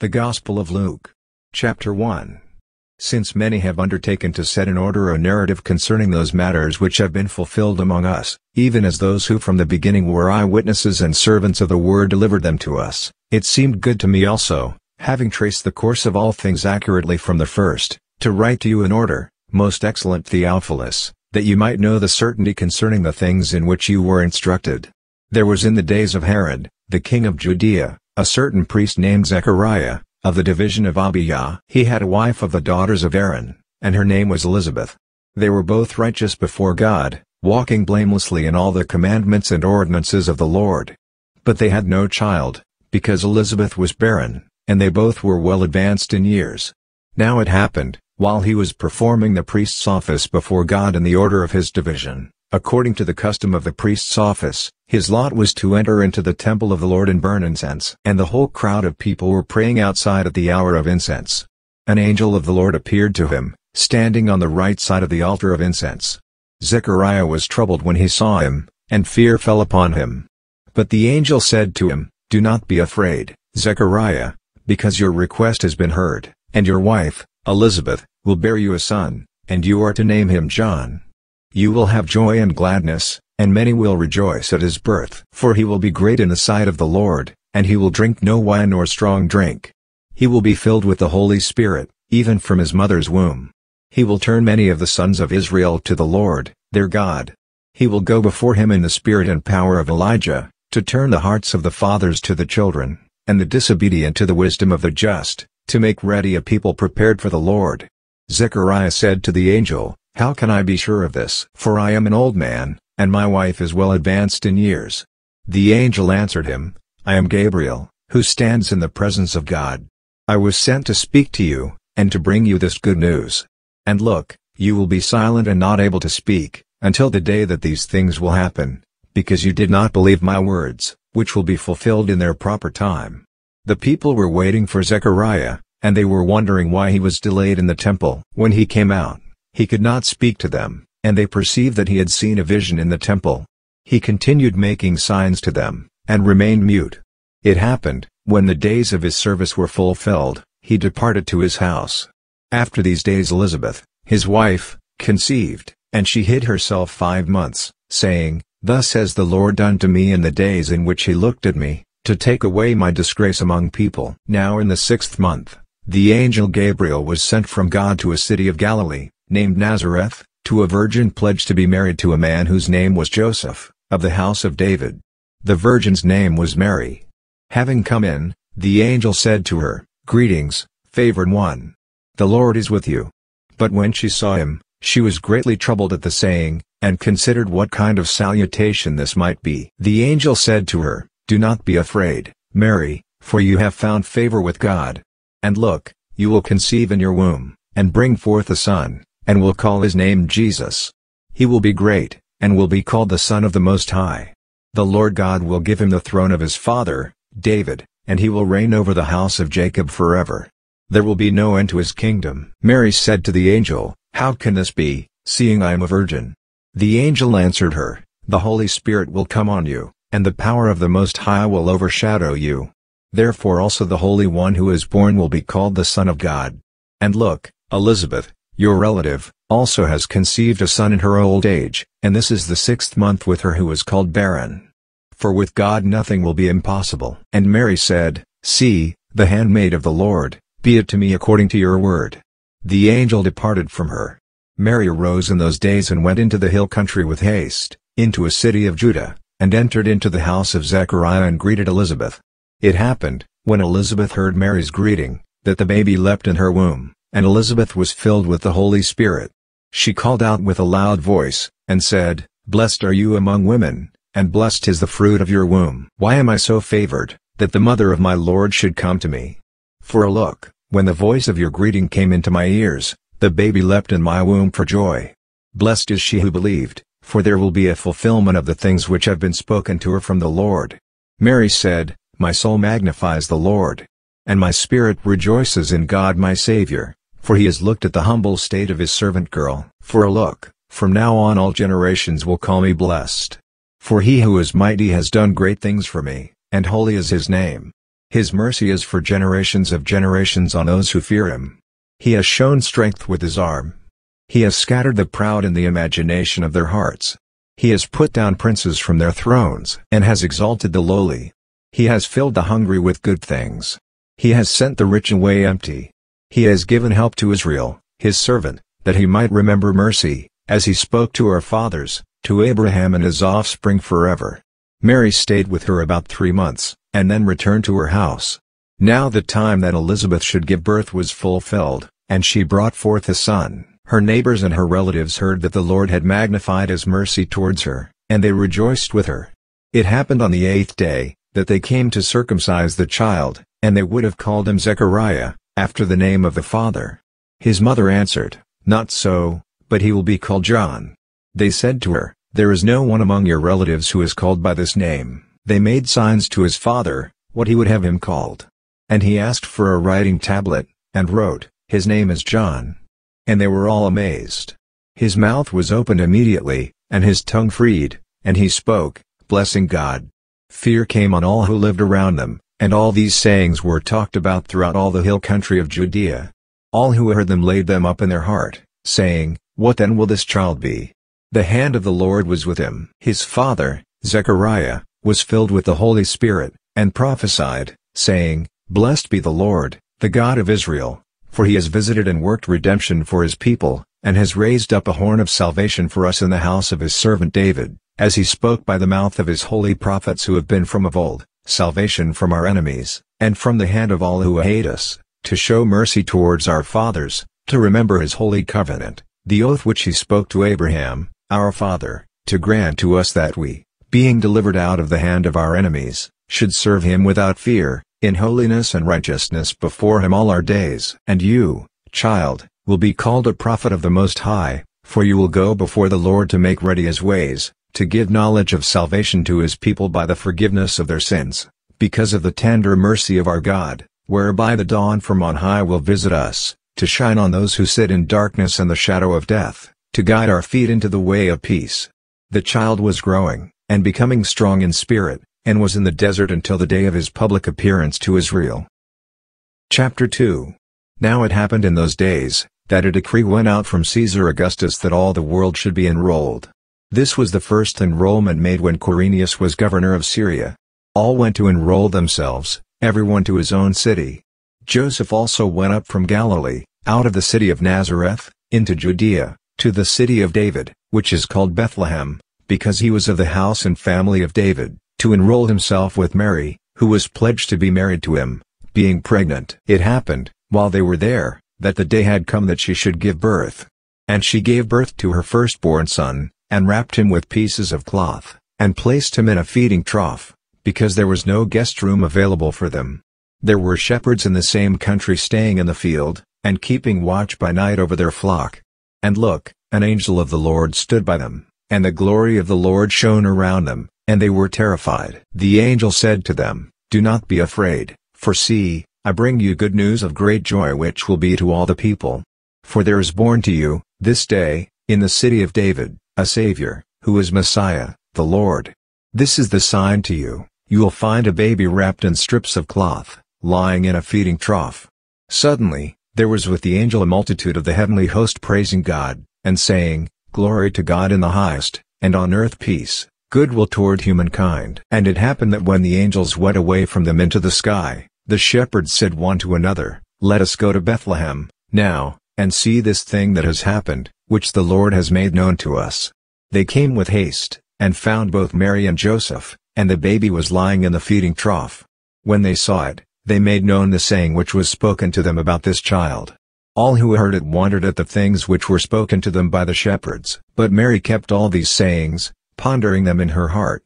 The Gospel of Luke. Chapter 1. Since many have undertaken to set in order a narrative concerning those matters which have been fulfilled among us, even as those who from the beginning were eyewitnesses and servants of the word delivered them to us, it seemed good to me also, having traced the course of all things accurately from the first, to write to you in order, most excellent Theophilus, that you might know the certainty concerning the things in which you were instructed. There was in the days of Herod, the king of Judea, a certain priest named Zechariah, of the division of Abijah. He had a wife of the daughters of Aaron, and her name was Elizabeth. They were both righteous before God, walking blamelessly in all the commandments and ordinances of the Lord. But they had no child, because Elizabeth was barren, and they both were well advanced in years. Now it happened, while he was performing the priest's office before God in the order of his division, According to the custom of the priest's office, his lot was to enter into the temple of the Lord and burn incense. And the whole crowd of people were praying outside at the hour of incense. An angel of the Lord appeared to him, standing on the right side of the altar of incense. Zechariah was troubled when he saw him, and fear fell upon him. But the angel said to him, Do not be afraid, Zechariah, because your request has been heard, and your wife, Elizabeth, will bear you a son, and you are to name him John. You will have joy and gladness, and many will rejoice at his birth. For he will be great in the sight of the Lord, and he will drink no wine nor strong drink. He will be filled with the Holy Spirit, even from his mother's womb. He will turn many of the sons of Israel to the Lord, their God. He will go before him in the spirit and power of Elijah, to turn the hearts of the fathers to the children, and the disobedient to the wisdom of the just, to make ready a people prepared for the Lord. Zechariah said to the angel, how can I be sure of this? For I am an old man, and my wife is well advanced in years. The angel answered him, I am Gabriel, who stands in the presence of God. I was sent to speak to you, and to bring you this good news. And look, you will be silent and not able to speak, until the day that these things will happen, because you did not believe my words, which will be fulfilled in their proper time. The people were waiting for Zechariah, and they were wondering why he was delayed in the temple. When he came out, he could not speak to them, and they perceived that he had seen a vision in the temple. He continued making signs to them, and remained mute. It happened, when the days of his service were fulfilled, he departed to his house. After these days Elizabeth, his wife, conceived, and she hid herself five months, saying, Thus has the Lord done to me in the days in which he looked at me, to take away my disgrace among people. Now in the sixth month, the angel Gabriel was sent from God to a city of Galilee, named Nazareth, to a virgin pledged to be married to a man whose name was Joseph, of the house of David. The virgin's name was Mary. Having come in, the angel said to her, Greetings, favored one. The Lord is with you. But when she saw him, she was greatly troubled at the saying, and considered what kind of salutation this might be. The angel said to her, Do not be afraid, Mary, for you have found favor with God. And look, you will conceive in your womb, and bring forth a son, and will call his name Jesus. He will be great, and will be called the Son of the Most High. The Lord God will give him the throne of his father, David, and he will reign over the house of Jacob forever. There will be no end to his kingdom. Mary said to the angel, How can this be, seeing I am a virgin? The angel answered her, The Holy Spirit will come on you, and the power of the Most High will overshadow you. Therefore also the Holy One who is born will be called the Son of God. And look, Elizabeth, your relative, also has conceived a son in her old age, and this is the sixth month with her who is called barren. For with God nothing will be impossible. And Mary said, See, the handmaid of the Lord, be it to me according to your word. The angel departed from her. Mary arose in those days and went into the hill country with haste, into a city of Judah, and entered into the house of Zechariah and greeted Elizabeth. It happened, when Elizabeth heard Mary's greeting, that the baby leapt in her womb and Elizabeth was filled with the Holy Spirit. She called out with a loud voice, and said, Blessed are you among women, and blessed is the fruit of your womb. Why am I so favored, that the mother of my Lord should come to me? For a look, when the voice of your greeting came into my ears, the baby leapt in my womb for joy. Blessed is she who believed, for there will be a fulfillment of the things which have been spoken to her from the Lord. Mary said, My soul magnifies the Lord. And my spirit rejoices in God my Savior for he has looked at the humble state of his servant girl. For a look, from now on all generations will call me blessed. For he who is mighty has done great things for me, and holy is his name. His mercy is for generations of generations on those who fear him. He has shown strength with his arm. He has scattered the proud in the imagination of their hearts. He has put down princes from their thrones and has exalted the lowly. He has filled the hungry with good things. He has sent the rich away empty. He has given help to Israel, his servant, that he might remember mercy, as he spoke to our fathers, to Abraham and his offspring forever. Mary stayed with her about three months, and then returned to her house. Now the time that Elizabeth should give birth was fulfilled, and she brought forth a son. Her neighbors and her relatives heard that the Lord had magnified his mercy towards her, and they rejoiced with her. It happened on the eighth day, that they came to circumcise the child, and they would have called him Zechariah, after the name of the father. His mother answered, Not so, but he will be called John. They said to her, There is no one among your relatives who is called by this name. They made signs to his father, what he would have him called. And he asked for a writing tablet, and wrote, His name is John. And they were all amazed. His mouth was opened immediately, and his tongue freed, and he spoke, blessing God. Fear came on all who lived around them, and all these sayings were talked about throughout all the hill country of Judea. All who heard them laid them up in their heart, saying, What then will this child be? The hand of the Lord was with him. His father, Zechariah, was filled with the Holy Spirit, and prophesied, saying, Blessed be the Lord, the God of Israel, for he has visited and worked redemption for his people, and has raised up a horn of salvation for us in the house of his servant David, as he spoke by the mouth of his holy prophets who have been from of old, salvation from our enemies, and from the hand of all who hate us, to show mercy towards our fathers, to remember his holy covenant, the oath which he spoke to Abraham, our father, to grant to us that we, being delivered out of the hand of our enemies, should serve him without fear, in holiness and righteousness before him all our days. And you, child, will be called a prophet of the Most High, for you will go before the Lord to make ready his ways, to give knowledge of salvation to his people by the forgiveness of their sins, because of the tender mercy of our God, whereby the dawn from on high will visit us, to shine on those who sit in darkness and the shadow of death, to guide our feet into the way of peace. The child was growing, and becoming strong in spirit, and was in the desert until the day of his public appearance to Israel. Chapter 2 Now it happened in those days, that a decree went out from Caesar Augustus that all the world should be enrolled. This was the first enrollment made when Quirinius was governor of Syria. All went to enroll themselves, everyone to his own city. Joseph also went up from Galilee, out of the city of Nazareth, into Judea, to the city of David, which is called Bethlehem, because he was of the house and family of David, to enroll himself with Mary, who was pledged to be married to him, being pregnant. It happened, while they were there, that the day had come that she should give birth. And she gave birth to her firstborn son, and wrapped him with pieces of cloth, and placed him in a feeding trough, because there was no guest room available for them. There were shepherds in the same country staying in the field, and keeping watch by night over their flock. And look, an angel of the Lord stood by them, and the glory of the Lord shone around them, and they were terrified. The angel said to them, Do not be afraid, for see, I bring you good news of great joy which will be to all the people. For there is born to you, this day, in the city of David, a Savior, who is Messiah, the Lord. This is the sign to you, you will find a baby wrapped in strips of cloth, lying in a feeding trough. Suddenly, there was with the angel a multitude of the heavenly host praising God, and saying, Glory to God in the highest, and on earth peace, goodwill toward humankind. And it happened that when the angels went away from them into the sky, the shepherds said one to another, Let us go to Bethlehem, now, and see this thing that has happened, which the Lord has made known to us. They came with haste, and found both Mary and Joseph, and the baby was lying in the feeding trough. When they saw it, they made known the saying which was spoken to them about this child. All who heard it wondered at the things which were spoken to them by the shepherds. But Mary kept all these sayings, pondering them in her heart.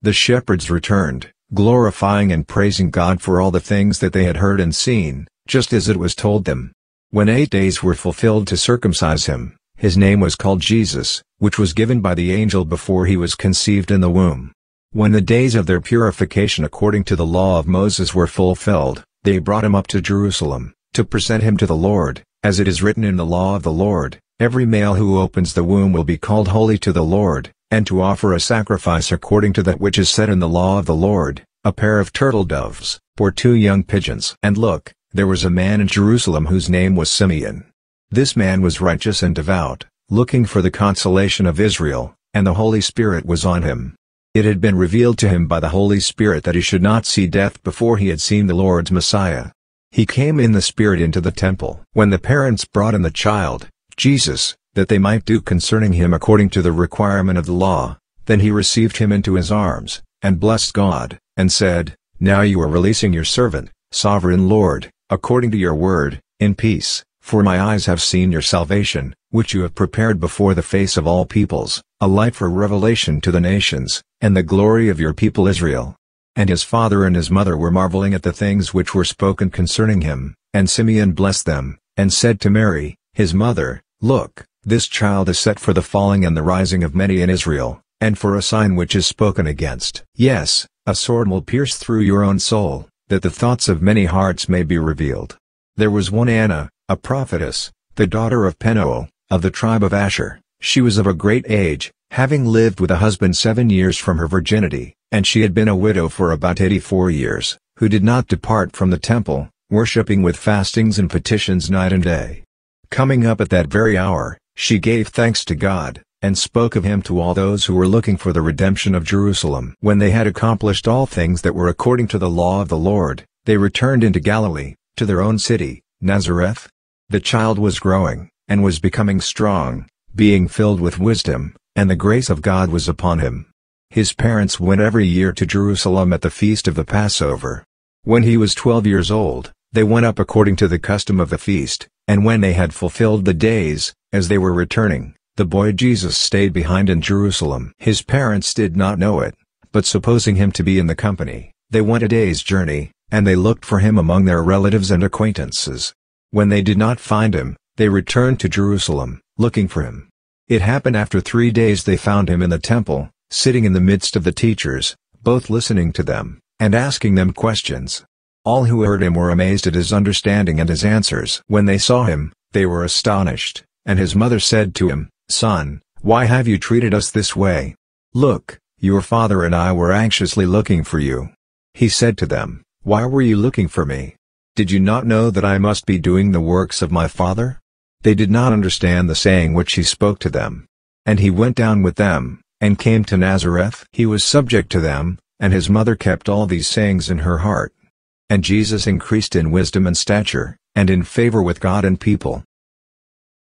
The shepherds returned, glorifying and praising God for all the things that they had heard and seen, just as it was told them. When eight days were fulfilled to circumcise him, his name was called Jesus, which was given by the angel before he was conceived in the womb. When the days of their purification according to the law of Moses were fulfilled, they brought him up to Jerusalem, to present him to the Lord, as it is written in the law of the Lord, every male who opens the womb will be called holy to the Lord, and to offer a sacrifice according to that which is said in the law of the Lord, a pair of turtle doves, or two young pigeons. And look, there was a man in Jerusalem whose name was Simeon. This man was righteous and devout, looking for the consolation of Israel, and the Holy Spirit was on him. It had been revealed to him by the Holy Spirit that he should not see death before he had seen the Lord's Messiah. He came in the Spirit into the temple. When the parents brought in the child, Jesus, that they might do concerning him according to the requirement of the law, then he received him into his arms, and blessed God, and said, Now you are releasing your servant, sovereign Lord, according to your word, in peace, for my eyes have seen your salvation, which you have prepared before the face of all peoples, a light for revelation to the nations, and the glory of your people Israel. And his father and his mother were marveling at the things which were spoken concerning him, and Simeon blessed them, and said to Mary, his mother, Look, this child is set for the falling and the rising of many in Israel, and for a sign which is spoken against. Yes, a sword will pierce through your own soul, that the thoughts of many hearts may be revealed. There was one Anna, a prophetess, the daughter of Phanuel, of the tribe of Asher. She was of a great age, having lived with a husband seven years from her virginity, and she had been a widow for about eighty-four years, who did not depart from the temple, worshipping with fastings and petitions night and day. Coming up at that very hour, she gave thanks to God, and spoke of him to all those who were looking for the redemption of Jerusalem. When they had accomplished all things that were according to the law of the Lord, they returned into Galilee, to their own city, Nazareth. The child was growing, and was becoming strong, being filled with wisdom, and the grace of God was upon him. His parents went every year to Jerusalem at the feast of the Passover. When he was twelve years old, they went up according to the custom of the feast, and when they had fulfilled the days, as they were returning, the boy Jesus stayed behind in Jerusalem. His parents did not know it, but supposing him to be in the company, they went a day's journey, and they looked for him among their relatives and acquaintances. When they did not find him, they returned to Jerusalem, looking for him. It happened after three days they found him in the temple, sitting in the midst of the teachers, both listening to them, and asking them questions. All who heard him were amazed at his understanding and his answers. When they saw him, they were astonished, and his mother said to him, Son, why have you treated us this way? Look, your father and I were anxiously looking for you. He said to them, Why were you looking for me? Did you not know that I must be doing the works of my father? They did not understand the saying which he spoke to them. And he went down with them, and came to Nazareth. He was subject to them, and his mother kept all these sayings in her heart. And Jesus increased in wisdom and stature, and in favor with God and people.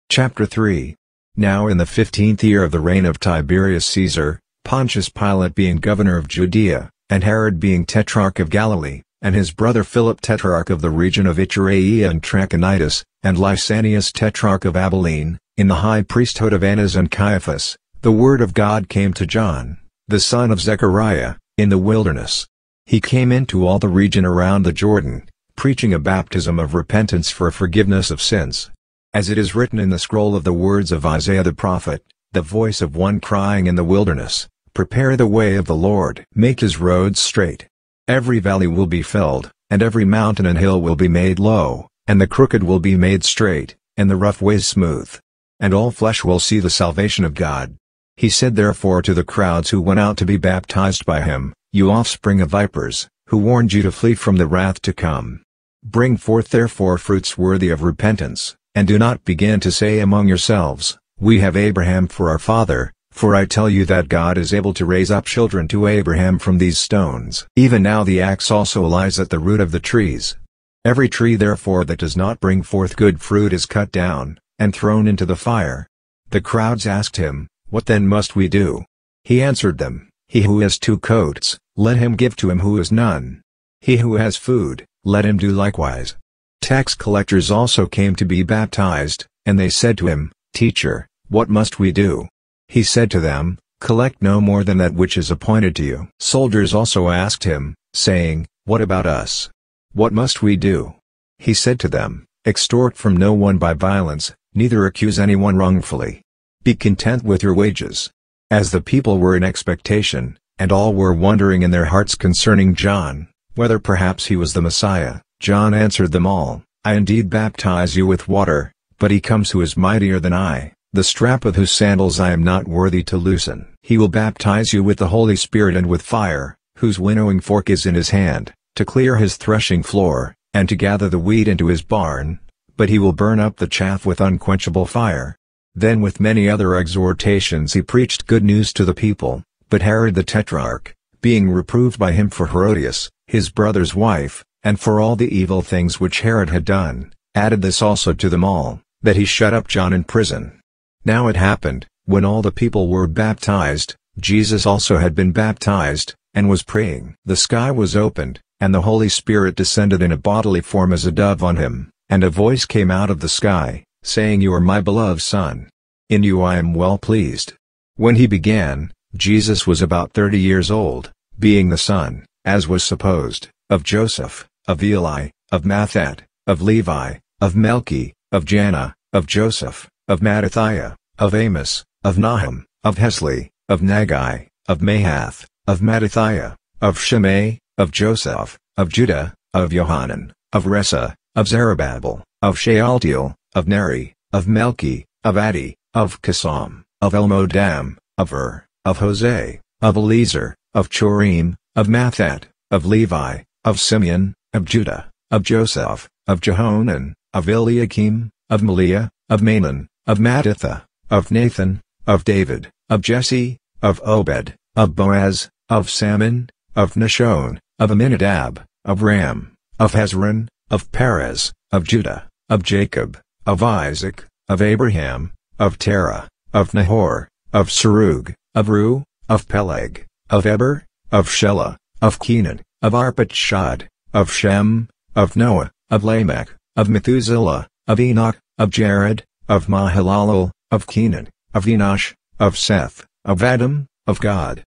Chapter 3 Now in the fifteenth year of the reign of Tiberius Caesar, Pontius Pilate being governor of Judea, and Herod being tetrarch of Galilee, and his brother Philip tetrarch of the region of Iturea and Trachonitis, and Lysanias tetrarch of Abilene, in the high priesthood of Annas and Caiaphas, the word of God came to John, the son of Zechariah, in the wilderness. He came into all the region around the Jordan, preaching a baptism of repentance for forgiveness of sins. As it is written in the scroll of the words of Isaiah the prophet, the voice of one crying in the wilderness, Prepare the way of the Lord. Make his roads straight. Every valley will be filled, and every mountain and hill will be made low, and the crooked will be made straight, and the rough ways smooth. And all flesh will see the salvation of God. He said therefore to the crowds who went out to be baptized by him, You offspring of vipers, who warned you to flee from the wrath to come. Bring forth therefore fruits worthy of repentance, and do not begin to say among yourselves, We have Abraham for our father, for I tell you that God is able to raise up children to Abraham from these stones. Even now the axe also lies at the root of the trees. Every tree therefore that does not bring forth good fruit is cut down, and thrown into the fire. The crowds asked him, What then must we do? He answered them, He who has two coats, let him give to him who has none. He who has food, let him do likewise. Tax collectors also came to be baptized, and they said to him, Teacher, what must we do? He said to them, Collect no more than that which is appointed to you. Soldiers also asked him, saying, What about us? What must we do? He said to them, Extort from no one by violence, neither accuse anyone wrongfully. Be content with your wages. As the people were in expectation, and all were wondering in their hearts concerning John, whether perhaps he was the Messiah, John answered them all, I indeed baptize you with water, but he comes who is mightier than I, the strap of whose sandals I am not worthy to loosen. He will baptize you with the Holy Spirit and with fire, whose winnowing fork is in his hand, to clear his threshing floor, and to gather the wheat into his barn, but he will burn up the chaff with unquenchable fire. Then with many other exhortations he preached good news to the people, but Herod the Tetrarch, being reproved by him for Herodias, his brother's wife, and for all the evil things which Herod had done, added this also to them all, that he shut up John in prison. Now it happened, when all the people were baptized, Jesus also had been baptized, and was praying. The sky was opened, and the Holy Spirit descended in a bodily form as a dove on him, and a voice came out of the sky, saying You are my beloved Son. In you I am well pleased. When he began, Jesus was about thirty years old, being the son, as was supposed, of Joseph, of Eli, of Matthat, of Levi, of Melchi, of Janna, of Joseph, of Mattathiah, of Amos, of Nahum, of Hesli, of Naggai, of Maath, of Mattathiah, of Shimei, of Joseph, of Judah, of Johanan, of Resa, of Zerubbabel, of Shealtiel, of Neri, of Melchi, of Addi, of Cosam, of Elmodam, of Ur, of Hosea, of Eliezer, of Chorim, of Matthat, of Levi, of Simeon, of Judah, of Joseph, of Jehonan, of Eliakim, of Melea, of Manan, of Mattatha, of Nathan, of David, of Jesse, of Obed, of Boaz, of Salmon, of Nahshon, of Amminadab, of Ram, of Hezron, of Perez, of Judah, of Jacob, of Isaac, of Abraham, of Terah, of Nahor, of Serug, of Reu, of Peleg, of Eber, of Shelah, of Kenan, of Arpachshad, of Shem, of Noah, of Lamech, of Methuselah, of Enoch, of Jared, of Mahalalel, of Kenan, of Enosh, of Seth, of Adam, of God.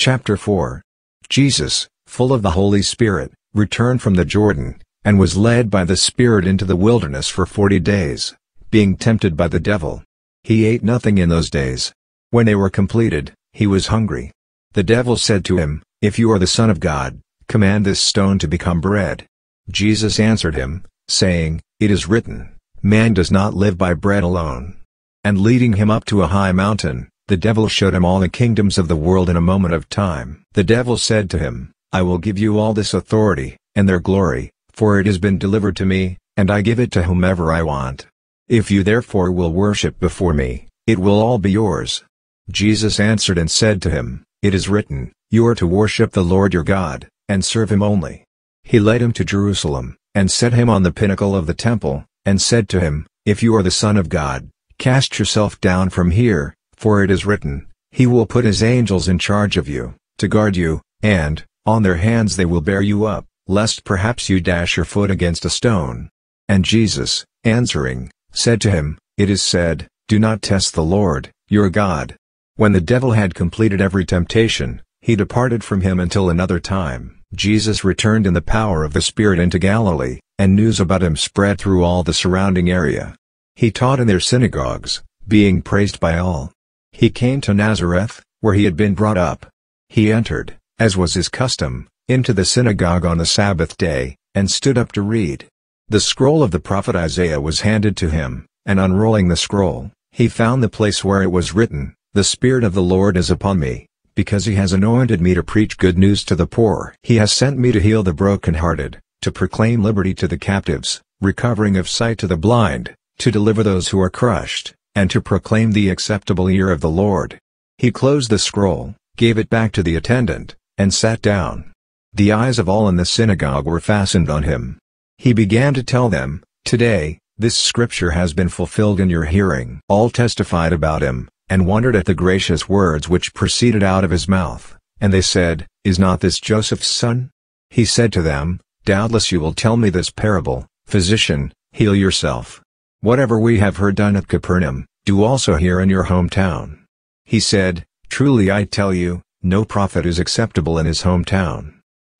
Chapter 4 Jesus, full of the Holy Spirit, returned from the Jordan, and was led by the Spirit into the wilderness for forty days, being tempted by the devil. He ate nothing in those days. When they were completed, he was hungry. The devil said to him, If you are the Son of God, command this stone to become bread. Jesus answered him, saying, It is written, Man does not live by bread alone. And leading him up to a high mountain, the devil showed him all the kingdoms of the world in a moment of time. The devil said to him, I will give you all this authority, and their glory, for it has been delivered to me, and I give it to whomever I want. If you therefore will worship before me, it will all be yours. Jesus answered and said to him, It is written, You are to worship the Lord your God, and serve him only. He led him to Jerusalem, and set him on the pinnacle of the temple, and said to him, If you are the Son of God, cast yourself down from here, for it is written, He will put His angels in charge of you, to guard you, and, on their hands they will bear you up, lest perhaps you dash your foot against a stone. And Jesus, answering, said to him, It is said, Do not test the Lord, your God. When the devil had completed every temptation, he departed from him until another time. Jesus returned in the power of the Spirit into Galilee, and news about him spread through all the surrounding area. He taught in their synagogues, being praised by all. He came to Nazareth, where he had been brought up. He entered, as was his custom, into the synagogue on the Sabbath day, and stood up to read. The scroll of the prophet Isaiah was handed to him, and unrolling the scroll, he found the place where it was written, The Spirit of the Lord is upon me, because he has anointed me to preach good news to the poor. He has sent me to heal the brokenhearted, to proclaim liberty to the captives, recovering of sight to the blind, to deliver those who are crushed, and to proclaim the acceptable year of the Lord. He closed the scroll, gave it back to the attendant, and sat down. The eyes of all in the synagogue were fastened on him. He began to tell them, Today, this scripture has been fulfilled in your hearing. All testified about him, and wondered at the gracious words which proceeded out of his mouth, and they said, Is not this Joseph's son? He said to them, Doubtless you will tell me this parable, Physician, heal yourself. Whatever we have heard done at Capernaum, do also here in your hometown. He said, Truly I tell you, no prophet is acceptable in his hometown.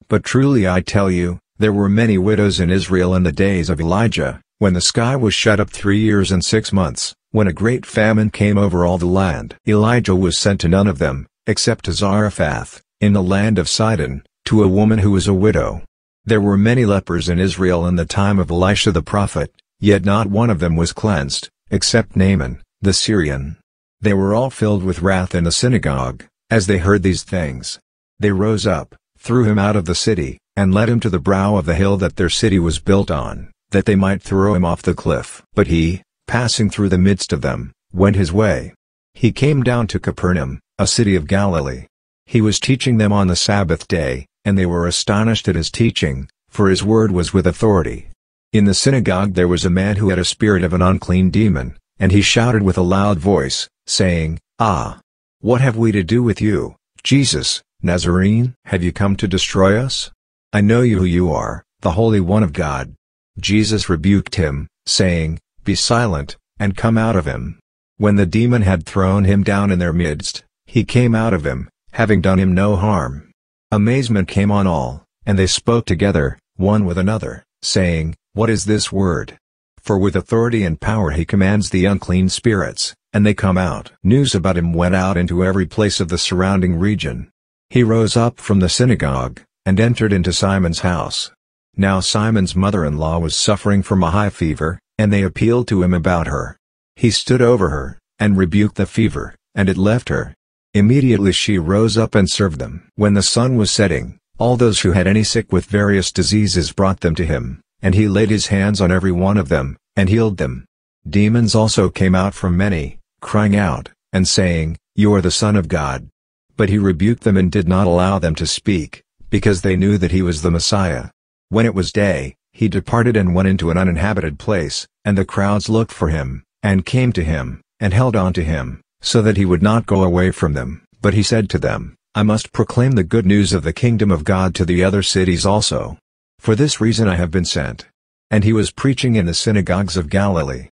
But truly I tell you, there were many widows in Israel in the days of Elijah, when the sky was shut up three years and six months, when a great famine came over all the land. Elijah was sent to none of them, except to Zarephath, in the land of Sidon, to a woman who was a widow. There were many lepers in Israel in the time of Elisha the prophet, yet not one of them was cleansed, except Naaman, the Syrian. They were all filled with wrath in the synagogue, as they heard these things. They rose up, threw him out of the city, and led him to the brow of the hill that their city was built on, that they might throw him off the cliff. But he, passing through the midst of them, went his way. He came down to Capernaum, a city of Galilee. He was teaching them on the Sabbath day, and they were astonished at his teaching, for his word was with authority. In the synagogue there was a man who had a spirit of an unclean demon, and he shouted with a loud voice, saying, Ah! What have we to do with you, Jesus, Nazarene? Have you come to destroy us? I know you who you are, the Holy One of God. Jesus rebuked him, saying, Be silent, and come out of him. When the demon had thrown him down in their midst, he came out of him, having done him no harm. Amazement came on all, and they spoke together, one with another, saying, What is this word? For with authority and power he commands the unclean spirits, and they come out. News about him went out into every place of the surrounding region. He rose up from the synagogue, and entered into Simon's house. Now Simon's mother-in-law was suffering from a high fever, and they appealed to him about her. He stood over her, and rebuked the fever, and it left her. Immediately she rose up and served them. When the sun was setting, all those who had any sick with various diseases brought them to him, and he laid his hands on every one of them, and healed them. Demons also came out from many, crying out, and saying, You are the Son of God. But he rebuked them and did not allow them to speak, because they knew that he was the Messiah. When it was day, he departed and went into an uninhabited place, and the crowds looked for him, and came to him, and held on to him, so that he would not go away from them. But he said to them, I must proclaim the good news of the kingdom of God to the other cities also. For this reason I have been sent. And he was preaching in the synagogues of Galilee.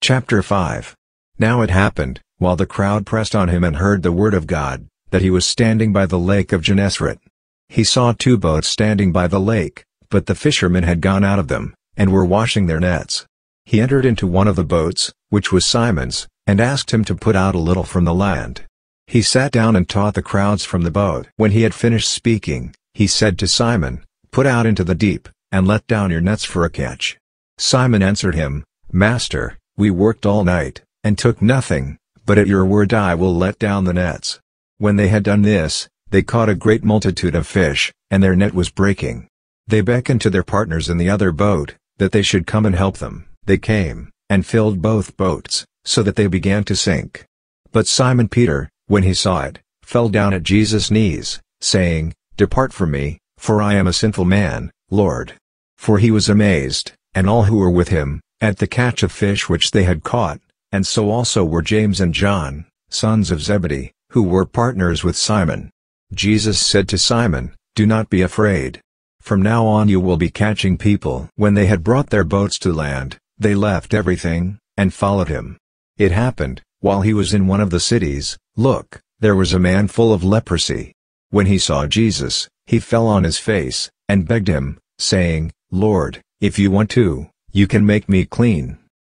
Chapter 5 Now it happened, while the crowd pressed on him and heard the word of God, that he was standing by the lake of Gennesaret. He saw two boats standing by the lake, but the fishermen had gone out of them, and were washing their nets. He entered into one of the boats, which was Simon's, and asked him to put out a little from the land. He sat down and taught the crowds from the boat. When he had finished speaking, he said to Simon, Put out into the deep, and let down your nets for a catch. Simon answered him, Master, we worked all night, and took nothing, but at your word I will let down the nets. When they had done this, they caught a great multitude of fish, and their net was breaking. They beckoned to their partners in the other boat, that they should come and help them. They came, and filled both boats, so that they began to sink. But Simon Peter, when he saw it, fell down at Jesus' knees, saying, Depart from me, for I am a sinful man, Lord. For he was amazed, and all who were with him, at the catch of fish which they had caught, and so also were James and John, sons of Zebedee, who were partners with Simon. Jesus said to Simon, Do not be afraid. From now on you will be catching people. When they had brought their boats to land, they left everything, and followed him. It happened, while he was in one of the cities, look, there was a man full of leprosy. When he saw Jesus, he fell on his face, and begged him, saying, Lord, if you want to, you can make me clean.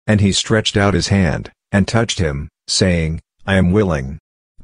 And he stretched out his hand, and touched him, saying, I am willing.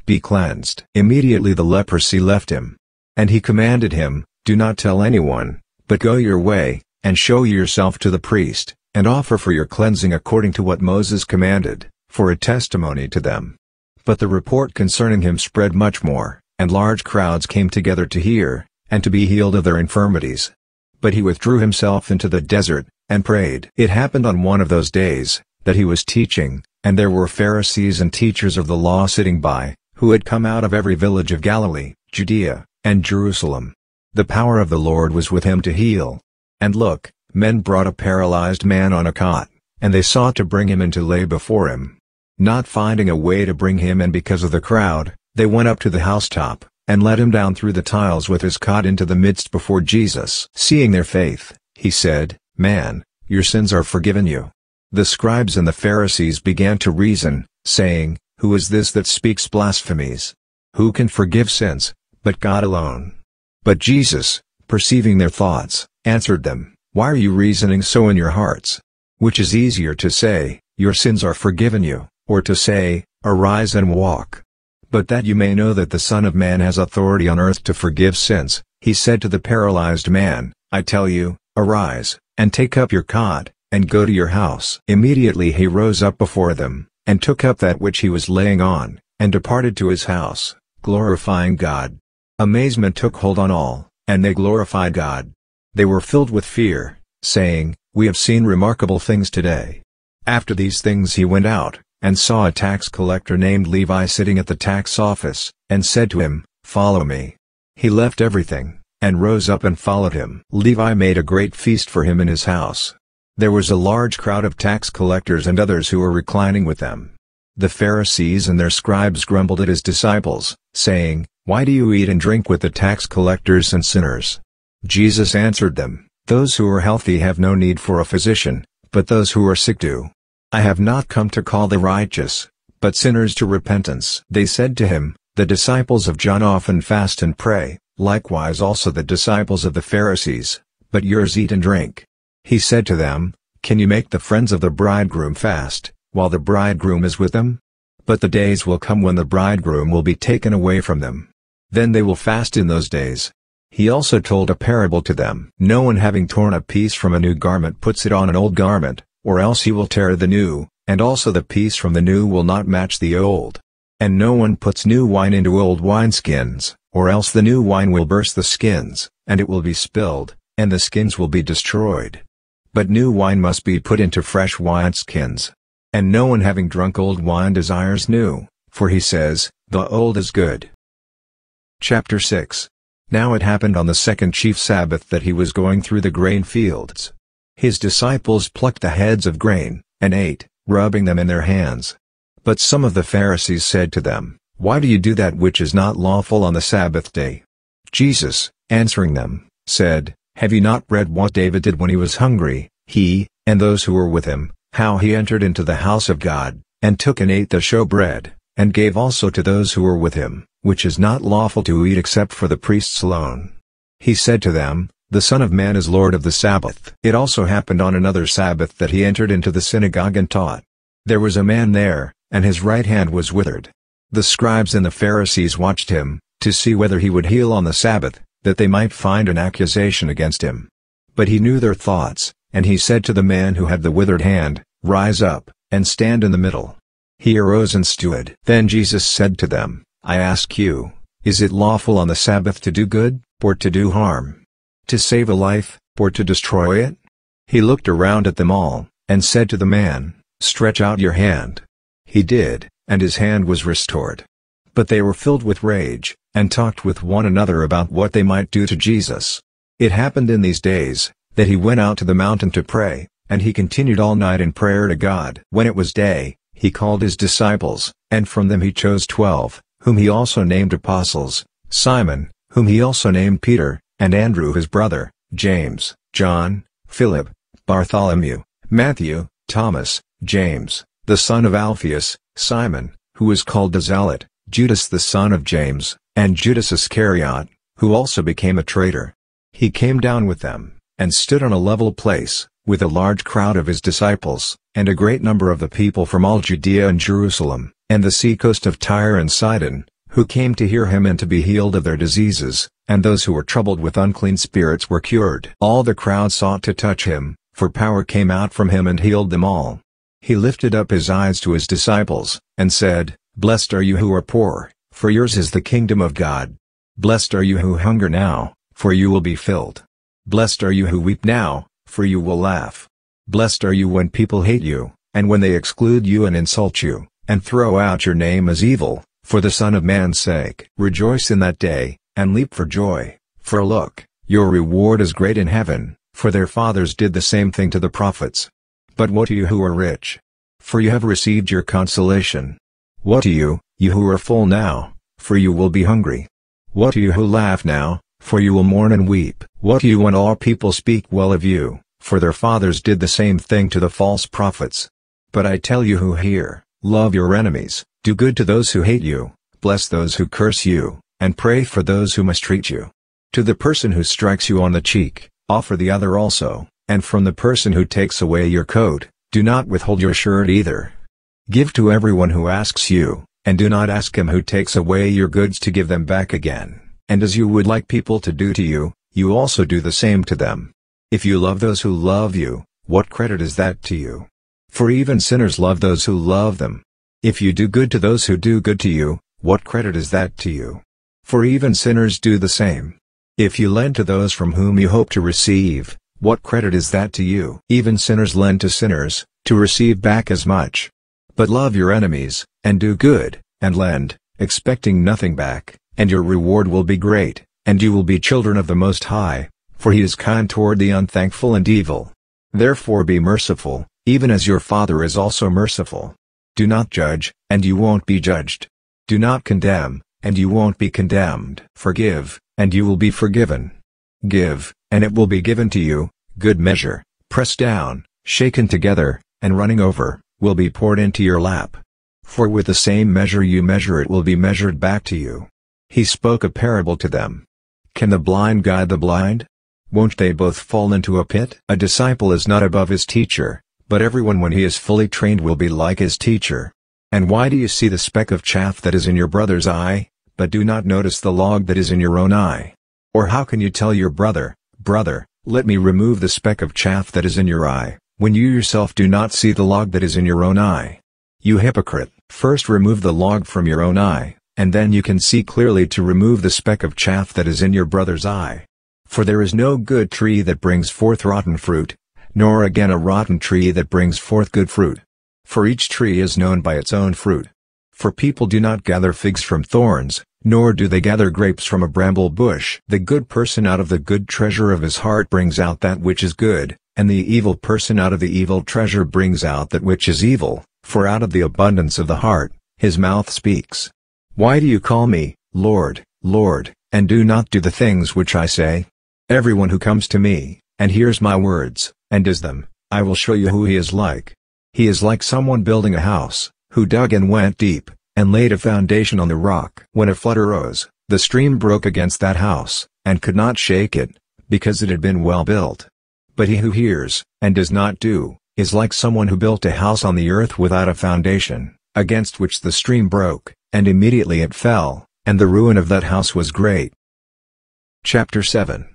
Be cleansed. Immediately the leprosy left him. And he commanded him, Do not tell anyone, but go your way, and show yourself to the priest, and offer for your cleansing according to what Moses commanded, for a testimony to them. But the report concerning him spread much more, and large crowds came together to hear, and to be healed of their infirmities. But he withdrew himself into the desert, and prayed. It happened on one of those days, that he was teaching, and there were Pharisees and teachers of the law sitting by, who had come out of every village of Galilee, Judea, and Jerusalem. The power of the Lord was with him to heal. And look, men brought a paralyzed man on a cot, and they sought to bring him in to lay before him. Not finding a way to bring him in because of the crowd, they went up to the housetop, and let him down through the tiles with his cot into the midst before Jesus. Seeing their faith, he said, Man, your sins are forgiven you. The scribes and the Pharisees began to reason, saying, Who is this that speaks blasphemies? Who can forgive sins, but God alone? But Jesus, perceiving their thoughts, answered them, Why are you reasoning so in your hearts? Which is easier to say, Your sins are forgiven you, or to say, Arise and walk? But that you may know that the Son of Man has authority on earth to forgive sins, he said to the paralyzed man, I tell you, arise, and take up your cot, and go to your house. Immediately he rose up before them, and took up that which he was laying on, and departed to his house, glorifying God. Amazement took hold on all, and they glorified God. They were filled with fear, saying, We have seen remarkable things today. After these things he went out, and saw a tax collector named Levi sitting at the tax office, and said to him, Follow me. He left everything, and rose up and followed him. Levi made a great feast for him in his house. There was a large crowd of tax collectors and others who were reclining with them. The Pharisees and their scribes grumbled at his disciples, saying, Why do you eat and drink with the tax collectors and sinners? Jesus answered them, Those who are healthy have no need for a physician, but those who are sick do. I have not come to call the righteous, but sinners to repentance. They said to him, The disciples of John often fast and pray, likewise also the disciples of the Pharisees, but yours eat and drink. He said to them, Can you make the friends of the bridegroom fast, while the bridegroom is with them? But the days will come when the bridegroom will be taken away from them. Then they will fast in those days. He also told a parable to them. No one having torn a piece from a new garment puts it on an old garment, or else he will tear the new, and also the piece from the new will not match the old. And no one puts new wine into old wineskins, or else the new wine will burst the skins, and it will be spilled, and the skins will be destroyed. But new wine must be put into fresh wineskins. And no one having drunk old wine desires new, for he says, The old is good. Chapter 6 Now it happened on the second chief Sabbath that he was going through the grain fields. His disciples plucked the heads of grain, and ate, rubbing them in their hands. But some of the Pharisees said to them, Why do you do that which is not lawful on the Sabbath day? Jesus, answering them, said, Have you not read what David did when he was hungry, he, and those who were with him, how he entered into the house of God, and took and ate the showbread, and gave also to those who were with him, which is not lawful to eat except for the priests alone. He said to them, The Son of Man is Lord of the Sabbath. It also happened on another Sabbath that he entered into the synagogue and taught. There was a man there, and his right hand was withered. The scribes and the Pharisees watched him, to see whether he would heal on the Sabbath, that they might find an accusation against him. But he knew their thoughts, and he said to the man who had the withered hand, Rise up, and stand in the middle. He arose and stood. Then Jesus said to them, I ask you, is it lawful on the Sabbath to do good, or to do harm? To save a life, or to destroy it? He looked around at them all, and said to the man, Stretch out your hand. He did, and his hand was restored. But they were filled with rage, and talked with one another about what they might do to Jesus. It happened in these days, that he went out to the mountain to pray, and he continued all night in prayer to God. When it was day, he called his disciples, and from them he chose twelve, whom he also named apostles, Simon, whom he also named Peter, and Andrew his brother, James, John, Philip, Bartholomew, Matthew, Thomas, James, the son of Alphaeus, Simon, who was called the Zealot, Judas the son of James, and Judas Iscariot, who also became a traitor. He came down with them, and stood on a level place, with a large crowd of his disciples, and a great number of the people from all Judea and Jerusalem, and the seacoast of Tyre and Sidon, who came to hear him and to be healed of their diseases, and those who were troubled with unclean spirits were cured. All the crowd sought to touch him, for power came out from him and healed them all. He lifted up his eyes to his disciples, and said, Blessed are you who are poor, for yours is the kingdom of God. Blessed are you who hunger now, for you will be filled. Blessed are you who weep now, for you will laugh. Blessed are you when people hate you, and when they exclude you and insult you, and throw out your name as evil, for the Son of Man's sake. Rejoice in that day, and leap for joy, for look, your reward is great in heaven, for their fathers did the same thing to the prophets. But what to you who are rich? For you have received your consolation. What to you, you who are full now, for you will be hungry. What to you who laugh now, for you will mourn and weep. What you when all people speak well of you, for their fathers did the same thing to the false prophets. But I tell you who hear, love your enemies, do good to those who hate you, bless those who curse you, and pray for those who mistreat you. To the person who strikes you on the cheek, offer the other also, and from the person who takes away your coat, do not withhold your shirt either. Give to everyone who asks you, and do not ask him who takes away your goods to give them back again. And as you would like people to do to you, you also do the same to them. If you love those who love you, what credit is that to you? For even sinners love those who love them. If you do good to those who do good to you, what credit is that to you? for even sinners do the same. If you lend to those from whom you hope to receive, what credit is that to you? Even sinners lend to sinners, to receive back as much. But love your enemies, and do good, and lend, expecting nothing back, and your reward will be great, and you will be children of the Most High, for he is kind toward the unthankful and evil. Therefore be merciful, even as your Father is also merciful. Do not judge, and you won't be judged. Do not condemn, and you won't be condemned. Forgive, and you will be forgiven. Give, and it will be given to you, good measure, pressed down, shaken together, and running over, will be poured into your lap. For with the same measure you measure it will be measured back to you. He spoke a parable to them. Can the blind guide the blind? Won't they both fall into a pit? A disciple is not above his teacher, but everyone when he is fully trained will be like his teacher. And why do you see the speck of chaff that is in your brother's eye, but do not notice the log that is in your own eye. Or how can you tell your brother, Brother, let me remove the speck of chaff that is in your eye, when you yourself do not see the log that is in your own eye? You hypocrite, first remove the log from your own eye, and then you can see clearly to remove the speck of chaff that is in your brother's eye. For there is no good tree that brings forth rotten fruit, nor again a rotten tree that brings forth good fruit. For each tree is known by its own fruit. For people do not gather figs from thorns, nor do they gather grapes from a bramble bush. The good person out of the good treasure of his heart brings out that which is good, and the evil person out of the evil treasure brings out that which is evil, for out of the abundance of the heart, his mouth speaks. Why do you call me, Lord, Lord, and do not do the things which I say? Everyone who comes to me, and hears my words, and does them, I will show you who he is like. He is like someone building a house, who dug and went deep, and laid a foundation on the rock. When a flood arose, the stream broke against that house, and could not shake it, because it had been well built. But he who hears, and does not do, is like someone who built a house on the earth without a foundation, against which the stream broke, and immediately it fell, and the ruin of that house was great. Chapter 7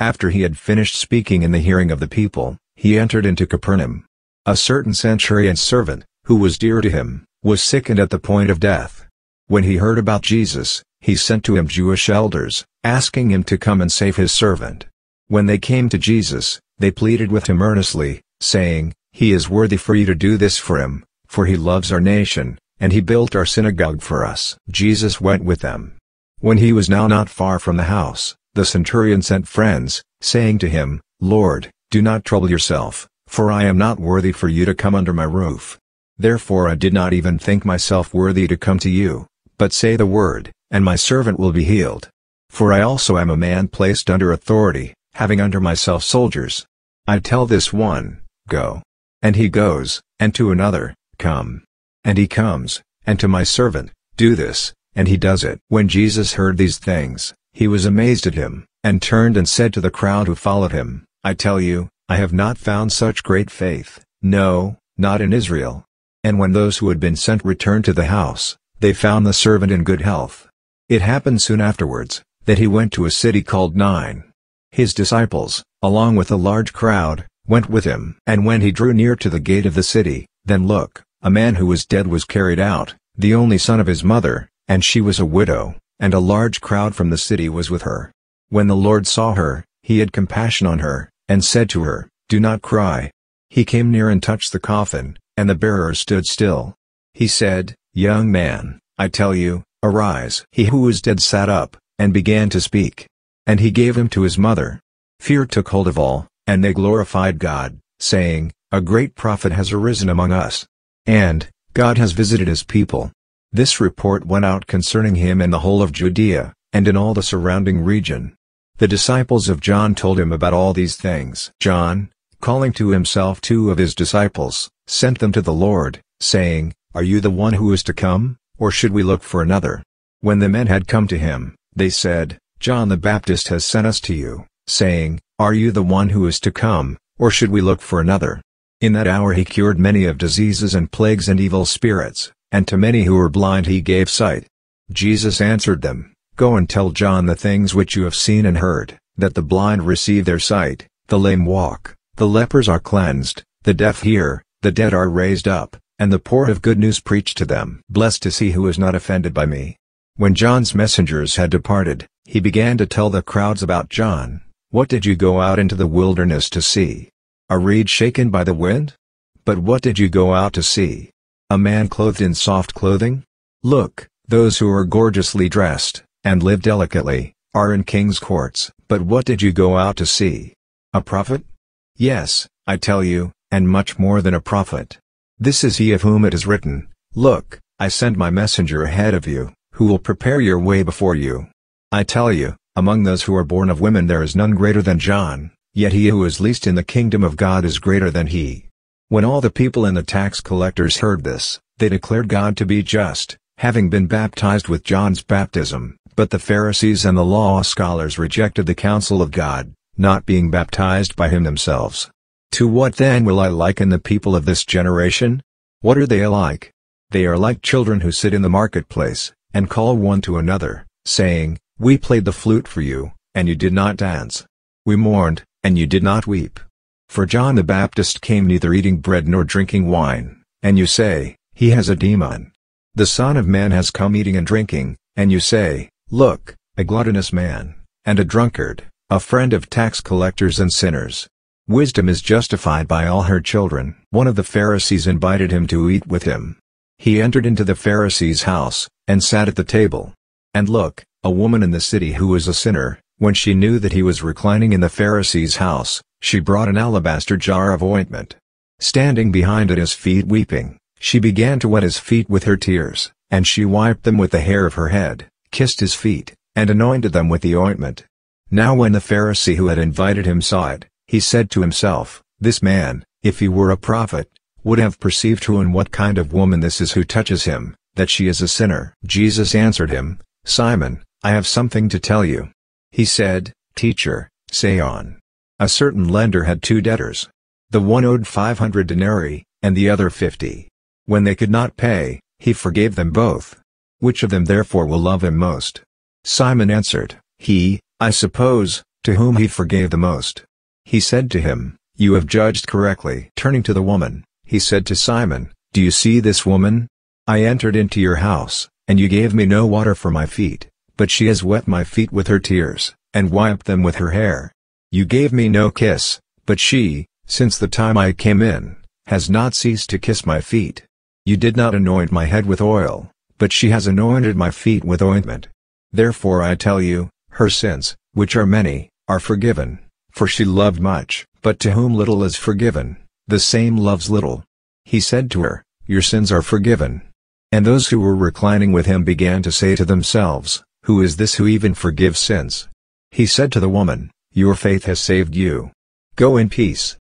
After he had finished speaking in the hearing of the people, he entered into Capernaum. A certain centurion's servant, who was dear to him, was sick and at the point of death. When he heard about Jesus, he sent to him Jewish elders, asking him to come and save his servant. When they came to Jesus, they pleaded with him earnestly, saying, He is worthy for you to do this for him, for he loves our nation, and he built our synagogue for us. Jesus went with them. When he was now not far from the house, the centurion sent friends, saying to him, Lord, do not trouble yourself, for I am not worthy for you to come under my roof. Therefore I did not even think myself worthy to come to you, but say the word, and my servant will be healed. For I also am a man placed under authority, having under myself soldiers. I tell this one, Go. And he goes, and to another, Come. And he comes, and to my servant, Do this, and he does it. When Jesus heard these things, he was amazed at him, and turned and said to the crowd who followed him, I tell you, I have not found such great faith, no, not in Israel. And when those who had been sent returned to the house, they found the servant in good health. It happened soon afterwards, that he went to a city called Nain. His disciples, along with a large crowd, went with him. And when he drew near to the gate of the city, then look, a man who was dead was carried out, the only son of his mother, and she was a widow, and a large crowd from the city was with her. When the Lord saw her, he had compassion on her, and said to her, Do not cry. He came near and touched the coffin, and the bearer stood still. He said, Young man, I tell you, arise. He who was dead sat up, and began to speak. And he gave him to his mother. Fear took hold of all, and they glorified God, saying, A great prophet has arisen among us. And, God has visited his people. This report went out concerning him in the whole of Judea, and in all the surrounding region. The disciples of John told him about all these things. John, calling to himself two of his disciples, sent them to the Lord, saying, Are you the one who is to come, or should we look for another? When the men had come to him, they said, John the Baptist has sent us to you, saying, Are you the one who is to come, or should we look for another? In that hour he cured many of diseases and plagues and evil spirits, and to many who were blind he gave sight. Jesus answered them, Go and tell John the things which you have seen and heard, that the blind receive their sight, the lame walk, the lepers are cleansed, the deaf hear, the dead are raised up, and the poor have good news preached to them. Blessed is he who is not offended by me. When John's messengers had departed, he began to tell the crowds about John. What did you go out into the wilderness to see? A reed shaken by the wind? But what did you go out to see? A man clothed in soft clothing? Look, those who are gorgeously dressed, and live delicately, are in king's courts. But what did you go out to see? A prophet? Yes, I tell you, and much more than a prophet. This is he of whom it is written, Look, I send my messenger ahead of you, who will prepare your way before you. I tell you, among those who are born of women there is none greater than John, yet he who is least in the kingdom of God is greater than he. When all the people and the tax collectors heard this, they declared God to be just, having been baptized with John's baptism, but the Pharisees and the law scholars rejected the counsel of God, not being baptized by him themselves. To what then will I liken the people of this generation? What are they like? They are like children who sit in the marketplace, and call one to another, saying, We played the flute for you, and you did not dance. We mourned, and you did not weep. For John the Baptist came neither eating bread nor drinking wine, and you say, He has a demon. The Son of Man has come eating and drinking, and you say, Look, a gluttonous man, and a drunkard, a friend of tax collectors and sinners. Wisdom is justified by all her children. One of the Pharisees invited him to eat with him. He entered into the Pharisee's house, and sat at the table. And look, a woman in the city who was a sinner, when she knew that he was reclining in the Pharisee's house, she brought an alabaster jar of ointment. Standing behind at his feet weeping, she began to wet his feet with her tears, and she wiped them with the hair of her head, kissed his feet, and anointed them with the ointment. Now when the Pharisee who had invited him saw it, he said to himself, This man, if he were a prophet, would have perceived who and what kind of woman this is who touches him, that she is a sinner. Jesus answered him, Simon, I have something to tell you. He said, Teacher, say on. A certain lender had two debtors. The one owed 500 denarii, and the other 50. When they could not pay, he forgave them both. Which of them therefore will love him most? Simon answered, He, I suppose, to whom he forgave the most. He said to him, You have judged correctly. Turning to the woman, he said to Simon, Do you see this woman? I entered into your house, and you gave me no water for my feet, but she has wet my feet with her tears, and wiped them with her hair. You gave me no kiss, but she, since the time I came in, has not ceased to kiss my feet. You did not anoint my head with oil, but she has anointed my feet with ointment. Therefore I tell you, her sins, which are many, are forgiven, for she loved much. But to whom little is forgiven, the same loves little. He said to her, Your sins are forgiven. And those who were reclining with him began to say to themselves, Who is this who even forgives sins? He said to the woman, Your faith has saved you. Go in peace.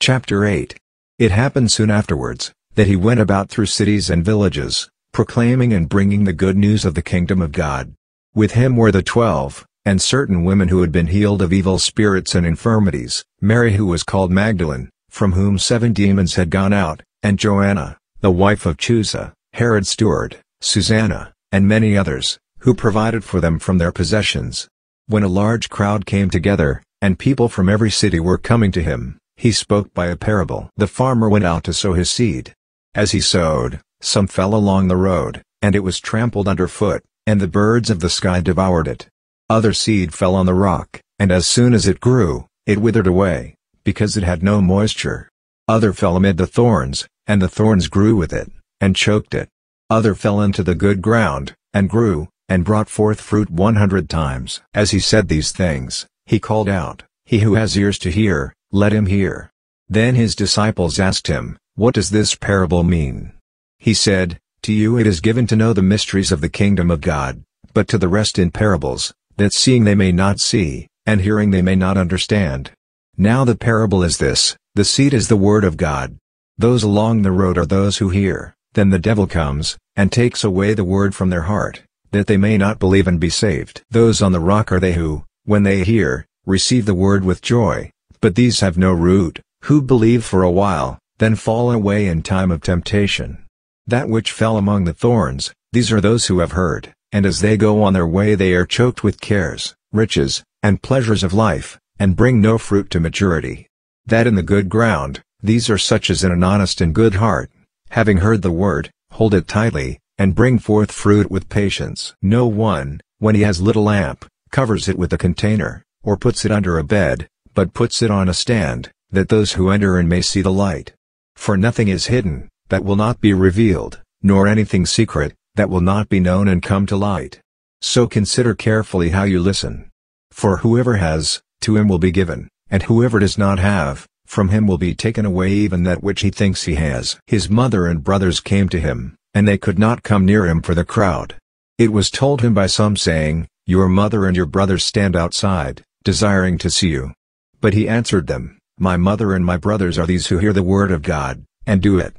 Chapter 8 It happened soon afterwards, that he went about through cities and villages, proclaiming and bringing the good news of the kingdom of God. With him were the twelve, and certain women who had been healed of evil spirits and infirmities, Mary who was called Magdalene, from whom seven demons had gone out, and Joanna, the wife of Chuza, Herod's steward, Susanna, and many others, who provided for them from their possessions. When a large crowd came together, and people from every city were coming to him, he spoke by a parable. The farmer went out to sow his seed. As he sowed, some fell along the road, and it was trampled underfoot, and the birds of the sky devoured it. Other seed fell on the rock, and as soon as it grew, it withered away, because it had no moisture. Other fell amid the thorns, and the thorns grew with it, and choked it. Other fell into the good ground, and grew, and brought forth fruit one hundred times. As he said these things, he called out, He who has ears to hear, let him hear. Then his disciples asked him, What does this parable mean? He said, To you it is given to know the mysteries of the kingdom of God, but to the rest in parables, that seeing they may not see, and hearing they may not understand. Now the parable is this, the seed is the word of God. Those along the road are those who hear, then the devil comes, and takes away the word from their heart, that they may not believe and be saved. Those on the rock are they who, when they hear, receive the word with joy, but these have no root, who believe for a while, then fall away in time of temptation. That which fell among the thorns, these are those who have heard, and as they go on their way they are choked with cares, riches, and pleasures of life, and bring no fruit to maturity. That in the good ground, these are such as in an honest and good heart, having heard the word, hold it tightly, and bring forth fruit with patience. No one, when he has lit a lamp, covers it with a container, or puts it under a bed, but puts it on a stand, that those who enter in may see the light. For nothing is hidden, that will not be revealed, nor anything secret, that will not be known and come to light. So consider carefully how you listen. For whoever has, to him will be given, and whoever does not have, from him will be taken away even that which he thinks he has. His mother and brothers came to him, and they could not come near him for the crowd. It was told him by some saying, Your mother and your brothers stand outside, desiring to see you. But he answered them, My mother and my brothers are these who hear the word of God, and do it.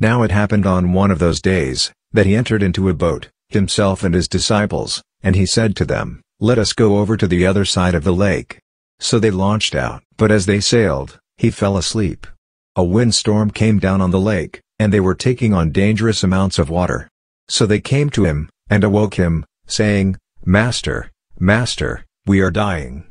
Now it happened on one of those days, that he entered into a boat, himself and his disciples, and he said to them, Let us go over to the other side of the lake. So they launched out. But as they sailed, he fell asleep. A windstorm came down on the lake, and they were taking on dangerous amounts of water. So they came to him, and awoke him, saying, Master, Master, we are dying.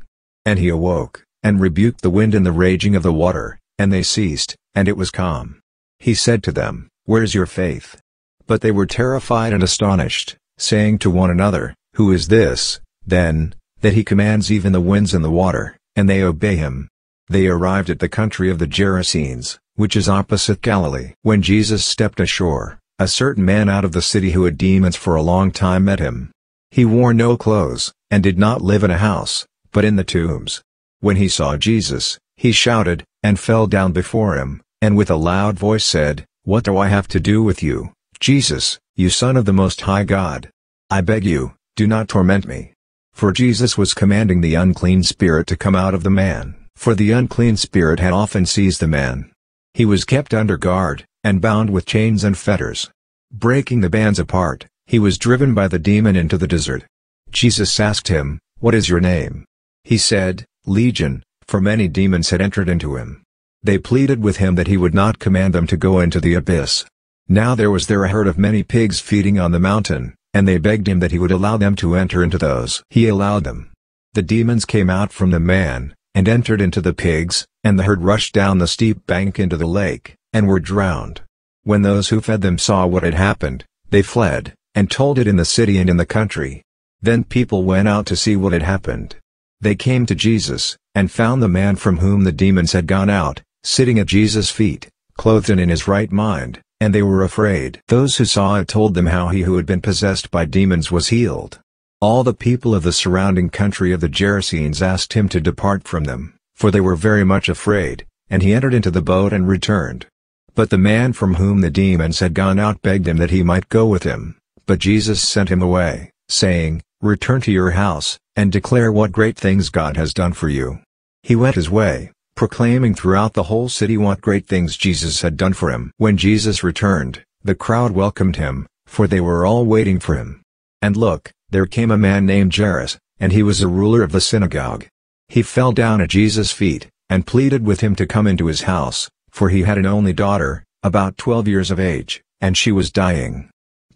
And he awoke, and rebuked the wind and the raging of the water, and they ceased, and it was calm. He said to them, Where's your faith? But they were terrified and astonished, saying to one another, Who is this, then, that he commands even the winds and the water, and they obey him? They arrived at the country of the Gerasenes, which is opposite Galilee. When Jesus stepped ashore, a certain man out of the city who had demons for a long time met him. He wore no clothes, and did not live in a house, but in the tombs. When he saw Jesus, he shouted, and fell down before him, and with a loud voice said, What do I have to do with you, Jesus, you Son of the Most High God? I beg you, do not torment me. For Jesus was commanding the unclean spirit to come out of the man for the unclean spirit had often seized the man. He was kept under guard, and bound with chains and fetters. Breaking the bands apart, he was driven by the demon into the desert. Jesus asked him, What is your name? He said, Legion, for many demons had entered into him. They pleaded with him that he would not command them to go into the abyss. Now there was there a herd of many pigs feeding on the mountain, and they begged him that he would allow them to enter into those. He allowed them. The demons came out from the man, and entered into the pigs, and the herd rushed down the steep bank into the lake, and were drowned. When those who fed them saw what had happened, they fled, and told it in the city and in the country. Then people went out to see what had happened. They came to Jesus, and found the man from whom the demons had gone out, sitting at Jesus' feet, clothed and in his right mind, and they were afraid. Those who saw it told them how he who had been possessed by demons was healed. All the people of the surrounding country of the Gerasenes asked him to depart from them, for they were very much afraid, and he entered into the boat and returned. But the man from whom the demons had gone out begged him that he might go with him, but Jesus sent him away, saying, Return to your house, and declare what great things God has done for you. He went his way, proclaiming throughout the whole city what great things Jesus had done for him. When Jesus returned, the crowd welcomed him, for they were all waiting for him. And look, there came a man named Jairus, and he was a ruler of the synagogue. He fell down at Jesus' feet, and pleaded with him to come into his house, for he had an only daughter, about twelve years of age, and she was dying.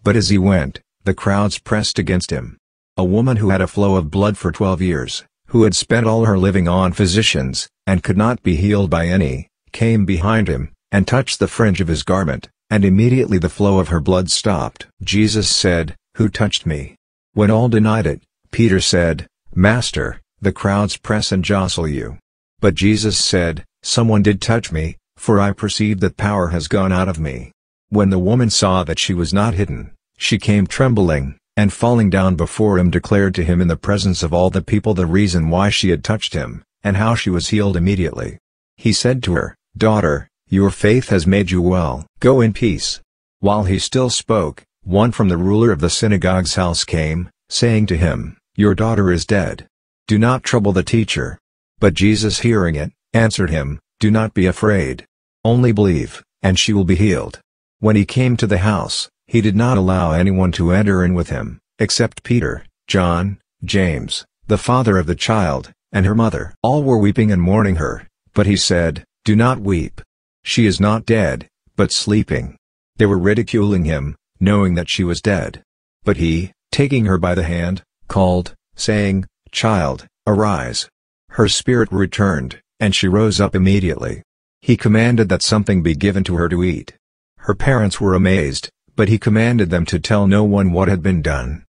But as he went, the crowds pressed against him. A woman who had a flow of blood for twelve years, who had spent all her living on physicians, and could not be healed by any, came behind him, and touched the fringe of his garment, and immediately the flow of her blood stopped. Jesus said, Who touched me? When all denied it, Peter said, Master, the crowds press and jostle you. But Jesus said, Someone did touch me, for I perceive that power has gone out of me. When the woman saw that she was not hidden, she came trembling, and falling down before him declared to him in the presence of all the people the reason why she had touched him, and how she was healed immediately. He said to her, Daughter, your faith has made you well. Go in peace. While he still spoke, one from the ruler of the synagogue's house came, saying to him, Your daughter is dead. Do not trouble the teacher. But Jesus hearing it, answered him, Do not be afraid. Only believe, and she will be healed. When he came to the house, he did not allow anyone to enter in with him, except Peter, John, James, the father of the child, and her mother. All were weeping and mourning her, but he said, Do not weep. She is not dead, but sleeping. They were ridiculing him, knowing that she was dead. But he, taking her by the hand, called, saying, Child, arise. Her spirit returned, and she rose up immediately. He commanded that something be given to her to eat. Her parents were amazed, but he commanded them to tell no one what had been done.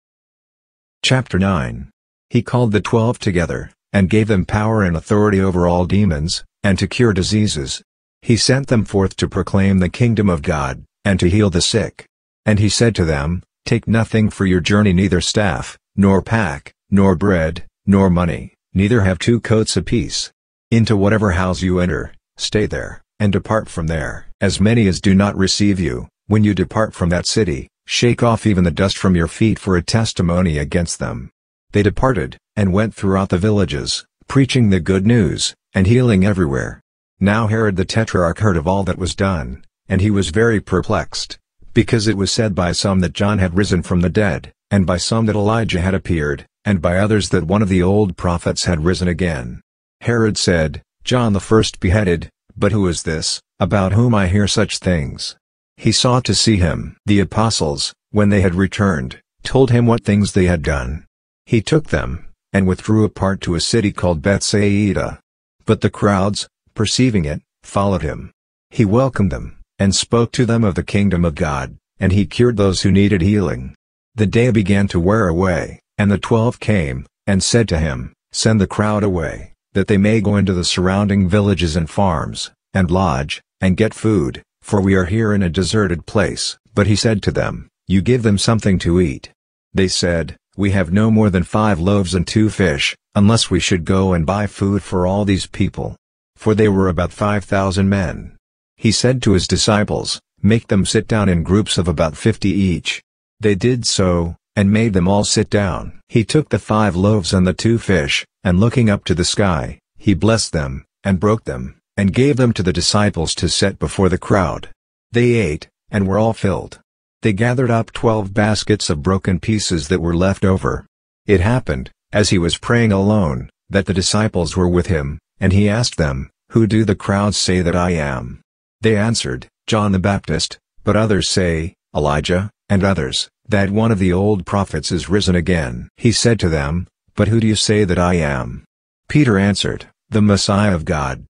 Chapter 9 He called the twelve together, and gave them power and authority over all demons, and to cure diseases. He sent them forth to proclaim the kingdom of God, and to heal the sick. And he said to them, Take nothing for your journey neither staff, nor pack, nor bread, nor money, neither have two coats apiece. Into whatever house you enter, stay there, and depart from there. As many as do not receive you, when you depart from that city, shake off even the dust from your feet for a testimony against them. They departed, and went throughout the villages, preaching the good news, and healing everywhere. Now Herod the Tetrarch heard of all that was done, and he was very perplexed, because it was said by some that John had risen from the dead, and by some that Elijah had appeared, and by others that one of the old prophets had risen again. Herod said, John the first beheaded, but who is this, about whom I hear such things? He sought to see him. The apostles, when they had returned, told him what things they had done. He took them, and withdrew apart to a city called Bethsaida. But the crowds, perceiving it, followed him. He welcomed them, and spoke to them of the kingdom of God, and he cured those who needed healing. The day began to wear away, and the twelve came, and said to him, Send the crowd away, that they may go into the surrounding villages and farms, and lodge, and get food, for we are here in a deserted place. But he said to them, You give them something to eat. They said, We have no more than five loaves and two fish, unless we should go and buy food for all these people. For they were about five thousand men. He said to his disciples, Make them sit down in groups of about fifty each. They did so, and made them all sit down. He took the five loaves and the two fish, and looking up to the sky, he blessed them, and broke them, and gave them to the disciples to set before the crowd. They ate, and were all filled. They gathered up twelve baskets of broken pieces that were left over. It happened, as he was praying alone, that the disciples were with him, and he asked them, Who do the crowds say that I am? They answered, John the Baptist, but others say, Elijah, and others, that one of the old prophets is risen again. He said to them, But who do you say that I am? Peter answered, The Messiah of God.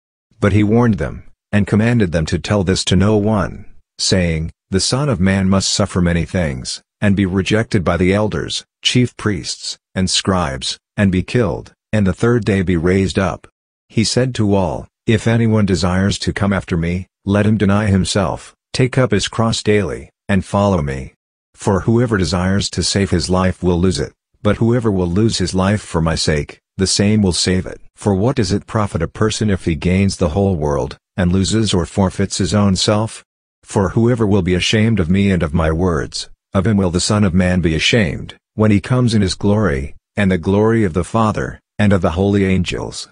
But he warned them, and commanded them to tell this to no one, saying, The Son of Man must suffer many things, and be rejected by the elders, chief priests, and scribes, and be killed, and the third day be raised up. He said to all, If anyone desires to come after me, let him deny himself, take up his cross daily, and follow me. For whoever desires to save his life will lose it, but whoever will lose his life for my sake, the same will save it. For what does it profit a person if he gains the whole world, and loses or forfeits his own self? For whoever will be ashamed of me and of my words, of him will the Son of Man be ashamed, when he comes in his glory, and the glory of the Father, and of the holy angels.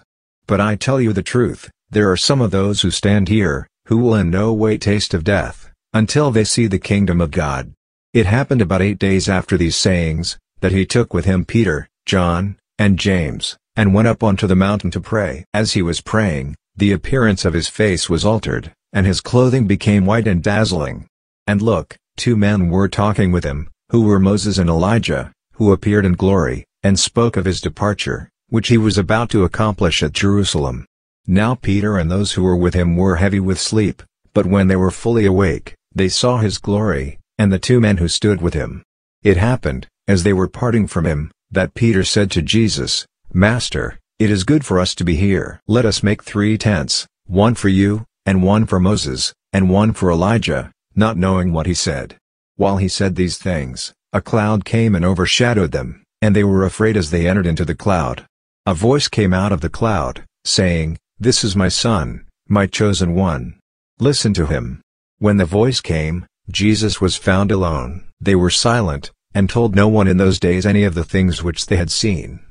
But I tell you the truth, there are some of those who stand here, who will in no way taste of death, until they see the kingdom of God. It happened about eight days after these sayings, that he took with him Peter, John, and James, and went up onto the mountain to pray. As he was praying, the appearance of his face was altered, and his clothing became white and dazzling. And look, two men were talking with him, who were Moses and Elijah, who appeared in glory, and spoke of his departure, which he was about to accomplish at Jerusalem. Now Peter and those who were with him were heavy with sleep, but when they were fully awake, they saw his glory, and the two men who stood with him. It happened, as they were parting from him, that Peter said to Jesus, Master, it is good for us to be here. Let us make three tents, one for you, and one for Moses, and one for Elijah, not knowing what he said. While he said these things, a cloud came and overshadowed them, and they were afraid as they entered into the cloud. A voice came out of the cloud, saying, this is my son, my chosen one. Listen to him. When the voice came, Jesus was found alone. They were silent, and told no one in those days any of the things which they had seen.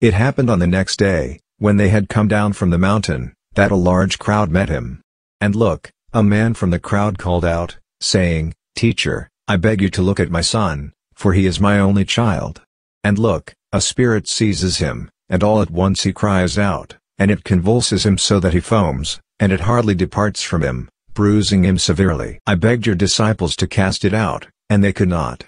It happened on the next day, when they had come down from the mountain, that a large crowd met him. And look, a man from the crowd called out, saying, Teacher, I beg you to look at my son, for he is my only child. And look, a spirit seizes him, and all at once he cries out, and it convulses him so that he foams, and it hardly departs from him, bruising him severely. I begged your disciples to cast it out, and they could not.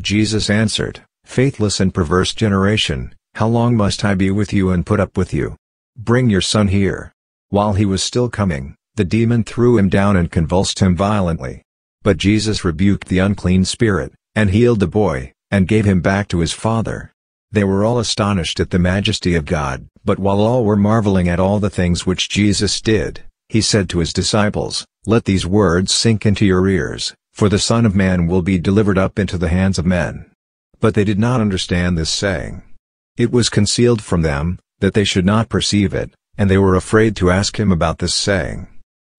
Jesus answered, Faithless and perverse generation, how long must I be with you and put up with you? Bring your son here. While he was still coming, the demon threw him down and convulsed him violently. But Jesus rebuked the unclean spirit, and healed the boy, and gave him back to his father. They were all astonished at the majesty of God, but while all were marveling at all the things which Jesus did, he said to his disciples, Let these words sink into your ears, for the Son of Man will be delivered up into the hands of men. But they did not understand this saying. It was concealed from them, that they should not perceive it, and they were afraid to ask him about this saying.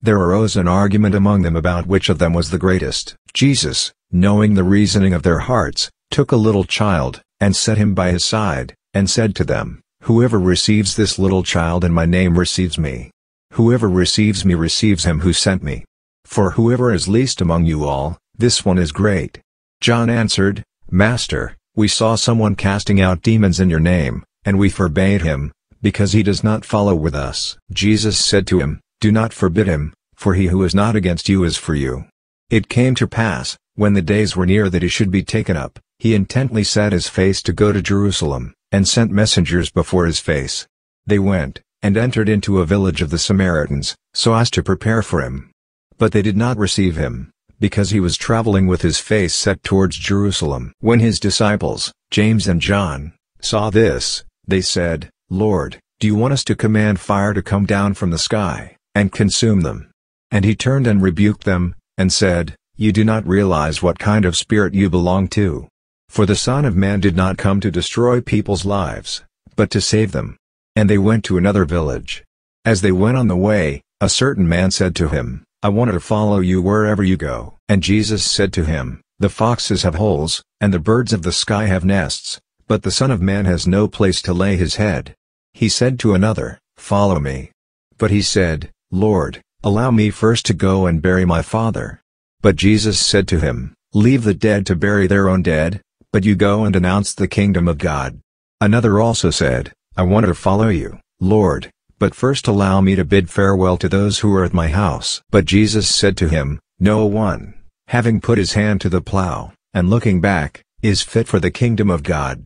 There arose an argument among them about which of them was the greatest. Jesus, knowing the reasoning of their hearts, took a little child, and set him by his side, and said to them, Whoever receives this little child in my name receives me. Whoever receives me receives him who sent me. For whoever is least among you all, this one is great. John answered, Master, we saw someone casting out demons in your name, and we forbade him, because he does not follow with us. Jesus said to him, do not forbid him, for he who is not against you is for you. It came to pass, when the days were near that he should be taken up, he intently set his face to go to Jerusalem, and sent messengers before his face. They went, and entered into a village of the Samaritans, so as to prepare for him. But they did not receive him, because he was traveling with his face set towards Jerusalem. When his disciples, James and John, saw this, they said, Lord, do you want us to command fire to come down from the sky? and consume them. And he turned and rebuked them, and said, You do not realize what kind of spirit you belong to. For the Son of Man did not come to destroy people's lives, but to save them. And they went to another village. As they went on the way, a certain man said to him, I want to follow you wherever you go. And Jesus said to him, The foxes have holes, and the birds of the sky have nests, but the Son of Man has no place to lay his head. He said to another, Follow me. But he said, Lord, allow me first to go and bury my father. But Jesus said to him, Leave the dead to bury their own dead, but you go and announce the kingdom of God. Another also said, I want to follow you, Lord, but first allow me to bid farewell to those who are at my house. But Jesus said to him, No one, having put his hand to the plow, and looking back, is fit for the kingdom of God.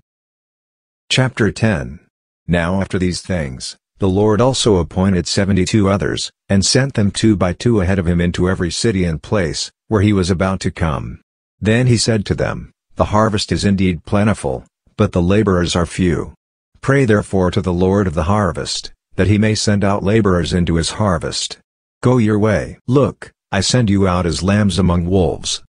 Chapter 10 Now after these things, the Lord also appointed seventy-two others, and sent them two by two ahead of him into every city and place, where he was about to come. Then he said to them, The harvest is indeed plentiful, but the laborers are few. Pray therefore to the Lord of the harvest, that he may send out laborers into his harvest. Go your way. Look, I send you out as lambs among wolves.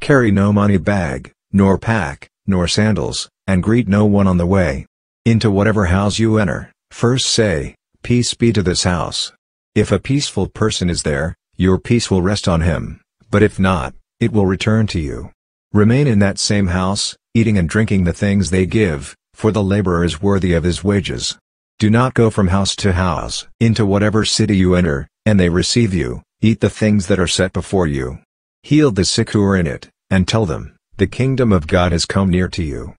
Carry no money bag, nor pack, nor sandals, and greet no one on the way. Into whatever house you enter, First say, Peace be to this house. If a peaceful person is there, your peace will rest on him, but if not, it will return to you. Remain in that same house, eating and drinking the things they give, for the laborer is worthy of his wages. Do not go from house to house. Into whatever city you enter, and they receive you, eat the things that are set before you. Heal the sick who are in it, and tell them, the kingdom of God has come near to you.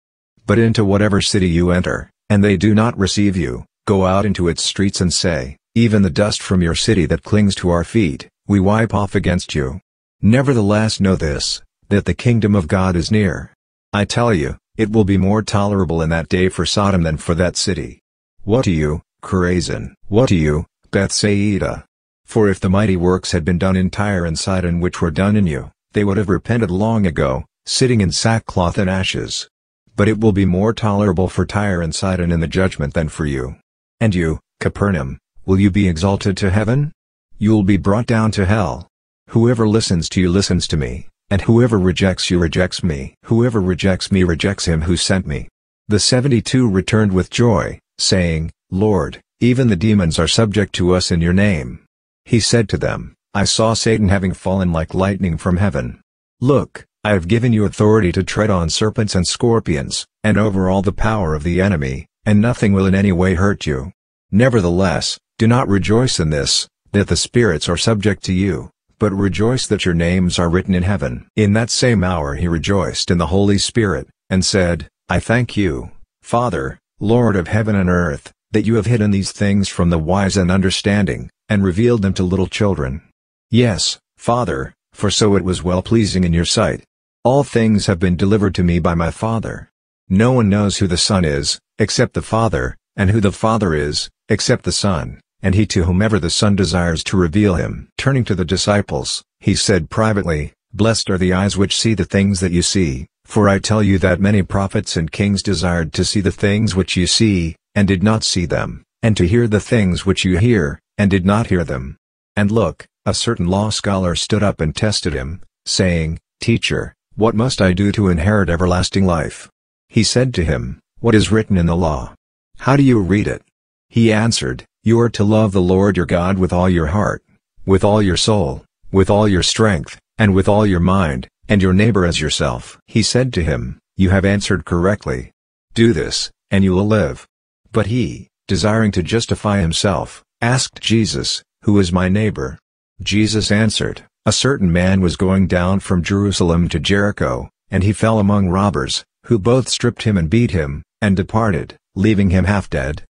But into whatever city you enter, and they do not receive you, Go out into its streets and say, Even the dust from your city that clings to our feet, we wipe off against you. Nevertheless know this, that the kingdom of God is near. I tell you, it will be more tolerable in that day for Sodom than for that city. What to you, Chorazin? What to you, Bethsaida? For if the mighty works had been done in Tyre and Sidon which were done in you, they would have repented long ago, sitting in sackcloth and ashes. But it will be more tolerable for Tyre and Sidon in the judgment than for you. And you, Capernaum, will you be exalted to heaven? You'll be brought down to hell. Whoever listens to you listens to me, and whoever rejects you rejects me. Whoever rejects me rejects him who sent me. The seventy-two returned with joy, saying, Lord, even the demons are subject to us in your name. He said to them, I saw Satan having fallen like lightning from heaven. Look, I have given you authority to tread on serpents and scorpions, and over all the power of the enemy, and nothing will in any way hurt you. Nevertheless, do not rejoice in this, that the spirits are subject to you, but rejoice that your names are written in heaven. In that same hour he rejoiced in the Holy Spirit, and said, I thank you, Father, Lord of heaven and earth, that you have hidden these things from the wise and understanding, and revealed them to little children. Yes, Father, for so it was well-pleasing in your sight. All things have been delivered to me by my Father. No one knows who the Son is, except the Father, and who the Father is, except the Son, and he to whomever the Son desires to reveal him. Turning to the disciples, he said privately, Blessed are the eyes which see the things that you see, for I tell you that many prophets and kings desired to see the things which you see, and did not see them, and to hear the things which you hear, and did not hear them. And look, a certain law scholar stood up and tested him, saying, Teacher, what must I do to inherit everlasting life? He said to him, What is written in the law? How do you read it? He answered, You are to love the Lord your God with all your heart, with all your soul, with all your strength, and with all your mind, and your neighbor as yourself. He said to him, You have answered correctly. Do this, and you will live. But he, desiring to justify himself, asked Jesus, Who is my neighbor? Jesus answered, A certain man was going down from Jerusalem to Jericho, and he fell among robbers, who both stripped him and beat him, and departed, leaving him half dead.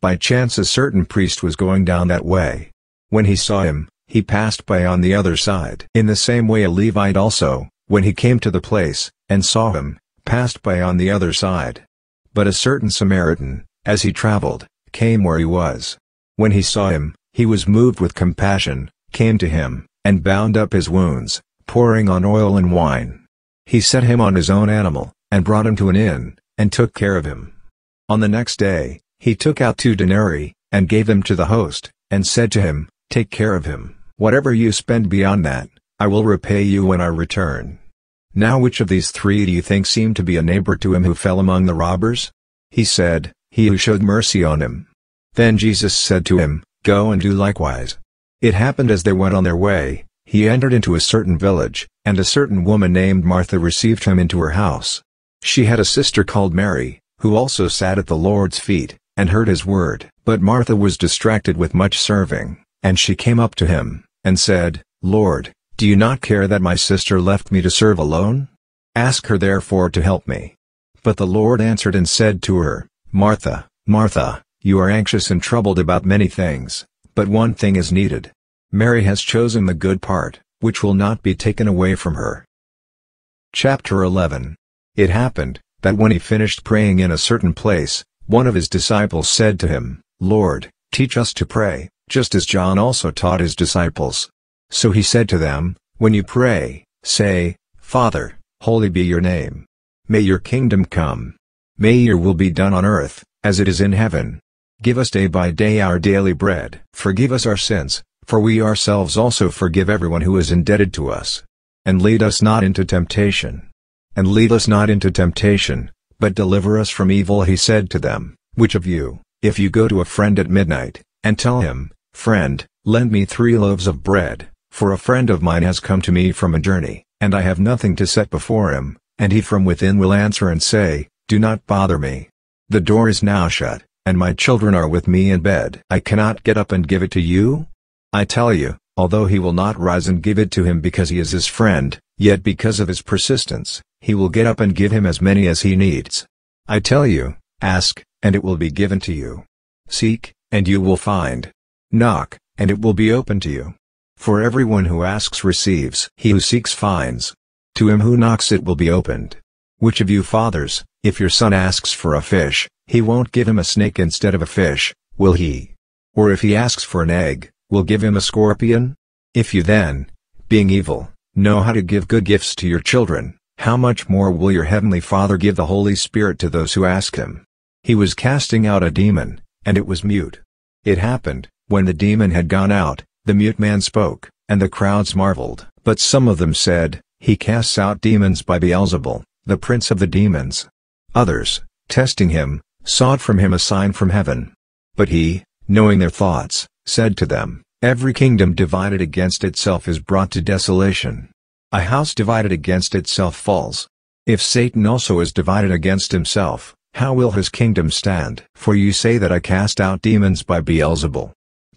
By chance a certain priest was going down that way. When he saw him, he passed by on the other side. In the same way a Levite also, when he came to the place, and saw him, passed by on the other side. But a certain Samaritan, as he traveled, came where he was. When he saw him, he was moved with compassion, came to him, and bound up his wounds, pouring on oil and wine. He set him on his own animal, and brought him to an inn, and took care of him. On the next day, he took out two denarii, and gave them to the host, and said to him, Take care of him, whatever you spend beyond that, I will repay you when I return. Now which of these three do you think seemed to be a neighbor to him who fell among the robbers? He said, He who showed mercy on him. Then Jesus said to him, Go and do likewise. It happened as they went on their way, he entered into a certain village, and a certain woman named Martha received him into her house. She had a sister called Mary, who also sat at the Lord's feet, and heard his word. But Martha was distracted with much serving, and she came up to him, and said, Lord, do you not care that my sister left me to serve alone? Ask her therefore to help me. But the Lord answered and said to her, Martha, Martha, you are anxious and troubled about many things, but one thing is needed. Mary has chosen the good part, which will not be taken away from her. Chapter 11 It happened, that when he finished praying in a certain place, one of his disciples said to him, Lord, teach us to pray, just as John also taught his disciples. So he said to them, When you pray, say, Father, holy be your name. May your kingdom come. May your will be done on earth, as it is in heaven. Give us day by day our daily bread. Forgive us our sins, for we ourselves also forgive everyone who is indebted to us. And lead us not into temptation. And lead us not into temptation, but deliver us from evil he said to them, Which of you, if you go to a friend at midnight, and tell him, Friend, lend me three loaves of bread, for a friend of mine has come to me from a journey, and I have nothing to set before him, and he from within will answer and say, Do not bother me. The door is now shut, and my children are with me in bed. I cannot get up and give it to you? I tell you, although he will not rise and give it to him because he is his friend, yet because of his persistence, he will get up and give him as many as he needs. I tell you, ask, and it will be given to you. Seek, and you will find. Knock, and it will be open to you. For everyone who asks receives. He who seeks finds. To him who knocks it will be opened. Which of you fathers, if your son asks for a fish, he won't give him a snake instead of a fish, will he? Or if he asks for an egg, will give him a scorpion? If you then, being evil, know how to give good gifts to your children, how much more will your heavenly Father give the Holy Spirit to those who ask him? He was casting out a demon, and it was mute. It happened, when the demon had gone out, the mute man spoke, and the crowds marveled. But some of them said, He casts out demons by Beelzebul, the prince of the demons. Others, testing him, sought from him a sign from heaven. But he, knowing their thoughts, said to them, Every kingdom divided against itself is brought to desolation. A house divided against itself falls. If Satan also is divided against himself, how will his kingdom stand? For you say that I cast out demons by Beelzebul.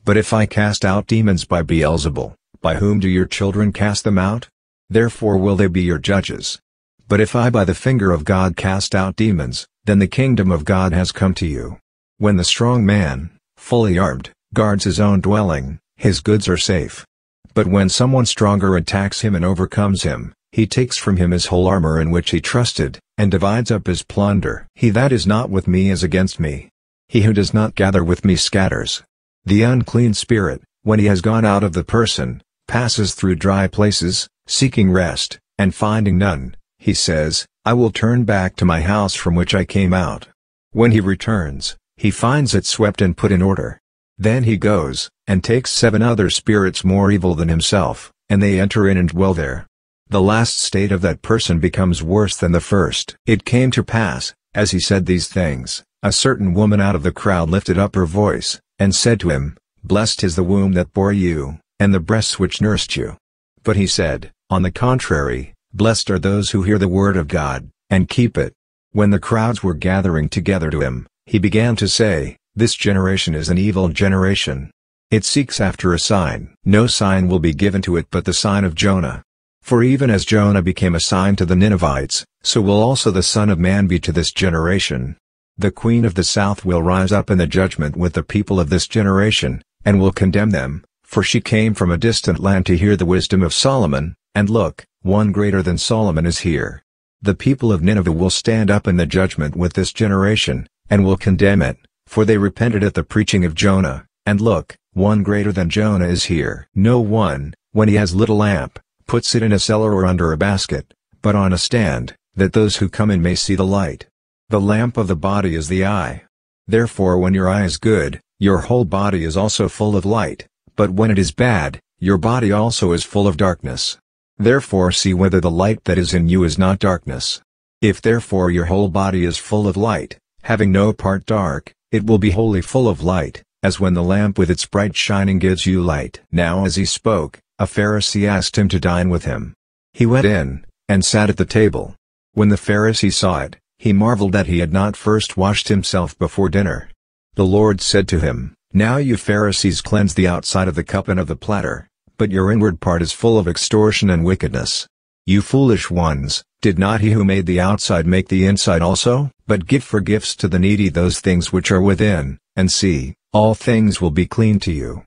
But if I cast out demons by Beelzebul, by whom do your children cast them out? Therefore will they be your judges. But if I by the finger of God cast out demons, then the kingdom of God has come to you. When the strong man, fully armed, guards his own dwelling, his goods are safe. But when someone stronger attacks him and overcomes him, he takes from him his whole armor in which he trusted, and divides up his plunder. He that is not with me is against me. He who does not gather with me scatters. The unclean spirit, when he has gone out of the person, passes through dry places, seeking rest, and finding none, he says, I will turn back to my house from which I came out. When he returns, he finds it swept and put in order. Then he goes, and takes seven other spirits more evil than himself, and they enter in and dwell there. The last state of that person becomes worse than the first. It came to pass, as he said these things, a certain woman out of the crowd lifted up her voice, and said to him, Blessed is the womb that bore you, and the breasts which nursed you. But he said, On the contrary, Blessed are those who hear the word of God, and keep it. When the crowds were gathering together to him, he began to say, This generation is an evil generation. It seeks after a sign. No sign will be given to it but the sign of Jonah. For even as Jonah became a sign to the Ninevites, so will also the Son of Man be to this generation. The Queen of the South will rise up in the judgment with the people of this generation, and will condemn them, for she came from a distant land to hear the wisdom of Solomon, and look, one greater than Solomon is here. The people of Nineveh will stand up in the judgment with this generation, and will condemn it, for they repented at the preaching of Jonah, and look, one greater than Jonah is here. No one, when he has little lamp, puts it in a cellar or under a basket, but on a stand, that those who come in may see the light. The lamp of the body is the eye. Therefore when your eye is good, your whole body is also full of light, but when it is bad, your body also is full of darkness. Therefore see whether the light that is in you is not darkness. If therefore your whole body is full of light, having no part dark, it will be wholly full of light, as when the lamp with its bright shining gives you light. Now as he spoke, a Pharisee asked him to dine with him. He went in, and sat at the table. When the Pharisee saw it, he marveled that he had not first washed himself before dinner. The Lord said to him, Now you Pharisees cleanse the outside of the cup and of the platter, but your inward part is full of extortion and wickedness. You foolish ones, did not he who made the outside make the inside also? But give for gifts to the needy those things which are within, and see, all things will be clean to you.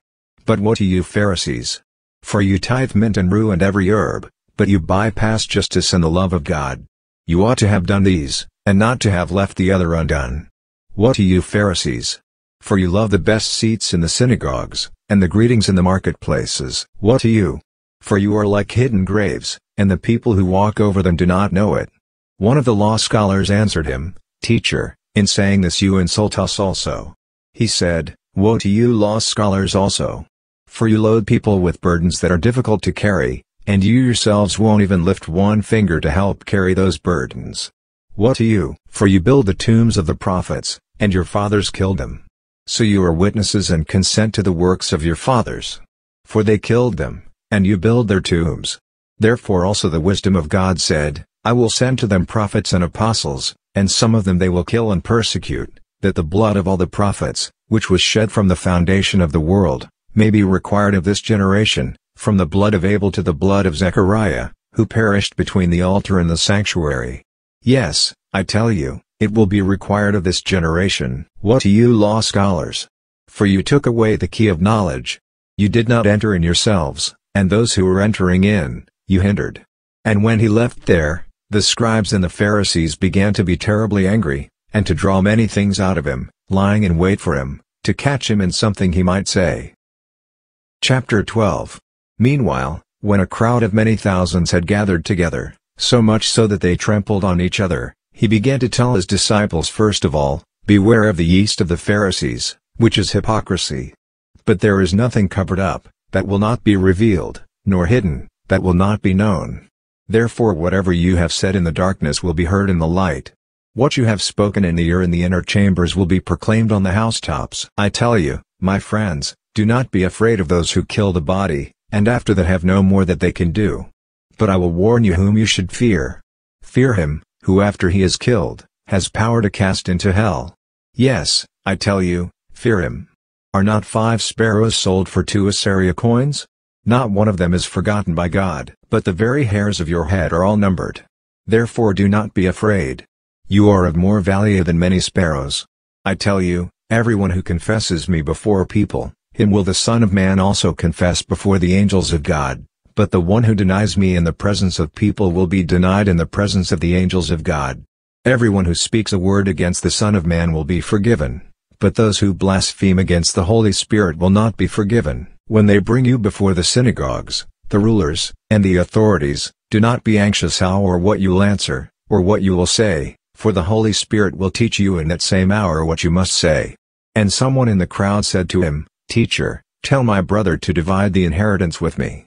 But what to you Pharisees? For you tithe mint and rue and every herb, but you bypass justice and the love of God. You ought to have done these, and not to have left the other undone. What to you Pharisees? For you love the best seats in the synagogues, and the greetings in the marketplaces. What to you? For you are like hidden graves, and the people who walk over them do not know it. One of the law scholars answered him, Teacher, in saying this you insult us also. He said, Woe to you law scholars also! For you load people with burdens that are difficult to carry, and you yourselves won't even lift one finger to help carry those burdens. Woe to you? For you build the tombs of the prophets, and your fathers killed them. So you are witnesses and consent to the works of your fathers. For they killed them, and you build their tombs. Therefore also the wisdom of God said, I will send to them prophets and apostles, and some of them they will kill and persecute, that the blood of all the prophets, which was shed from the foundation of the world, may be required of this generation, from the blood of Abel to the blood of Zechariah, who perished between the altar and the sanctuary. Yes, I tell you, it will be required of this generation. What to you law scholars? For you took away the key of knowledge. You did not enter in yourselves, and those who were entering in, you hindered. And when he left there, the scribes and the Pharisees began to be terribly angry, and to draw many things out of him, lying in wait for him, to catch him in something he might say. Chapter 12 Meanwhile, when a crowd of many thousands had gathered together, so much so that they trampled on each other, he began to tell his disciples first of all, Beware of the yeast of the Pharisees, which is hypocrisy. But there is nothing covered up, that will not be revealed, nor hidden, that will not be known. Therefore whatever you have said in the darkness will be heard in the light. What you have spoken in the ear in the inner chambers will be proclaimed on the housetops. I tell you, my friends, do not be afraid of those who kill the body, and after that have no more that they can do. But I will warn you whom you should fear. Fear him, who after he is killed, has power to cast into hell. Yes, I tell you, fear him. Are not five sparrows sold for two assarion coins? Not one of them is forgotten by God. But the very hairs of your head are all numbered. Therefore do not be afraid. You are of more value than many sparrows. I tell you, everyone who confesses me before people, him will the Son of Man also confess before the angels of God. But the one who denies me in the presence of people will be denied in the presence of the angels of God. Everyone who speaks a word against the Son of Man will be forgiven, but those who blaspheme against the Holy Spirit will not be forgiven. When they bring you before the synagogues, the rulers, and the authorities, do not be anxious how or what you will answer, or what you will say, for the Holy Spirit will teach you in that same hour what you must say. And someone in the crowd said to him, Teacher, tell my brother to divide the inheritance with me.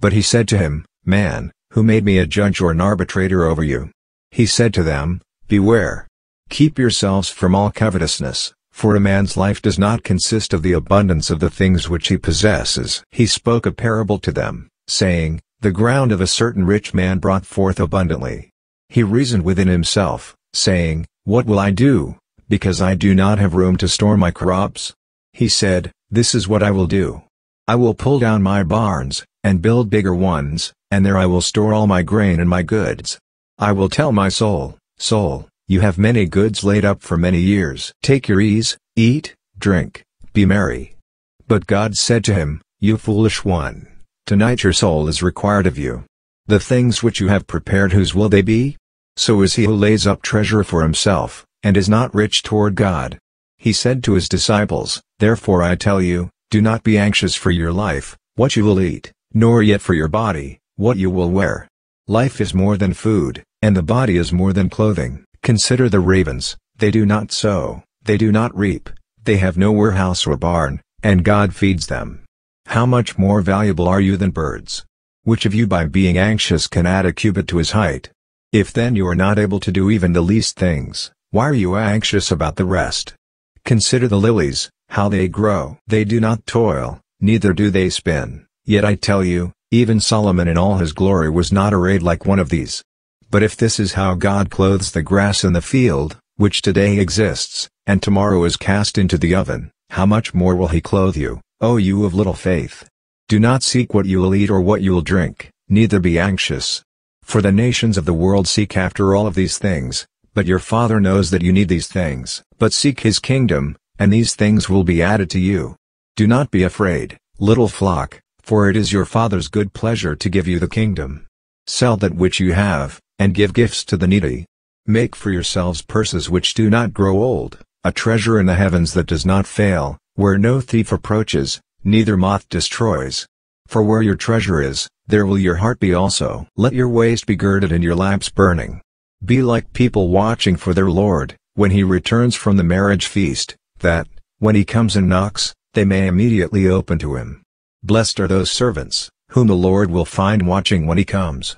But he said to him, Man, who made me a judge or an arbitrator over you? He said to them, Beware. Keep yourselves from all covetousness, for a man's life does not consist of the abundance of the things which he possesses. He spoke a parable to them, saying, The ground of a certain rich man brought forth abundantly. He reasoned within himself, saying, What will I do, because I do not have room to store my crops? He said, This is what I will do. I will pull down my barns, and build bigger ones, and there I will store all my grain and my goods. I will tell my soul, Soul, you have many goods laid up for many years. Take your ease, eat, drink, be merry. But God said to him, You foolish one, tonight your soul is required of you. The things which you have prepared whose will they be? So is he who lays up treasure for himself, and is not rich toward God. He said to his disciples, Therefore I tell you, do not be anxious for your life, what you will eat, nor yet for your body, what you will wear. Life is more than food, and the body is more than clothing. Consider the ravens, they do not sow, they do not reap, they have no warehouse or barn, and God feeds them. How much more valuable are you than birds? Which of you by being anxious can add a cubit to his height? If then you are not able to do even the least things, why are you anxious about the rest? Consider the lilies, how they grow. They do not toil, neither do they spin, yet I tell you, even Solomon in all his glory was not arrayed like one of these. But if this is how God clothes the grass in the field, which today exists, and tomorrow is cast into the oven, how much more will he clothe you, O you of little faith? Do not seek what you will eat or what you will drink, neither be anxious. For the nations of the world seek after all of these things, but your Father knows that you need these things. But seek his kingdom, and these things will be added to you. Do not be afraid, little flock, for it is your Father's good pleasure to give you the kingdom. Sell that which you have, and give gifts to the needy. Make for yourselves purses which do not grow old, a treasure in the heavens that does not fail, where no thief approaches, neither moth destroys. For where your treasure is, there will your heart be also. Let your waist be girded and your lamps burning. Be like people watching for their Lord, when he returns from the marriage feast, that, when he comes and knocks, they may immediately open to him. Blessed are those servants, whom the Lord will find watching when he comes.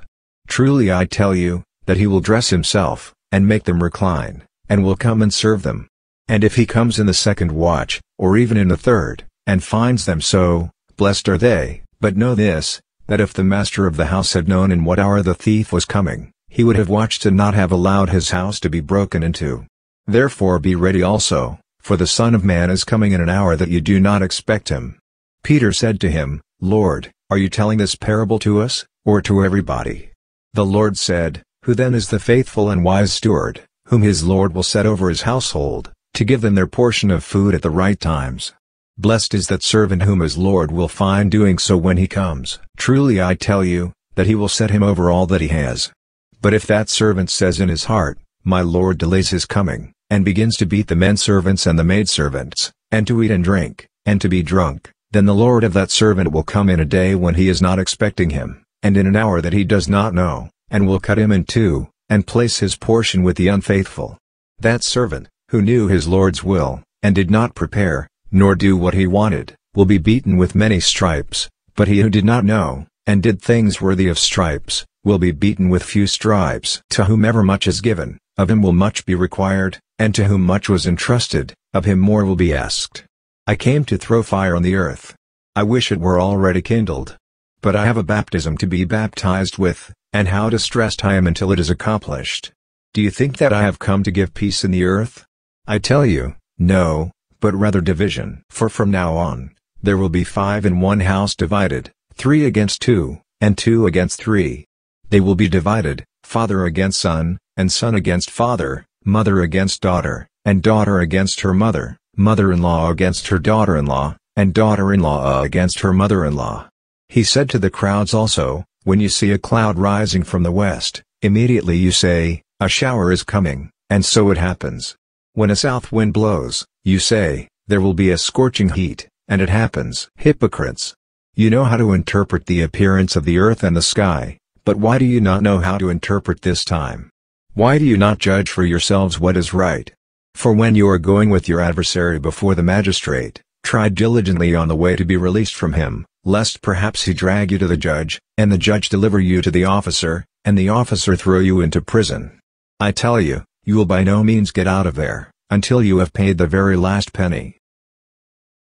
Truly I tell you, that he will dress himself, and make them recline, and will come and serve them. And if he comes in the second watch, or even in the third, and finds them so, blessed are they, but know this, that if the master of the house had known in what hour the thief was coming, he would have watched and not have allowed his house to be broken into. Therefore be ready also, for the Son of Man is coming in an hour that you do not expect him. Peter said to him, Lord, are you telling this parable to us, or to everybody? The Lord said, Who then is the faithful and wise steward, whom his Lord will set over his household, to give them their portion of food at the right times? Blessed is that servant whom his Lord will find doing so when he comes. Truly I tell you, that he will set him over all that he has. But if that servant says in his heart, My Lord delays his coming, and begins to beat the men servants and the maidservants, and to eat and drink, and to be drunk, then the Lord of that servant will come in a day when he is not expecting him, and in an hour that he does not know, and will cut him in two, and place his portion with the unfaithful. That servant, who knew his Lord's will, and did not prepare, nor do what he wanted, will be beaten with many stripes, but he who did not know, and did things worthy of stripes, will be beaten with few stripes. To whomever much is given, of him will much be required, and to whom much was entrusted, of him more will be asked. I came to throw fire on the earth. I wish it were already kindled. But I have a baptism to be baptized with, and how distressed I am until it is accomplished. Do you think that I have come to give peace in the earth? I tell you, no, but rather division. For from now on, there will be five in one house divided, three against two, and two against three. They will be divided, father against son, and son against father, mother against daughter, and daughter against her mother, mother-in-law against her daughter-in-law, and daughter-in-law against her mother-in-law. He said to the crowds also, When you see a cloud rising from the west, immediately you say, A shower is coming, and so it happens. When a south wind blows, you say, There will be a scorching heat, and it happens. Hypocrites! You know how to interpret the appearance of the earth and the sky, but why do you not know how to interpret this time? Why do you not judge for yourselves what is right? For when you are going with your adversary before the magistrate, try diligently on the way to be released from him, lest perhaps he drag you to the judge, and the judge deliver you to the officer, and the officer throw you into prison. I tell you, you will by no means get out of there, until you have paid the very last penny.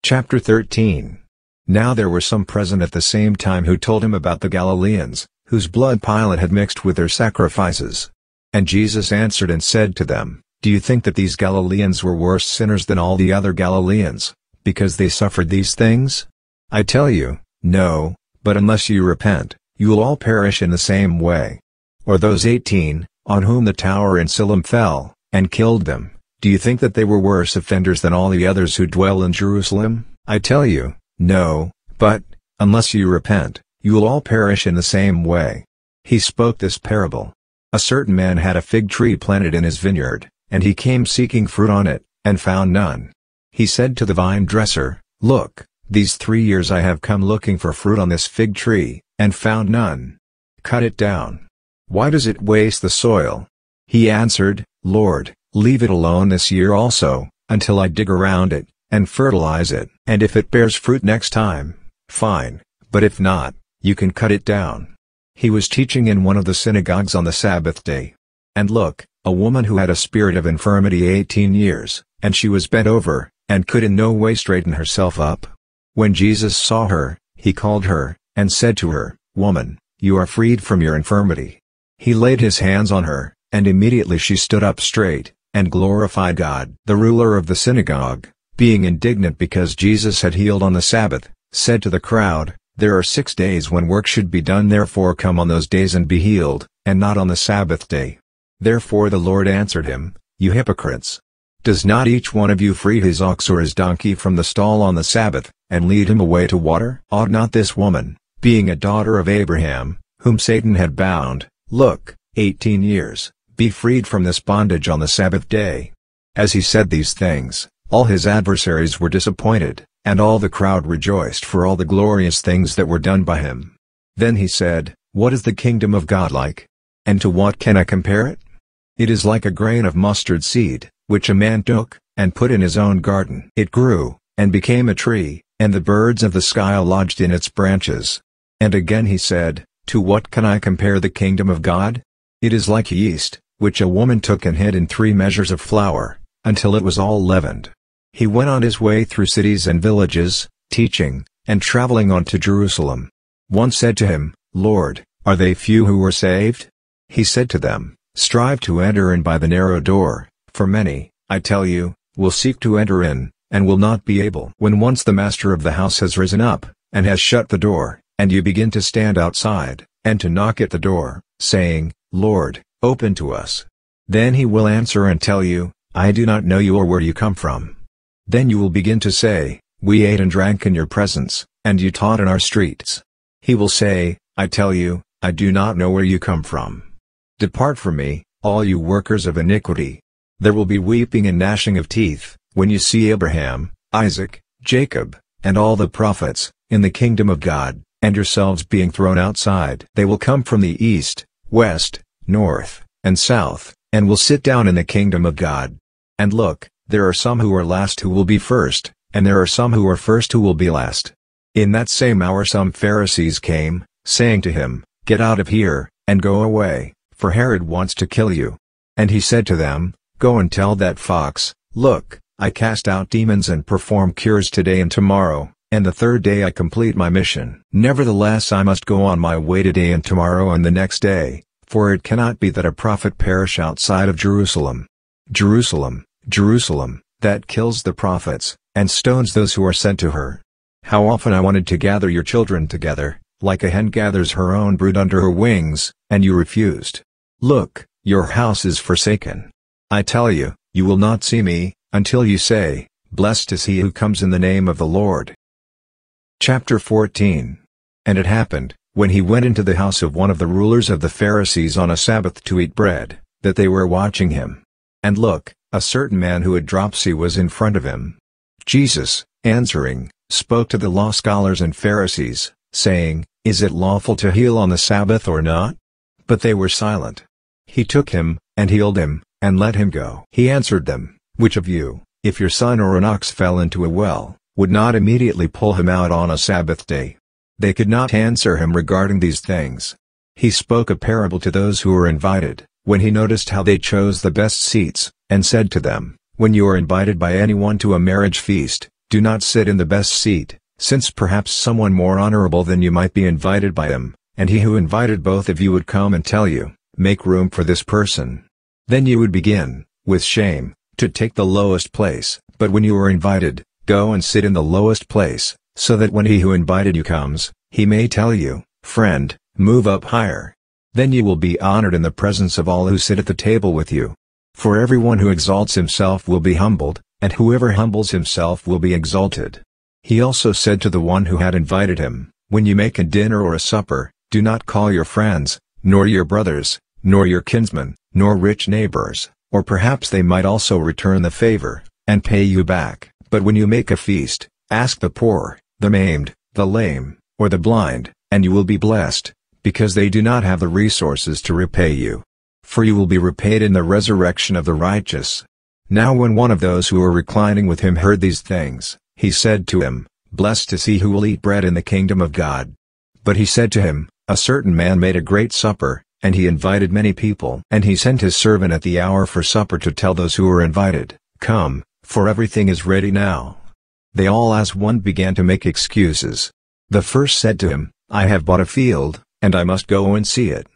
Chapter 13 now there were some present at the same time who told him about the Galileans, whose blood Pilate had mixed with their sacrifices. And Jesus answered and said to them, Do you think that these Galileans were worse sinners than all the other Galileans, because they suffered these things? I tell you, no, but unless you repent, you will all perish in the same way. Or those eighteen, on whom the tower in Siloam fell, and killed them, do you think that they were worse offenders than all the others who dwell in Jerusalem? I tell you, no, but, unless you repent, you will all perish in the same way. He spoke this parable. A certain man had a fig tree planted in his vineyard, and he came seeking fruit on it, and found none. He said to the vine dresser, Look, these three years I have come looking for fruit on this fig tree, and found none. Cut it down. Why does it waste the soil? He answered, Lord, leave it alone this year also, until I dig around it, and fertilize it. And if it bears fruit next time, fine, but if not, you can cut it down. He was teaching in one of the synagogues on the Sabbath day. And look, a woman who had a spirit of infirmity eighteen years, and she was bent over, and could in no way straighten herself up. When Jesus saw her, he called her, and said to her, Woman, you are freed from your infirmity. He laid his hands on her, and immediately she stood up straight, and glorified God. The ruler of the synagogue, being indignant because Jesus had healed on the Sabbath, said to the crowd, There are six days when work should be done therefore come on those days and be healed, and not on the Sabbath day. Therefore the Lord answered him, You hypocrites! Does not each one of you free his ox or his donkey from the stall on the Sabbath, and lead him away to water? Ought not this woman, being a daughter of Abraham, whom Satan had bound, look, eighteen years, be freed from this bondage on the Sabbath day? As he said these things, all his adversaries were disappointed, and all the crowd rejoiced for all the glorious things that were done by him. Then he said, What is the kingdom of God like? And to what can I compare it? It is like a grain of mustard seed, which a man took, and put in his own garden. It grew, and became a tree, and the birds of the sky lodged in its branches. And again he said, To what can I compare the kingdom of God? It is like yeast, which a woman took and hid in three measures of flour, until it was all leavened. He went on his way through cities and villages, teaching, and traveling on to Jerusalem. One said to him, Lord, are they few who are saved? He said to them, Strive to enter in by the narrow door, for many, I tell you, will seek to enter in, and will not be able. When once the master of the house has risen up, and has shut the door, and you begin to stand outside, and to knock at the door, saying, Lord, open to us. Then he will answer and tell you, I do not know you or where you come from. Then you will begin to say, We ate and drank in your presence, and you taught in our streets. He will say, I tell you, I do not know where you come from. Depart from me, all you workers of iniquity. There will be weeping and gnashing of teeth, when you see Abraham, Isaac, Jacob, and all the prophets, in the kingdom of God, and yourselves being thrown outside. They will come from the east, west, north, and south, and will sit down in the kingdom of God. And look, there are some who are last who will be first, and there are some who are first who will be last. In that same hour some Pharisees came, saying to him, Get out of here, and go away, for Herod wants to kill you. And he said to them, Go and tell that fox, Look, I cast out demons and perform cures today and tomorrow, and the third day I complete my mission. Nevertheless I must go on my way today and tomorrow and the next day, for it cannot be that a prophet perish outside of Jerusalem. Jerusalem, Jerusalem, that kills the prophets, and stones those who are sent to her. How often I wanted to gather your children together, like a hen gathers her own brood under her wings, and you refused. Look, your house is forsaken. I tell you, you will not see me, until you say, Blessed is he who comes in the name of the Lord. Chapter 14 And it happened, when he went into the house of one of the rulers of the Pharisees on a Sabbath to eat bread, that they were watching him. And look, a certain man who had dropsy was in front of him. Jesus, answering, spoke to the law scholars and Pharisees, saying, Is it lawful to heal on the Sabbath or not? But they were silent. He took him, and healed him, and let him go. He answered them, Which of you, if your son or an ox fell into a well, would not immediately pull him out on a Sabbath day? They could not answer him regarding these things. He spoke a parable to those who were invited, when he noticed how they chose the best seats, and said to them, When you are invited by anyone to a marriage feast, do not sit in the best seat, since perhaps someone more honorable than you might be invited by him, and he who invited both of you would come and tell you, Make room for this person. Then you would begin, with shame, to take the lowest place, but when you are invited, go and sit in the lowest place, so that when he who invited you comes, he may tell you, Friend, move up higher. Then you will be honored in the presence of all who sit at the table with you. For everyone who exalts himself will be humbled, and whoever humbles himself will be exalted. He also said to the one who had invited him, When you make a dinner or a supper, do not call your friends, nor your brothers, nor your kinsmen, nor rich neighbors, or perhaps they might also return the favor, and pay you back. But when you make a feast, ask the poor, the maimed, the lame, or the blind, and you will be blessed, because they do not have the resources to repay you. For you will be repaid in the resurrection of the righteous. Now when one of those who were reclining with him heard these things, he said to him, Blessed is he who will eat bread in the kingdom of God. But he said to him, A certain man made a great supper, and he invited many people. And he sent his servant at the hour for supper to tell those who were invited, Come, for everything is ready now. They all as one began to make excuses. The first said to him, I have bought a field, and I must go and see it.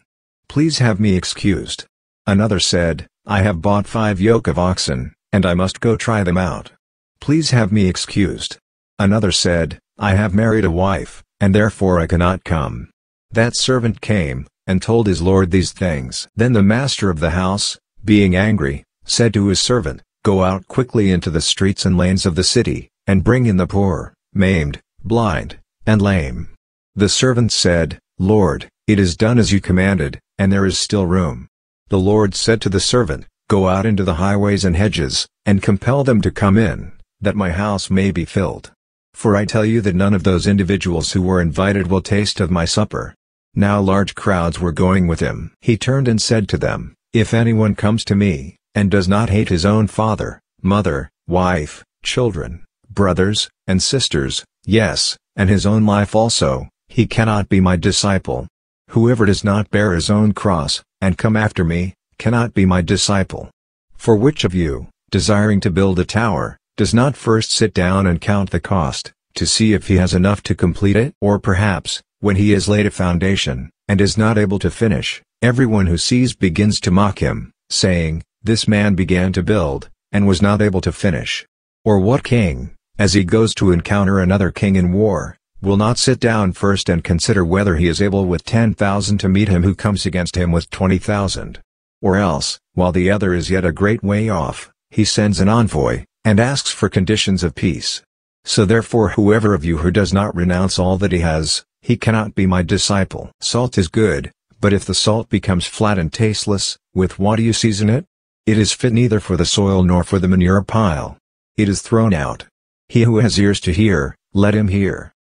Please have me excused. Another said, I have bought five yoke of oxen, and I must go try them out. Please have me excused. Another said, I have married a wife, and therefore I cannot come. That servant came, and told his lord these things. Then the master of the house, being angry, said to his servant, Go out quickly into the streets and lanes of the city, and bring in the poor, maimed, blind, and lame. The servant said, Lord, it is done as you commanded, and there is still room. The Lord said to the servant, Go out into the highways and hedges, and compel them to come in, that my house may be filled. For I tell you that none of those individuals who were invited will taste of my supper. Now large crowds were going with him. He turned and said to them, If anyone comes to me, and does not hate his own father, mother, wife, children, brothers, and sisters, yes, and his own life also, he cannot be my disciple. Whoever does not bear his own cross, and come after me, cannot be my disciple. For which of you, desiring to build a tower, does not first sit down and count the cost, to see if he has enough to complete it? Or perhaps, when he has laid a foundation, and is not able to finish, everyone who sees begins to mock him, saying, This man began to build, and was not able to finish. Or what king, as he goes to encounter another king in war, will not sit down first and consider whether he is able with 10,000 to meet him who comes against him with 20,000. Or else, while the other is yet a great way off, he sends an envoy, and asks for conditions of peace. So therefore whoever of you who does not renounce all that he has, he cannot be my disciple. Salt is good, but if the salt becomes flat and tasteless, with what do you season it? It is fit neither for the soil nor for the manure pile. It is thrown out. He who has ears to hear, let him hear.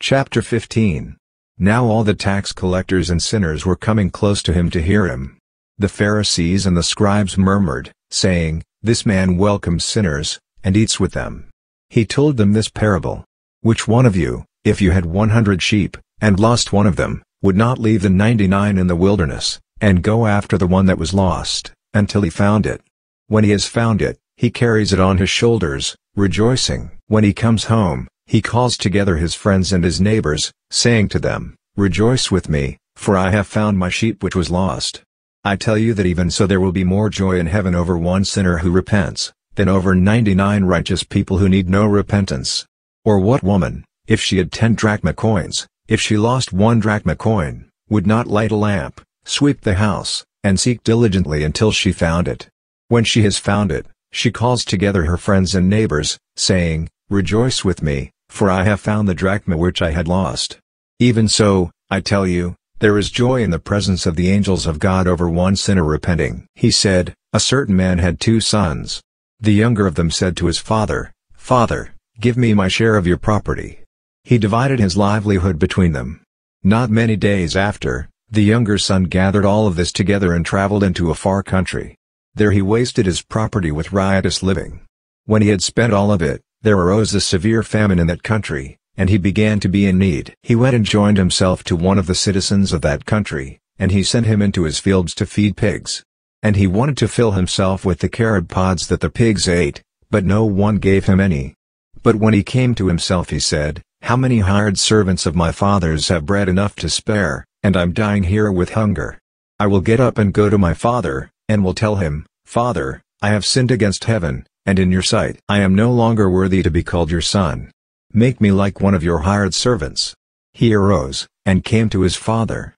Chapter 15 Now all the tax collectors and sinners were coming close to him to hear him. The Pharisees and the scribes murmured, saying, This man welcomes sinners, and eats with them. He told them this parable. Which one of you, if you had one hundred sheep, and lost one of them, would not leave the ninety-nine in the wilderness, and go after the one that was lost, until he found it? When he has found it, he carries it on his shoulders, rejoicing. When he comes home, he calls together his friends and his neighbors, saying to them, Rejoice with me, for I have found my sheep which was lost. I tell you that even so there will be more joy in heaven over one sinner who repents, than over ninety-nine righteous people who need no repentance. Or what woman, if she had ten drachma coins, if she lost one drachma coin, would not light a lamp, sweep the house, and seek diligently until she found it? When she has found it, she calls together her friends and neighbors, saying, Rejoice with me, for I have found the drachma which I had lost. Even so, I tell you, there is joy in the presence of the angels of God over one sinner repenting. He said, A certain man had two sons. The younger of them said to his father, Father, give me my share of your property. He divided his livelihood between them. Not many days after, the younger son gathered all of this together and traveled into a far country. There he wasted his property with riotous living. When he had spent all of it, there arose a severe famine in that country, and he began to be in need. He went and joined himself to one of the citizens of that country, and he sent him into his fields to feed pigs. And he wanted to fill himself with the carob pods that the pigs ate, but no one gave him any. But when he came to himself he said, How many hired servants of my father's have bread enough to spare, and I'm dying here with hunger. I will get up and go to my father, and will tell him, Father, I have sinned against heaven, and in your sight. I am no longer worthy to be called your son. Make me like one of your hired servants. He arose, and came to his father.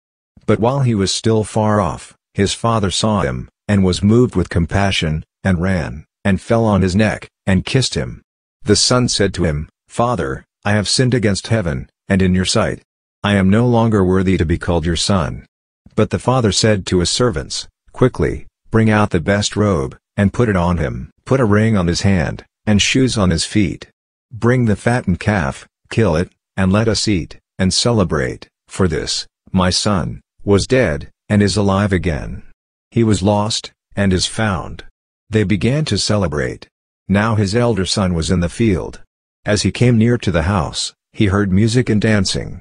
But while he was still far off, his father saw him, and was moved with compassion, and ran, and fell on his neck, and kissed him. The son said to him, Father, I have sinned against heaven, and in your sight. I am no longer worthy to be called your son. But the father said to his servants, Quickly, bring out the best robe, and put it on him. Put a ring on his hand, and shoes on his feet. Bring the fattened calf, kill it, and let us eat, and celebrate, for this, my son, was dead, and is alive again. He was lost, and is found. They began to celebrate. Now his elder son was in the field. As he came near to the house, he heard music and dancing.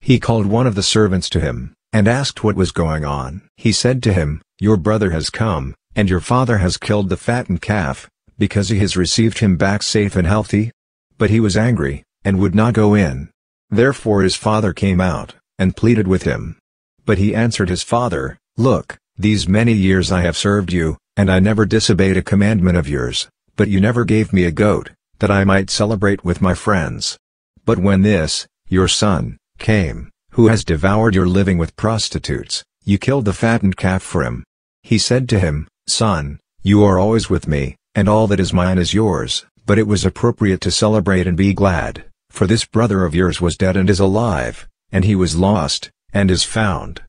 He called one of the servants to him, and asked what was going on. He said to him, Your brother has come, and your father has killed the fattened calf, because he has received him back safe and healthy? But he was angry, and would not go in. Therefore his father came out, and pleaded with him. But he answered his father, Look, these many years I have served you, and I never disobeyed a commandment of yours, but you never gave me a goat, that I might celebrate with my friends. But when this, your son, came, who has devoured your living with prostitutes, you killed the fattened calf for him. He said to him, Son, you are always with me, and all that is mine is yours, but it was appropriate to celebrate and be glad, for this brother of yours was dead and is alive, and he was lost, and is found.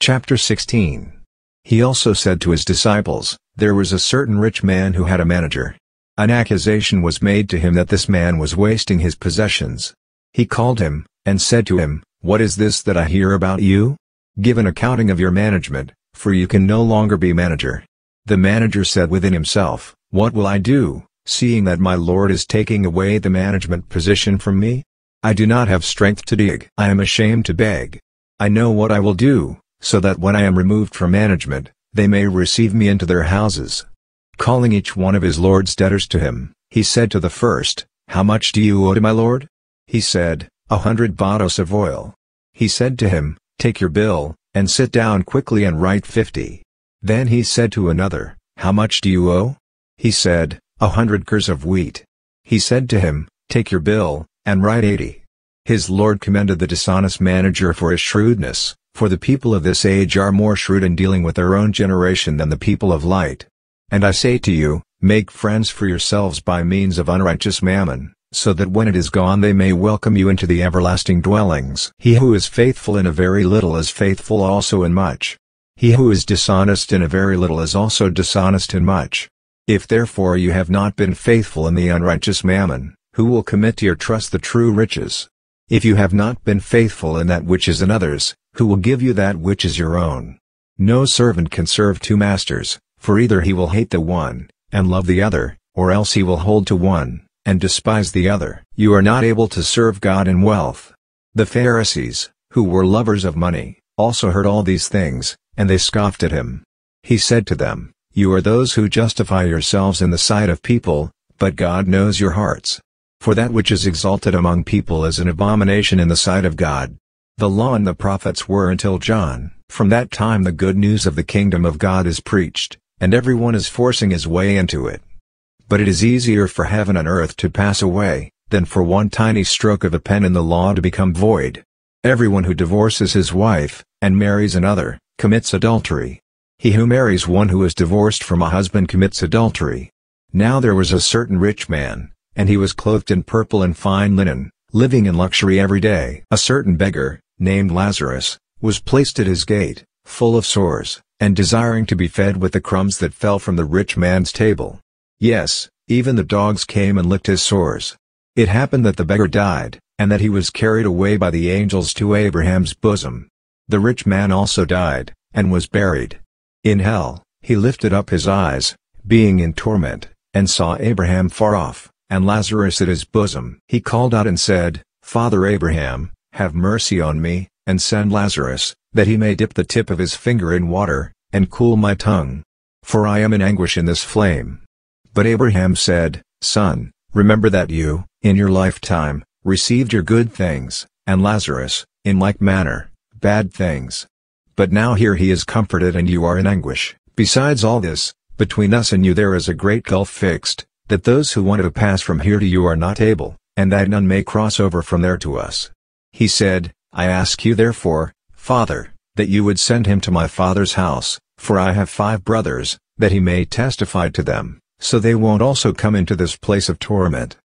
Chapter 16 He also said to his disciples, There was a certain rich man who had a manager. An accusation was made to him that this man was wasting his possessions. He called him, and said to him, What is this that I hear about you? Give an accounting of your management, for you can no longer be manager. The manager said within himself, What will I do, seeing that my lord is taking away the management position from me? I do not have strength to dig. I am ashamed to beg. I know what I will do, so that when I am removed from management, they may receive me into their houses. Calling each one of his lord's debtors to him, he said to the first, How much do you owe to my lord? He said, A hundred batos of oil. He said to him, Take your bill, and sit down quickly and write fifty. Then he said to another, How much do you owe? He said, A hundred cors of wheat. He said to him, Take your bill, and write eighty. His lord commended the dishonest manager for his shrewdness, for the people of this age are more shrewd in dealing with their own generation than the people of light. And I say to you, make friends for yourselves by means of unrighteous mammon, so that when it is gone they may welcome you into the everlasting dwellings. He who is faithful in a very little is faithful also in much. He who is dishonest in a very little is also dishonest in much. If therefore you have not been faithful in the unrighteous mammon, who will commit to your trust the true riches? If you have not been faithful in that which is another's, who will give you that which is your own? No servant can serve two masters, for either he will hate the one, and love the other, or else he will hold to one, and despise the other. You are not able to serve God in wealth. The Pharisees, who were lovers of money, also heard all these things, and they scoffed at him. He said to them, You are those who justify yourselves in the sight of people, but God knows your hearts. For that which is exalted among people is an abomination in the sight of God. The law and the prophets were until John. From that time the good news of the kingdom of God is preached, and everyone is forcing his way into it. But it is easier for heaven and earth to pass away, than for one tiny stroke of a pen in the law to become void. Everyone who divorces his wife, and marries another, commits adultery. He who marries one who is divorced from a husband commits adultery. Now there was a certain rich man, and he was clothed in purple and fine linen, living in luxury every day. A certain beggar, named Lazarus, was placed at his gate, full of sores, and desiring to be fed with the crumbs that fell from the rich man's table. Yes, even the dogs came and licked his sores. It happened that the beggar died, and that he was carried away by the angels to Abraham's bosom. The rich man also died, and was buried. In hell, he lifted up his eyes, being in torment, and saw Abraham far off, and Lazarus at his bosom. He called out and said, Father Abraham, have mercy on me, and send Lazarus, that he may dip the tip of his finger in water, and cool my tongue. For I am in anguish in this flame. But Abraham said, Son, remember that you, in your lifetime, received your good things, and Lazarus, in like manner, bad things. But now here he is comforted and you are in anguish. Besides all this, between us and you there is a great gulf fixed, that those who want to pass from here to you are not able, and that none may cross over from there to us. He said, I ask you therefore, Father, that you would send him to my father's house, for I have five brothers, that he may testify to them, so they won't also come into this place of torment.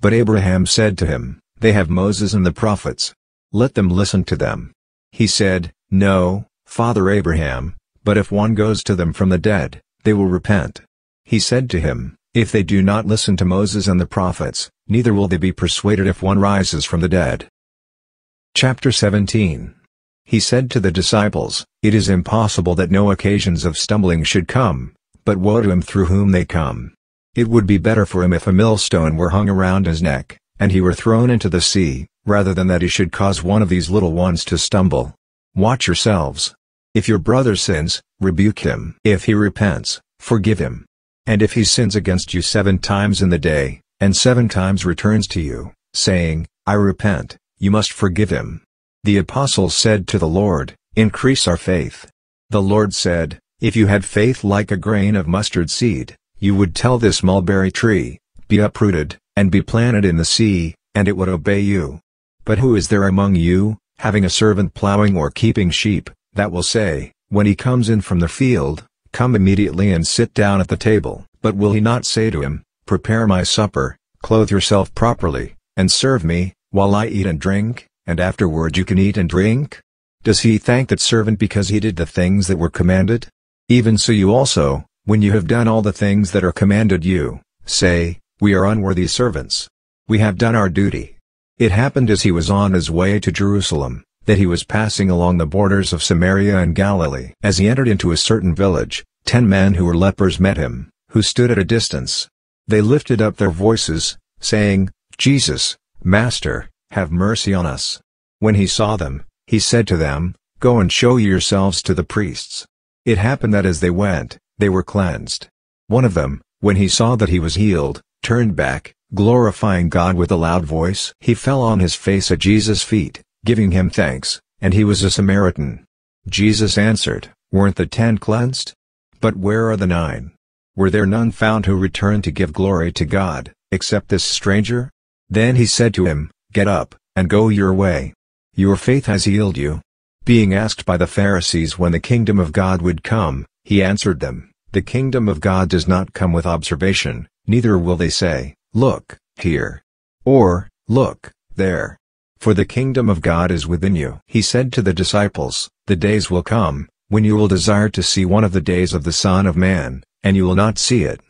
But Abraham said to him, They have Moses and the prophets. Let them listen to them. He said, No, Father Abraham, but if one goes to them from the dead, they will repent. He said to him, If they do not listen to Moses and the prophets, neither will they be persuaded if one rises from the dead. Chapter 17 He said to the disciples, It is impossible that no occasions of stumbling should come, but woe to him through whom they come. It would be better for him if a millstone were hung around his neck, and he were thrown into the sea, rather than that he should cause one of these little ones to stumble. Watch yourselves. If your brother sins, rebuke him. If he repents, forgive him. And if he sins against you seven times in the day, and seven times returns to you, saying, I repent, you must forgive him. The apostles said to the Lord, Increase our faith. The Lord said, If you had faith like a grain of mustard seed, you would tell this mulberry tree, Be uprooted, and be planted in the sea, and it would obey you. But who is there among you, having a servant plowing or keeping sheep, that will say, when he comes in from the field, Come immediately and sit down at the table. But will he not say to him, Prepare my supper, clothe yourself properly, and serve me, while I eat and drink, and afterward you can eat and drink? Does he thank that servant because he did the things that were commanded? Even so you also, when you have done all the things that are commanded you, say, We are unworthy servants. We have done our duty. It happened as he was on his way to Jerusalem, that he was passing along the borders of Samaria and Galilee. As he entered into a certain village, ten men who were lepers met him, who stood at a distance. They lifted up their voices, saying, Jesus, Master, have mercy on us. When he saw them, he said to them, Go and show yourselves to the priests. It happened that as they went, they were cleansed. One of them, when he saw that he was healed, turned back, glorifying God with a loud voice. He fell on his face at Jesus' feet, giving him thanks, and he was a Samaritan. Jesus answered, Weren't the ten cleansed? But where are the nine? Were there none found who returned to give glory to God, except this stranger? Then he said to him, Get up, and go your way. Your faith has healed you. Being asked by the Pharisees when the kingdom of God would come, he answered them, The kingdom of God does not come with observation, neither will they say, Look, here. Or, Look, there. For the kingdom of God is within you. He said to the disciples, The days will come, when you will desire to see one of the days of the Son of Man, and you will not see it.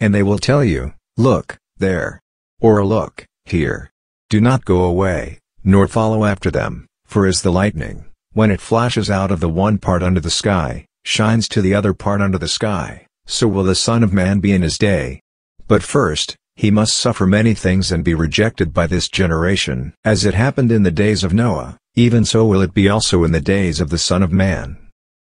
And they will tell you, Look, there. Or look, here. Do not go away, nor follow after them, for as the lightning, when it flashes out of the one part under the sky, shines to the other part under the sky, so will the Son of Man be in his day. But first, he must suffer many things and be rejected by this generation. As it happened in the days of Noah, even so will it be also in the days of the Son of Man.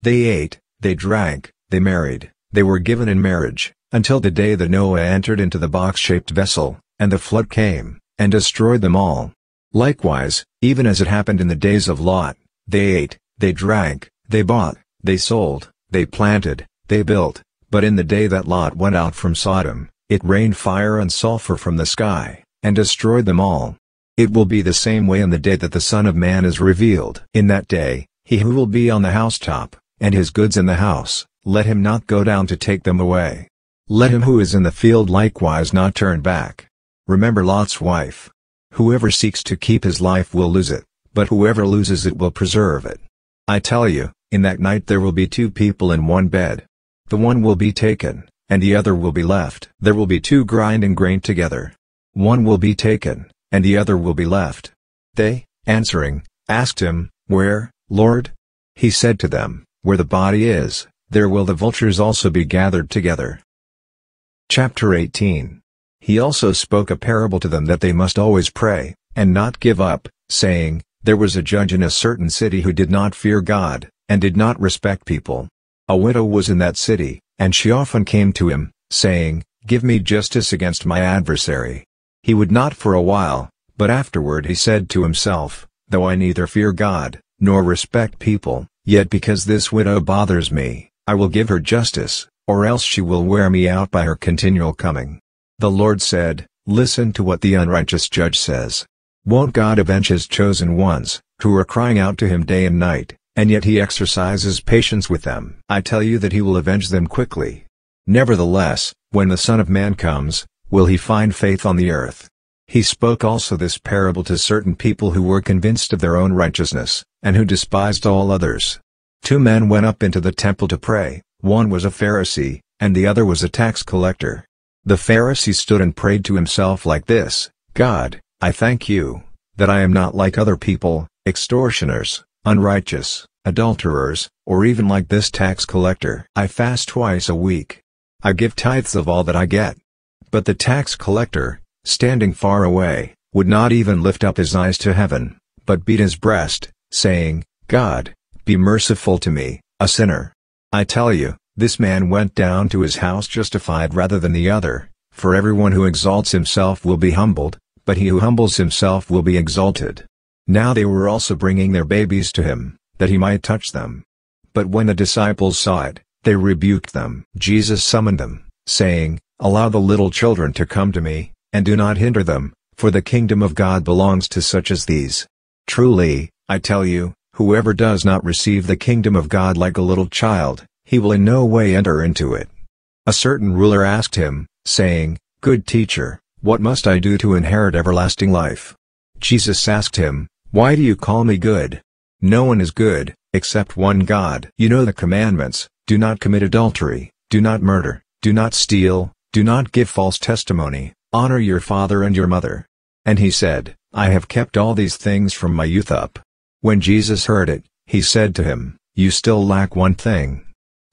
They ate, they drank, they married, they were given in marriage, until the day that Noah entered into the box-shaped vessel, and the flood came, and destroyed them all. Likewise, even as it happened in the days of Lot, they ate, they drank, they bought, they sold, they planted, they built, but in the day that Lot went out from Sodom, it rained fire and sulfur from the sky, and destroyed them all. It will be the same way in the day that the Son of Man is revealed. In that day, he who will be on the housetop, and his goods in the house, let him not go down to take them away. Let him who is in the field likewise not turn back. Remember Lot's wife. Whoever seeks to keep his life will lose it, but whoever loses it will preserve it. I tell you, in that night there will be two people in one bed. The one will be taken, and the other will be left. There will be two grinding grain together. One will be taken, and the other will be left. They, answering, asked him, Where, Lord? He said to them, Where the body is, there will the vultures also be gathered together. Chapter 18 He also spoke a parable to them that they must always pray, and not give up, saying, There was a judge in a certain city who did not fear God, and did not respect people. A widow was in that city, and she often came to him, saying, Give me justice against my adversary. He would not for a while, but afterward he said to himself, Though I neither fear God, nor respect people, yet because this widow bothers me, I will give her justice, or else she will wear me out by her continual coming. The Lord said, Listen to what the unrighteous judge says. Won't God avenge his chosen ones, who are crying out to him day and night, and yet he exercises patience with them? I tell you that he will avenge them quickly. Nevertheless, when the Son of Man comes, will he find faith on the earth? He spoke also this parable to certain people who were convinced of their own righteousness, and who despised all others. Two men went up into the temple to pray, one was a Pharisee, and the other was a tax collector. The Pharisee stood and prayed to himself like this, God, I thank you, that I am not like other people, extortioners, unrighteous, adulterers, or even like this tax collector. I fast twice a week. I give tithes of all that I get. But the tax collector, standing far away, would not even lift up his eyes to heaven, but beat his breast, saying, God, be merciful to me, a sinner. I tell you, this man went down to his house justified rather than the other, for everyone who exalts himself will be humbled, but he who humbles himself will be exalted. Now they were also bringing their babies to him, that he might touch them. But when the disciples saw it, they rebuked them. Jesus summoned them, saying, Allow the little children to come to me, and do not hinder them, for the kingdom of God belongs to such as these. Truly, I tell you, whoever does not receive the kingdom of God like a little child, he will in no way enter into it. A certain ruler asked him, saying, Good teacher, what must I do to inherit everlasting life? Jesus asked him, Why do you call me good? No one is good, except one God. You know the commandments, do not commit adultery, do not murder, do not steal, do not give false testimony, honor your father and your mother. And he said, I have kept all these things from my youth up. When Jesus heard it, he said to him, You still lack one thing.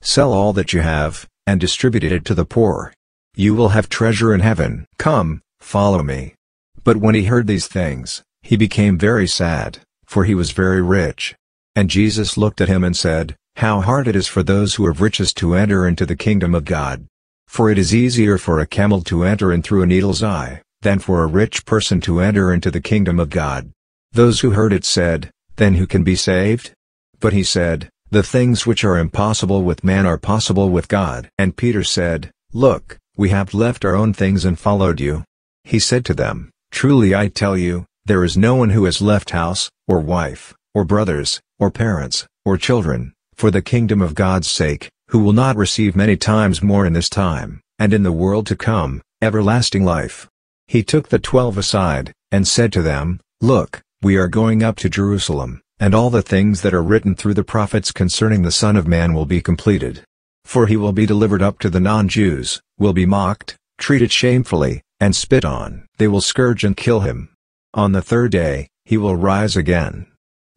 Sell all that you have, and distribute it to the poor, you will have treasure in heaven. Come, follow me. But when he heard these things, he became very sad, for he was very rich. And Jesus looked at him and said, How hard it is for those who have riches to enter into the kingdom of God. For it is easier for a camel to enter in through a needle's eye, than for a rich person to enter into the kingdom of God. Those who heard it said, Then who can be saved? But he said, The things which are impossible with man are possible with God. And Peter said, Look, we have left our own things and followed you. He said to them, Truly I tell you, there is no one who has left house, or wife, or brothers, or parents, or children, for the kingdom of God's sake, who will not receive many times more in this time, and in the world to come, everlasting life. He took the twelve aside, and said to them, Look, we are going up to Jerusalem, and all the things that are written through the prophets concerning the Son of Man will be completed. For he will be delivered up to the non-Jews, will be mocked, treated shamefully, and spit on. They will scourge and kill him. On the third day, he will rise again.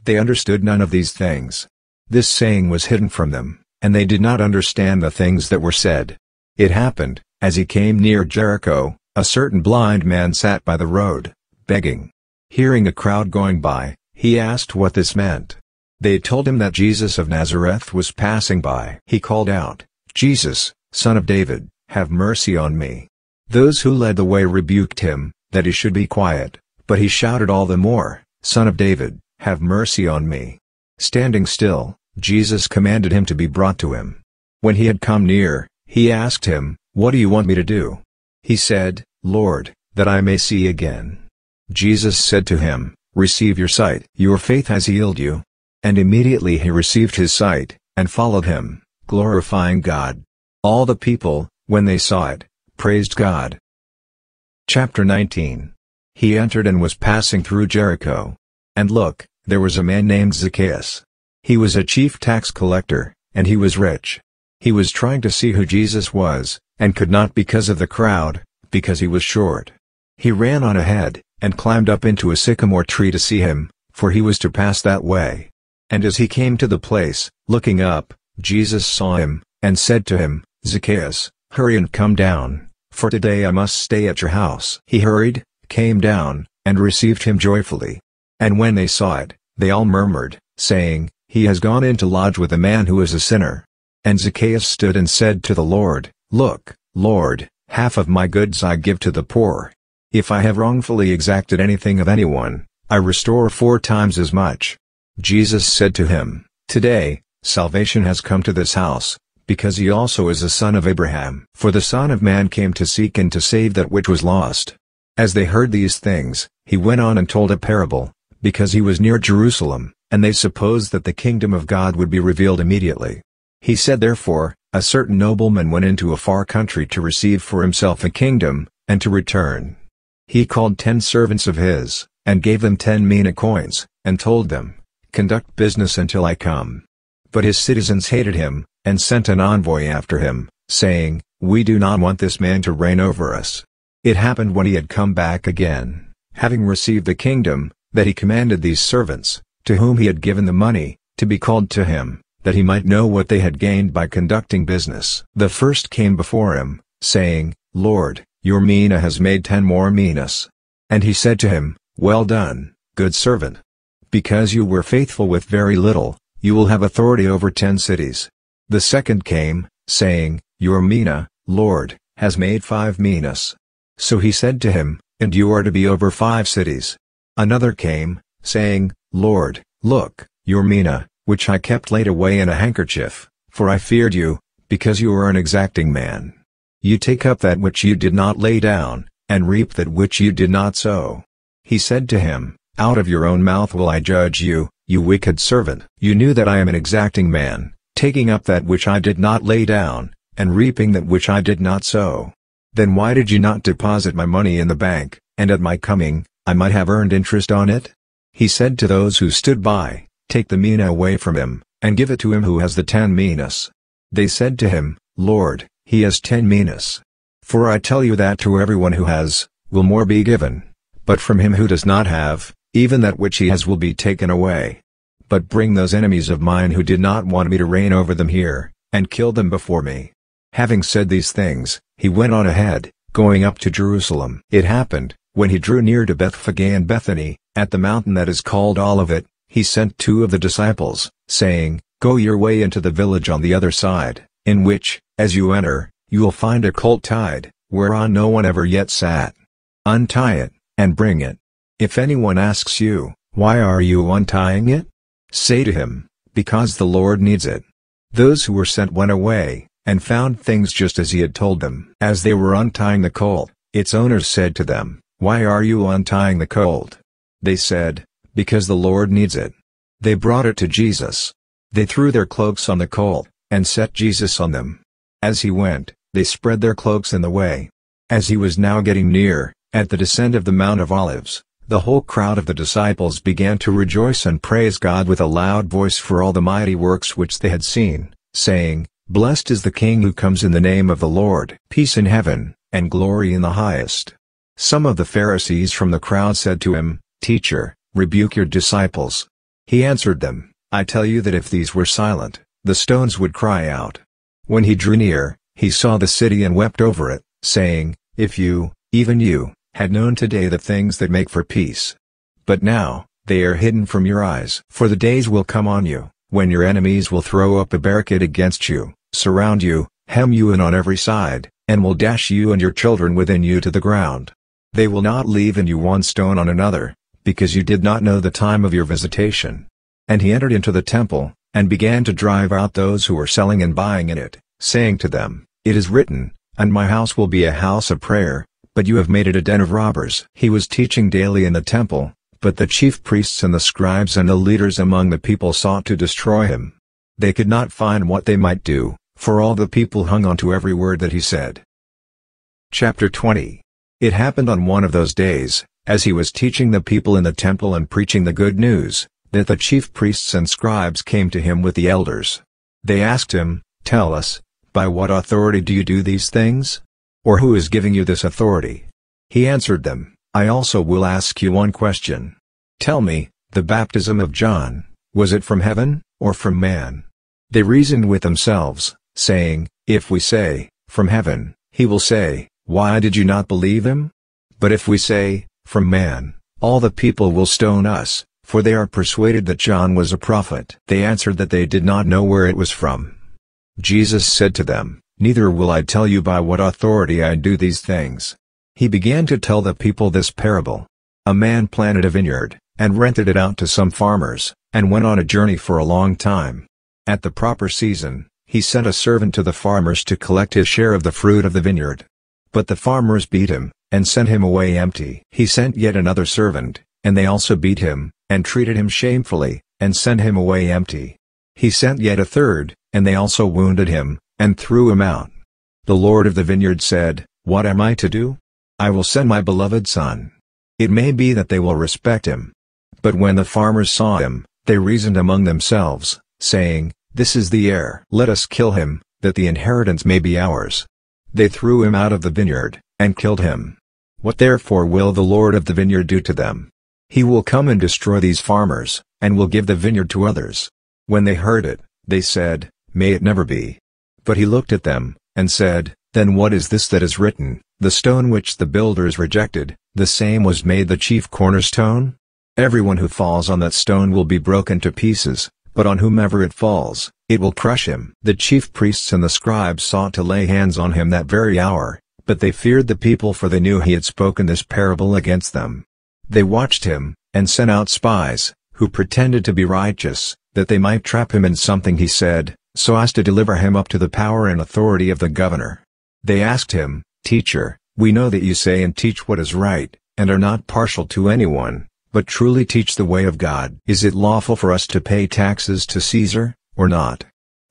They understood none of these things. This saying was hidden from them, and they did not understand the things that were said. It happened, as he came near Jericho, a certain blind man sat by the road, begging. Hearing a crowd going by, he asked what this meant. They told him that Jesus of Nazareth was passing by. He called out, Jesus, son of David, have mercy on me. Those who led the way rebuked him, that he should be quiet, but he shouted all the more, Son of David, have mercy on me. Standing still, Jesus commanded him to be brought to him. When he had come near, he asked him, What do you want me to do? He said, Lord, that I may see again. Jesus said to him, Receive your sight. Your faith has healed you. And immediately he received his sight, and followed him, glorifying God. All the people, when they saw it, praised God. Chapter 19 He entered and was passing through Jericho. And look, there was a man named Zacchaeus. He was a chief tax collector, and he was rich. He was trying to see who Jesus was, and could not because of the crowd, because he was short. He ran on ahead, and climbed up into a sycamore tree to see him, for he was to pass that way. And as he came to the place, looking up, Jesus saw him, and said to him, Zacchaeus, hurry and come down, for today I must stay at your house. He hurried, came down, and received him joyfully. And when they saw it, they all murmured, saying, He has gone in to lodge with a man who is a sinner. And Zacchaeus stood and said to the Lord, Look, Lord, half of my goods I give to the poor. If I have wrongfully exacted anything of anyone, I restore four times as much. Jesus said to him, Today, salvation has come to this house, because he also is a son of Abraham. For the Son of Man came to seek and to save that which was lost. As they heard these things, he went on and told a parable, because he was near Jerusalem, and they supposed that the kingdom of God would be revealed immediately. He said therefore, A certain nobleman went into a far country to receive for himself a kingdom, and to return. He called ten servants of his, and gave them ten mina coins, and told them, Conduct business until I come. But his citizens hated him, and sent an envoy after him, saying, We do not want this man to reign over us. It happened when he had come back again, having received the kingdom, that he commanded these servants, to whom he had given the money, to be called to him, that he might know what they had gained by conducting business. The first came before him, saying, Lord, your mina has made ten more minas. And he said to him, Well done, good servant. Because you were faithful with very little, you will have authority over ten cities. The second came, saying, Your mina, Lord, has made five minas. So he said to him, And you are to be over five cities. Another came, saying, Lord, look, your mina, which I kept laid away in a handkerchief, for I feared you, because you are an exacting man. You take up that which you did not lay down, and reap that which you did not sow. He said to him, Out of your own mouth will I judge you, you wicked servant. You knew that I am an exacting man, taking up that which I did not lay down, and reaping that which I did not sow. Then why did you not deposit my money in the bank, and at my coming, I might have earned interest on it? He said to those who stood by, Take the mina away from him, and give it to him who has the ten minas. They said to him, Lord, he has ten minas. For I tell you that to everyone who has, will more be given, but from him who does not have, even that which he has will be taken away. But bring those enemies of mine who did not want me to reign over them here, and kill them before me. Having said these things, he went on ahead, going up to Jerusalem. It happened, when he drew near to Bethphage and Bethany, at the mountain that is called Olivet, he sent two of the disciples, saying, Go your way into the village on the other side, in which, as you enter, you will find a colt tied, whereon no one ever yet sat. Untie it, and bring it. If anyone asks you, Why are you untying it? Say to him, Because the Lord needs it. Those who were sent went away, and found things just as he had told them. As they were untying the colt, its owners said to them, Why are you untying the colt? They said, Because the Lord needs it. They brought it to Jesus. They threw their cloaks on the colt, and set Jesus on them. As he went, they spread their cloaks in the way. As he was now getting near, at the descent of the Mount of Olives, the whole crowd of the disciples began to rejoice and praise God with a loud voice for all the mighty works which they had seen, saying, Blessed is the King who comes in the name of the Lord. Peace in heaven, and glory in the highest. Some of the Pharisees from the crowd said to him, Teacher, rebuke your disciples. He answered them, I tell you that if these were silent, the stones would cry out. When he drew near, he saw the city and wept over it, saying, If you, even you, had known today the things that make for peace. But now, they are hidden from your eyes. For the days will come on you, when your enemies will throw up a barricade against you, surround you, hem you in on every side, and will dash you and your children within you to the ground. They will not leave in you one stone on another, because you did not know the time of your visitation. And he entered into the temple, and began to drive out those who were selling and buying in it, saying to them, It is written, And my house will be a house of prayer, but you have made it a den of robbers. He was teaching daily in the temple, but the chief priests and the scribes and the leaders among the people sought to destroy him. They could not find what they might do, for all the people hung on to every word that he said. Chapter 20 It happened on one of those days, as he was teaching the people in the temple and preaching the good news, that the chief priests and scribes came to him with the elders. They asked him, Tell us, by what authority do you do these things? Or who is giving you this authority? He answered them, I also will ask you one question. Tell me, the baptism of John, was it from heaven, or from man? They reasoned with themselves, saying, If we say, From heaven, he will say, Why did you not believe him? But if we say, From man, all the people will stone us, for they are persuaded that John was a prophet. They answered that they did not know where it was from. Jesus said to them, Neither will I tell you by what authority I do these things. He began to tell the people this parable. A man planted a vineyard, and rented it out to some farmers, and went on a journey for a long time. At the proper season, he sent a servant to the farmers to collect his share of the fruit of the vineyard. But the farmers beat him, and sent him away empty. He sent yet another servant, and they also beat him, and treated him shamefully, and sent him away empty. He sent yet a third, and they also wounded him, and threw him out. The Lord of the vineyard said, What am I to do? I will send my beloved son. It may be that they will respect him. But when the farmers saw him, they reasoned among themselves, saying, This is the heir. Let us kill him, that the inheritance may be ours. They threw him out of the vineyard, and killed him. What therefore will the Lord of the vineyard do to them? He will come and destroy these farmers, and will give the vineyard to others. When they heard it, they said, May it never be. But he looked at them, and said, Then what is this that is written, The stone which the builders rejected, the same was made the chief cornerstone? Everyone who falls on that stone will be broken to pieces, but on whomever it falls, it will crush him. The chief priests and the scribes sought to lay hands on him that very hour, but they feared the people for they knew he had spoken this parable against them. They watched him, and sent out spies, who pretended to be righteous, that they might trap him in something he said, so as to deliver him up to the power and authority of the governor. They asked him, Teacher, we know that you say and teach what is right, and are not partial to anyone, but truly teach the way of God. Is it lawful for us to pay taxes to Caesar, or not?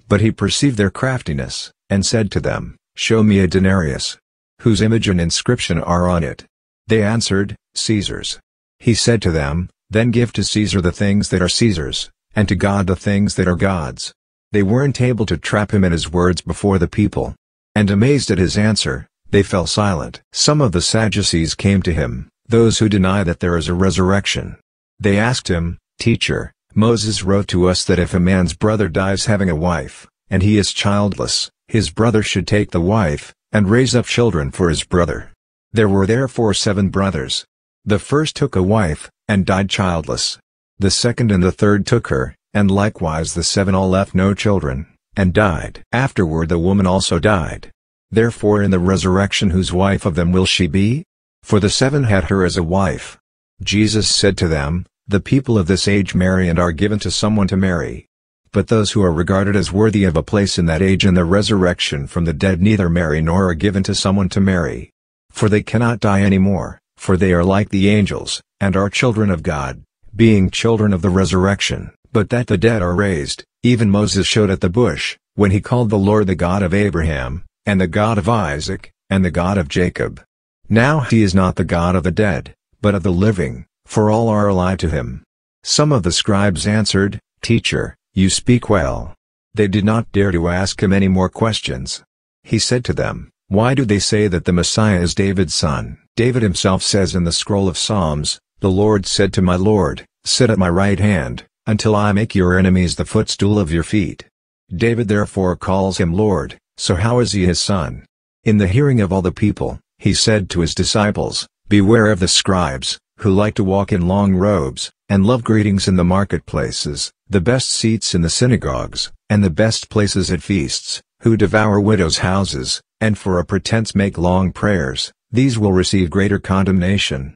But he perceived their craftiness, and said to them, Show me a denarius. Whose image and inscription are on it? They answered, Caesar's. He said to them, Then give to Caesar the things that are Caesar's, and to God the things that are God's. They weren't able to trap him in his words before the people. And amazed at his answer, they fell silent. Some of the Sadducees came to him, those who deny that there is a resurrection. They asked him, Teacher, Moses wrote to us that if a man's brother dies having a wife, and he is childless, his brother should take the wife, and raise up children for his brother. There were therefore seven brothers. The first took a wife, and died childless. The second and the third took her, and likewise the seven all left no children, and died. Afterward the woman also died. Therefore in the resurrection whose wife of them will she be? For the seven had her as a wife. Jesus said to them, The people of this age marry and are given to someone to marry. But those who are regarded as worthy of a place in that age in the resurrection from the dead neither marry nor are given to someone to marry. For they cannot die any more, for they are like the angels, and are children of God, being children of the resurrection. But that the dead are raised, even Moses showed at the bush, when he called the Lord the God of Abraham, and the God of Isaac, and the God of Jacob. Now he is not the God of the dead, but of the living, for all are alive to him. Some of the scribes answered, Teacher, you speak well. They did not dare to ask him any more questions. He said to them, Why do they say that the Messiah is David's son? David himself says in the scroll of Psalms, The Lord said to my Lord, Sit at my right hand, until I make your enemies the footstool of your feet. David therefore calls him Lord, so how is he his son? In the hearing of all the people, he said to his disciples, Beware of the scribes, who like to walk in long robes, and love greetings in the marketplaces, the best seats in the synagogues, and the best places at feasts, who devour widows' houses, and for a pretense make long prayers, these will receive greater condemnation.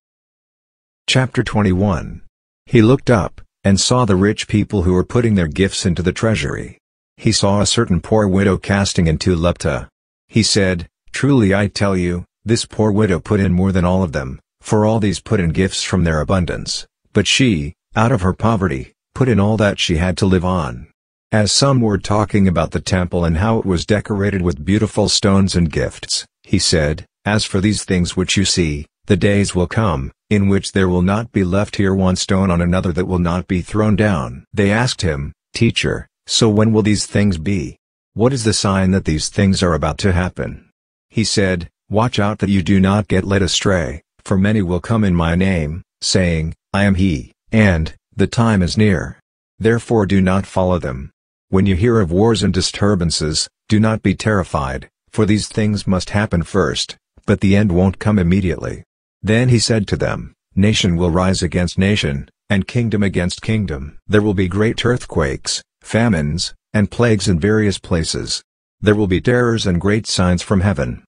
Chapter 21 He looked up, and saw the rich people who were putting their gifts into the treasury. He saw a certain poor widow casting in two lepta. He said, Truly I tell you, this poor widow put in more than all of them, for all these put in gifts from their abundance, but she, out of her poverty, put in all that she had to live on. As some were talking about the temple and how it was decorated with beautiful stones and gifts, he said, As for these things which you see, the days will come, in which there will not be left here one stone on another that will not be thrown down. They asked him, Teacher, so when will these things be? What is the sign that these things are about to happen? He said, Watch out that you do not get led astray, For many will come in my name, saying, I am he, and, the time is near. Therefore do not follow them. When you hear of wars and disturbances, do not be terrified, for these things must happen first, but the end won't come immediately. Then he said to them, Nation will rise against nation, and kingdom against kingdom. There will be great earthquakes, famines, and plagues in various places. There will be terrors and great signs from heaven.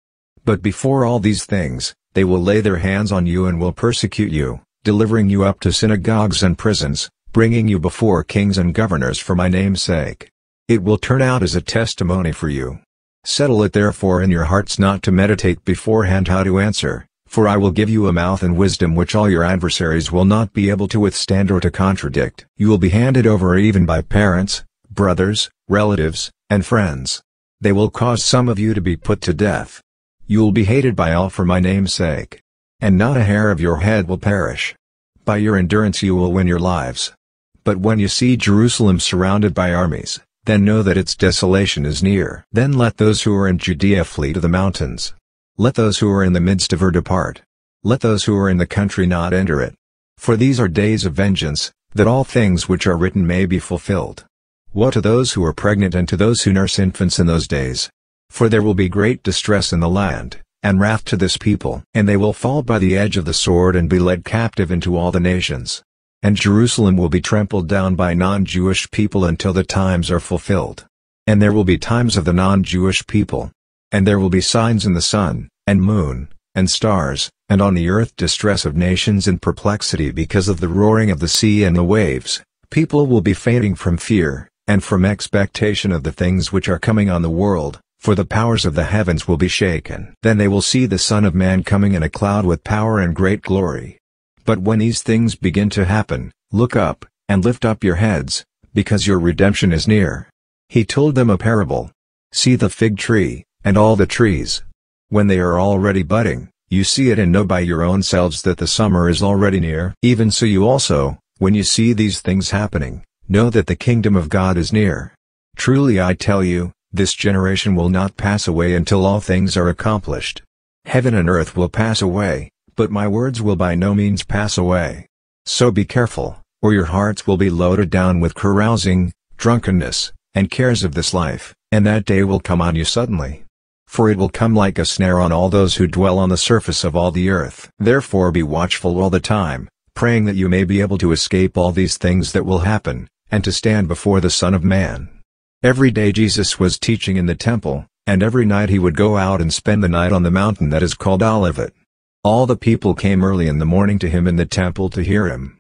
But before all these things, they will lay their hands on you and will persecute you, delivering you up to synagogues and prisons, bringing you before kings and governors for my name's sake. It will turn out as a testimony for you. Settle it therefore in your hearts not to meditate beforehand how to answer, for I will give you a mouth and wisdom which all your adversaries will not be able to withstand or to contradict. You will be handed over even by parents, brothers, relatives, and friends. They will cause some of you to be put to death. You will be hated by all for my name's sake. And not a hair of your head will perish. By your endurance you will win your lives. But when you see Jerusalem surrounded by armies, then know that its desolation is near. Then let those who are in Judea flee to the mountains. Let those who are in the midst of her depart. Let those who are in the country not enter it. For these are days of vengeance, that all things which are written may be fulfilled. Woe to those who are pregnant and to those who nurse infants in those days. For there will be great distress in the land, and wrath to this people. And they will fall by the edge of the sword and be led captive into all the nations. And Jerusalem will be trampled down by non-Jewish people until the times are fulfilled. And there will be times of the non-Jewish people. And there will be signs in the sun, and moon, and stars, and on the earth distress of nations and perplexity because of the roaring of the sea and the waves. People will be fainting from fear, and from expectation of the things which are coming on the world, for the powers of the heavens will be shaken. Then they will see the Son of Man coming in a cloud with power and great glory. But when these things begin to happen, look up, and lift up your heads, because your redemption is near. He told them a parable. See the fig tree, and all the trees. When they are already budding, you see it and know by your own selves that the summer is already near. Even so you also, when you see these things happening, know that the kingdom of God is near. Truly I tell you, this generation will not pass away until all things are accomplished. Heaven and earth will pass away, but my words will by no means pass away. So be careful, or your hearts will be loaded down with carousing, drunkenness, and cares of this life, and that day will come on you suddenly. For it will come like a snare on all those who dwell on the surface of all the earth. Therefore be watchful all the time, praying that you may be able to escape all these things that will happen, and to stand before the Son of Man. Every day Jesus was teaching in the temple, and every night he would go out and spend the night on the mountain that is called Olivet. All the people came early in the morning to him in the temple to hear him.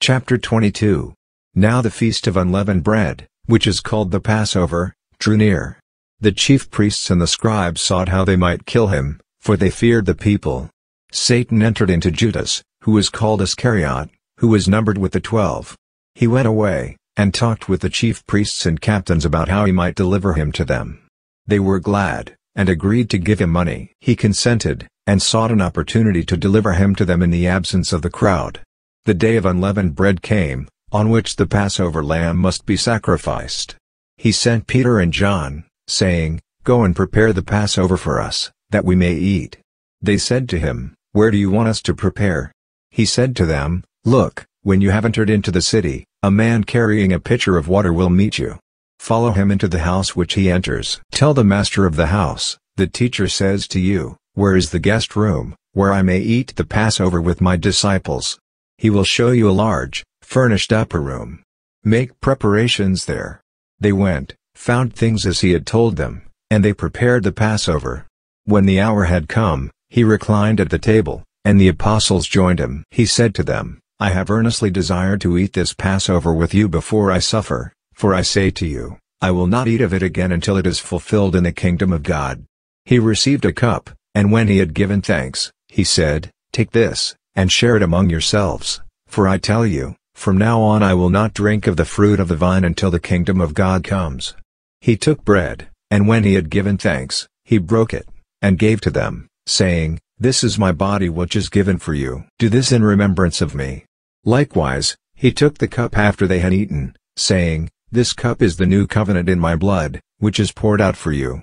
Chapter 22 Now the feast of unleavened bread, which is called the Passover, drew near. The chief priests and the scribes sought how they might kill him, for they feared the people. Satan entered into Judas, who was called Iscariot, who was numbered with the twelve. He went away, and talked with the chief priests and captains about how he might deliver him to them. They were glad, and agreed to give him money. He consented, and sought an opportunity to deliver him to them in the absence of the crowd. The day of unleavened bread came, on which the Passover lamb must be sacrificed. He sent Peter and John, saying, Go and prepare the Passover for us, that we may eat. They said to him, Where do you want us to prepare? He said to them, Look, when you have entered into the city, a man carrying a pitcher of water will meet you. Follow him into the house which he enters. Tell the master of the house, the teacher says to you, where is the guest room, where I may eat the Passover with my disciples? He will show you a large, furnished upper room. Make preparations there. They went, found things as he had told them, and they prepared the Passover. When the hour had come, he reclined at the table, and the apostles joined him. He said to them, I have earnestly desired to eat this Passover with you before I suffer, for I say to you, I will not eat of it again until it is fulfilled in the kingdom of God. He received a cup, and when he had given thanks, he said, Take this, and share it among yourselves, for I tell you, from now on I will not drink of the fruit of the vine until the kingdom of God comes. He took bread, and when he had given thanks, he broke it, and gave to them, saying, This is my body which is given for you. Do this in remembrance of me. Likewise, he took the cup after they had eaten, saying, This cup is the new covenant in my blood, which is poured out for you.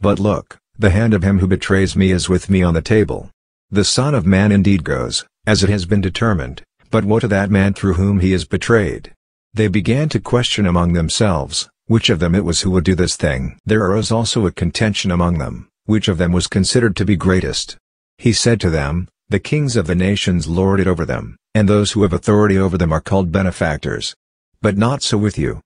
But look, the hand of him who betrays me is with me on the table. The Son of Man indeed goes, as it has been determined, but woe to that man through whom he is betrayed. They began to question among themselves, which of them it was who would do this thing. There arose also a contention among them, which of them was considered to be greatest. He said to them, The kings of the nations lord it over them, and those who have authority over them are called benefactors. But not so with you.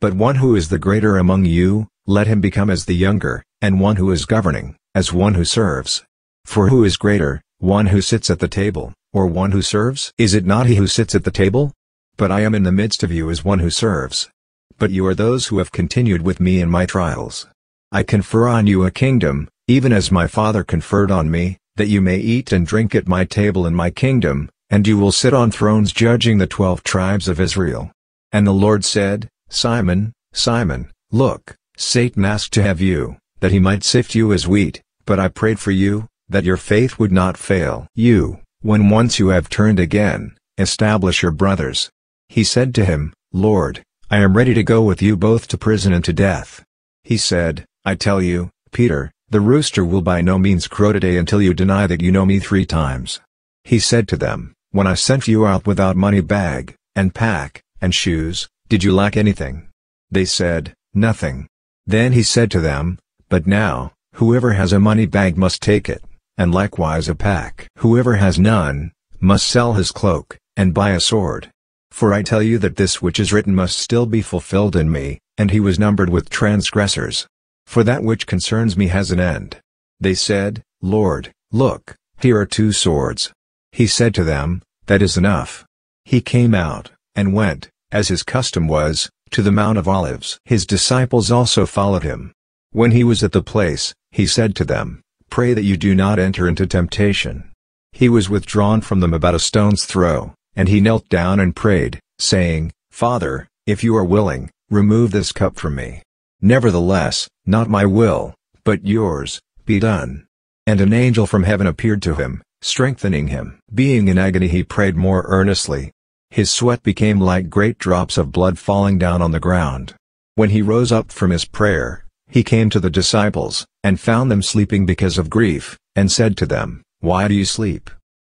But one who is the greater among you, let him become as the younger, and one who is governing, as one who serves. For who is greater, one who sits at the table, or one who serves? Is it not he who sits at the table? But I am in the midst of you as one who serves. But you are those who have continued with me in my trials. I confer on you a kingdom, even as my Father conferred on me, that you may eat and drink at my table in my kingdom, and you will sit on thrones judging the twelve tribes of Israel. And the Lord said, Simon, Simon, look, Satan asked to have you, that he might sift you as wheat, but I prayed for you, that your faith would not fail. You, when once you have turned again, establish your brothers. He said to him, Lord, I am ready to go with you both to prison and to death. He said, I tell you, Peter, the rooster will by no means crow today until you deny that you know me three times. He said to them, When I sent you out without money bag, and pack, and shoes, did you lack anything? They said, Nothing. Then he said to them, But now, whoever has a money bag must take it, and likewise a pack. Whoever has none, must sell his cloak, and buy a sword. For I tell you that this which is written must still be fulfilled in me, and he was numbered with transgressors. For that which concerns me has an end. They said, Lord, look, here are two swords. He said to them, That is enough. He came out, and went, as his custom was, to the Mount of Olives. His disciples also followed him. When he was at the place, he said to them, Pray that you do not enter into temptation. He was withdrawn from them about a stone's throw. And he knelt down and prayed, saying, Father, if you are willing, remove this cup from me. Nevertheless, not my will, but yours, be done. And an angel from heaven appeared to him, strengthening him. Being in agony he prayed more earnestly. His sweat became like great drops of blood falling down on the ground. When he rose up from his prayer, he came to the disciples, and found them sleeping because of grief, and said to them, Why do you sleep?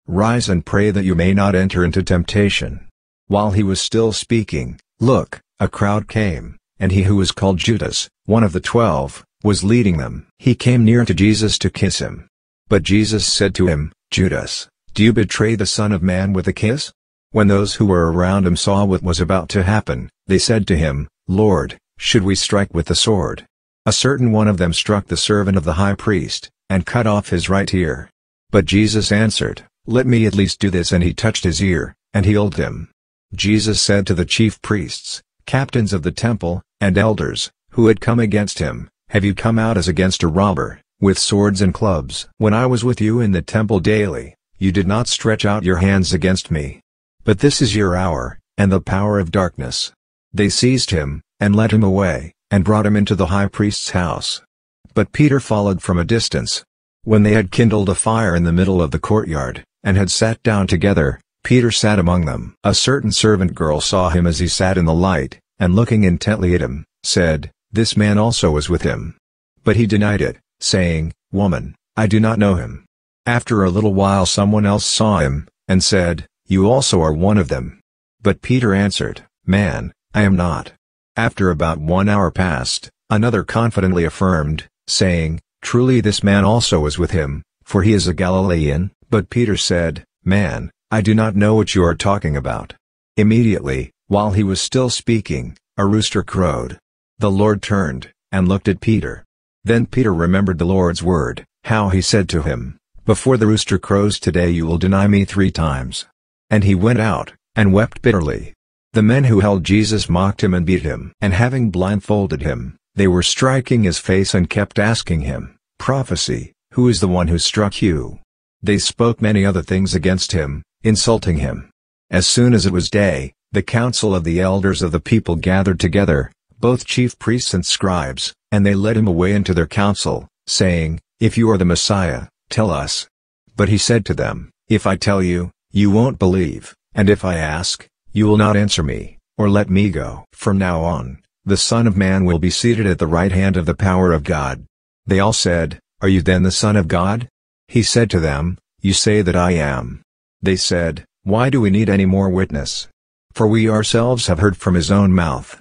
Rise and pray that you may not enter into temptation. While he was still speaking, look, a crowd came, and he who was called Judas, one of the twelve, was leading them. He came near to Jesus to kiss him. But Jesus said to him, Judas, do you betray the Son of Man with a kiss? When those who were around him saw what was about to happen, they said to him, Lord, should we strike with the sword? A certain one of them struck the servant of the high priest, and cut off his right ear. But Jesus answered, let me at least do this and he touched his ear, and healed him. Jesus said to the chief priests, captains of the temple, and elders, who had come against him, Have you come out as against a robber, with swords and clubs? When I was with you in the temple daily, you did not stretch out your hands against me. But this is your hour, and the power of darkness. They seized him, and led him away, and brought him into the high priest's house. But Peter followed from a distance. When they had kindled a fire in the middle of the courtyard, and had sat down together, Peter sat among them. A certain servant girl saw him as he sat in the light, and looking intently at him, said, This man also was with him. But he denied it, saying, Woman, I do not know him. After a little while someone else saw him, and said, You also are one of them. But Peter answered, Man, I am not. After about one hour passed, another confidently affirmed, saying, Truly this man also was with him, for he is a Galilean. But Peter said, Man, I do not know what you are talking about. Immediately, while he was still speaking, a rooster crowed. The Lord turned, and looked at Peter. Then Peter remembered the Lord's word, how he said to him, Before the rooster crows today you will deny me three times. And he went out, and wept bitterly. The men who held Jesus mocked him and beat him. And having blindfolded him, they were striking his face and kept asking him, Prophecy, who is the one who struck you? They spoke many other things against him, insulting him. As soon as it was day, the council of the elders of the people gathered together, both chief priests and scribes, and they led him away into their council, saying, If you are the Messiah, tell us. But he said to them, If I tell you, you won't believe, and if I ask, you will not answer me, or let me go. From now on, the Son of Man will be seated at the right hand of the power of God. They all said, Are you then the Son of God? He said to them, You say that I am. They said, Why do we need any more witness? For we ourselves have heard from his own mouth.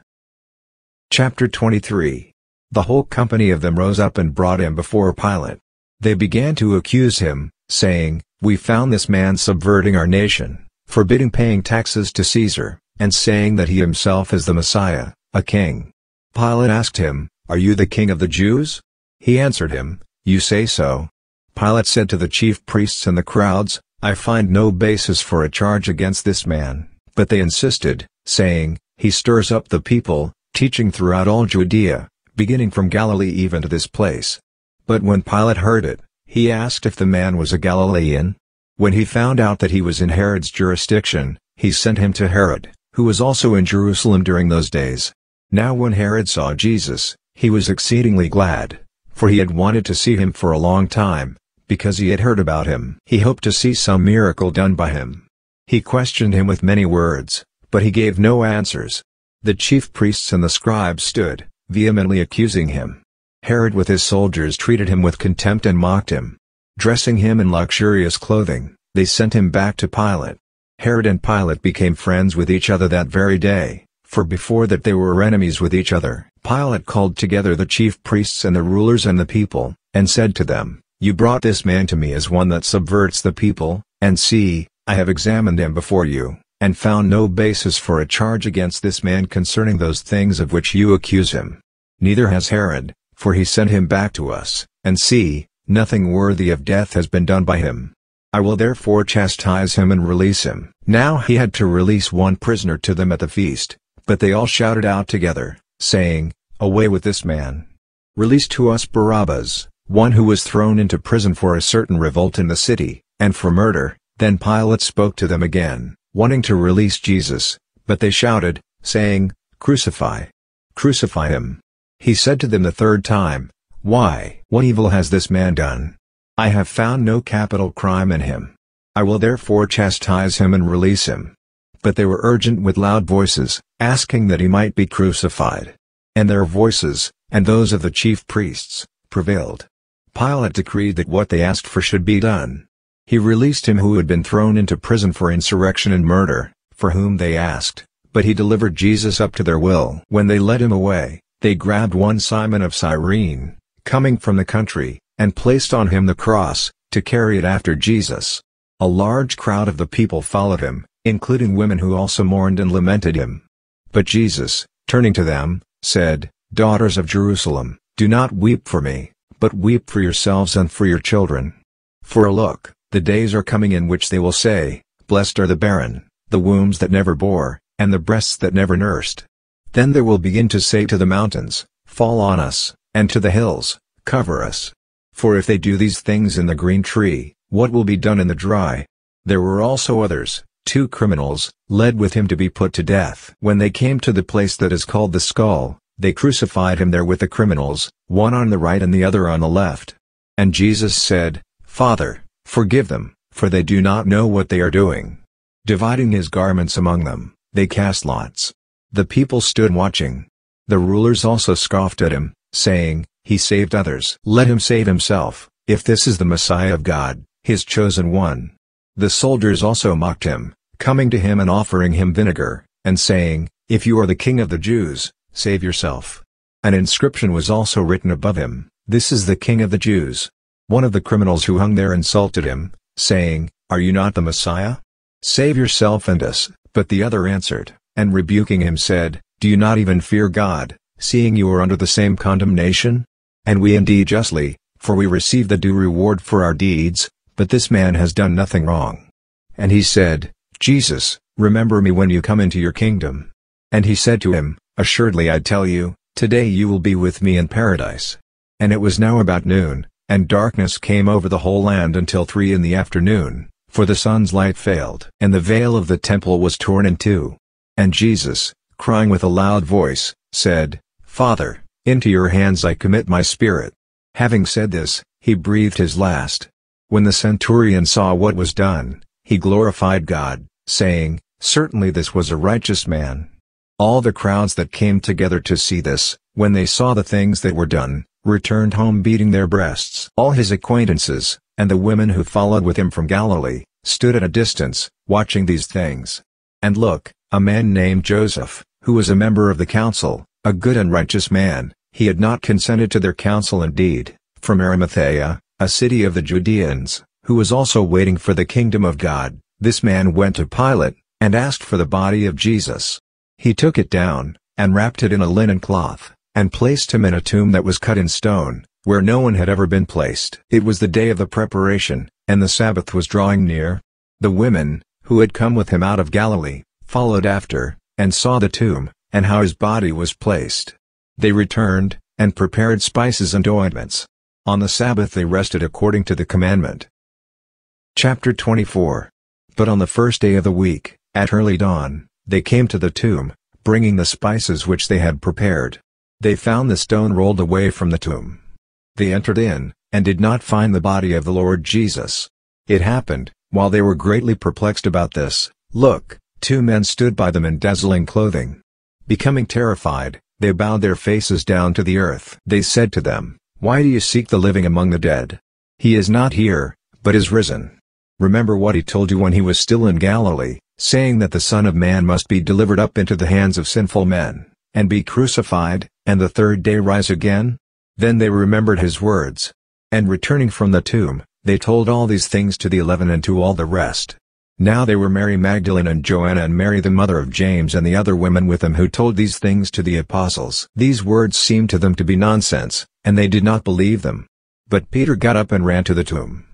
Chapter 23 The whole company of them rose up and brought him before Pilate. They began to accuse him, saying, We found this man subverting our nation, forbidding paying taxes to Caesar, and saying that he himself is the Messiah, a king. Pilate asked him, Are you the king of the Jews? He answered him, You say so. Pilate said to the chief priests and the crowds, I find no basis for a charge against this man, but they insisted, saying, He stirs up the people, teaching throughout all Judea, beginning from Galilee even to this place. But when Pilate heard it, he asked if the man was a Galilean. When he found out that he was in Herod's jurisdiction, he sent him to Herod, who was also in Jerusalem during those days. Now when Herod saw Jesus, he was exceedingly glad, for he had wanted to see him for a long time, because he had heard about him. He hoped to see some miracle done by him. He questioned him with many words, but he gave no answers. The chief priests and the scribes stood, vehemently accusing him. Herod with his soldiers treated him with contempt and mocked him. Dressing him in luxurious clothing, they sent him back to Pilate. Herod and Pilate became friends with each other that very day, for before that they were enemies with each other. Pilate called together the chief priests and the rulers and the people, and said to them, You brought this man to me as one that subverts the people, and see, I have examined him before you, and found no basis for a charge against this man concerning those things of which you accuse him. Neither has Herod, for he sent him back to us, and see, nothing worthy of death has been done by him. I will therefore chastise him and release him. Now he had to release one prisoner to them at the feast, but they all shouted out together, saying, Away with this man! Release to us Barabbas, one who was thrown into prison for a certain revolt in the city, and for murder. Then Pilate spoke to them again, wanting to release Jesus, but they shouted, saying, Crucify! Crucify him! He said to them the third time, Why? What evil has this man done? I have found no capital crime in him. I will therefore chastise him and release him. But they were urgent with loud voices, asking that he might be crucified. And their voices, and those of the chief priests, prevailed. Pilate decreed that what they asked for should be done. He released him who had been thrown into prison for insurrection and murder, for whom they asked, but he delivered Jesus up to their will. When they led him away, they grabbed one Simon of Cyrene, coming from the country, and placed on him the cross, to carry it after Jesus. A large crowd of the people followed him, including women who also mourned and lamented him. But Jesus, turning to them, said, Daughters of Jerusalem, do not weep for me, but weep for yourselves and for your children. For a look, the days are coming in which they will say, Blessed are the barren, the wombs that never bore, and the breasts that never nursed. Then they will begin to say to the mountains, Fall on us, and to the hills, Cover us. For if they do these things in the green tree, what will be done in the dry? There were also others, two criminals, led with him to be put to death. When they came to the place that is called the skull, they crucified him there with the criminals, one on the right and the other on the left. And Jesus said, Father, forgive them, for they do not know what they are doing. Dividing his garments among them, they cast lots. The people stood watching. The rulers also scoffed at him, saying, He saved others. Let him save himself, if this is the Messiah of God, his chosen one. The soldiers also mocked him, coming to him and offering him vinegar, and saying, If you are the king of the Jews, save yourself. An inscription was also written above him, This is the king of the Jews. One of the criminals who hung there insulted him, saying, Are you not the Messiah? Save yourself and us. But the other answered, and rebuking him said, Do you not even fear God, seeing you are under the same condemnation? And we indeed justly, for we receive the due reward for our deeds, but this man has done nothing wrong. And he said, Jesus, remember me when you come into your kingdom. And he said to him, Assuredly I tell you, today you will be with me in paradise. And it was now about noon, and darkness came over the whole land until three in the afternoon, for the sun's light failed. And the veil of the temple was torn in two. And Jesus, crying with a loud voice, said, Father, into your hands I commit my spirit. Having said this, he breathed his last. When the centurion saw what was done, he glorified God, saying, Certainly this was a righteous man. All the crowds that came together to see this, when they saw the things that were done, returned home beating their breasts. All his acquaintances, and the women who followed with him from Galilee, stood at a distance, watching these things. And look, a man named Joseph, who was a member of the council, a good and righteous man, he had not consented to their counsel indeed, from Arimathea, a city of the Judeans, who was also waiting for the kingdom of God, this man went to Pilate, and asked for the body of Jesus. He took it down, and wrapped it in a linen cloth, and placed him in a tomb that was cut in stone, where no one had ever been placed. It was the day of the preparation, and the Sabbath was drawing near. The women, who had come with him out of Galilee, followed after, and saw the tomb, and how his body was placed. They returned, and prepared spices and ointments. On the Sabbath they rested according to the commandment. Chapter 24 But on the first day of the week, at early dawn, they came to the tomb, bringing the spices which they had prepared. They found the stone rolled away from the tomb. They entered in, and did not find the body of the Lord Jesus. It happened, while they were greatly perplexed about this, look, two men stood by them in dazzling clothing. Becoming terrified, they bowed their faces down to the earth. They said to them, Why do you seek the living among the dead? He is not here, but is risen. Remember what he told you when he was still in Galilee, saying that the Son of Man must be delivered up into the hands of sinful men, and be crucified, and the third day rise again? Then they remembered his words. And returning from the tomb, they told all these things to the eleven and to all the rest. Now they were Mary Magdalene and Joanna and Mary the mother of James and the other women with them who told these things to the apostles. These words seemed to them to be nonsense, and they did not believe them. But Peter got up and ran to the tomb.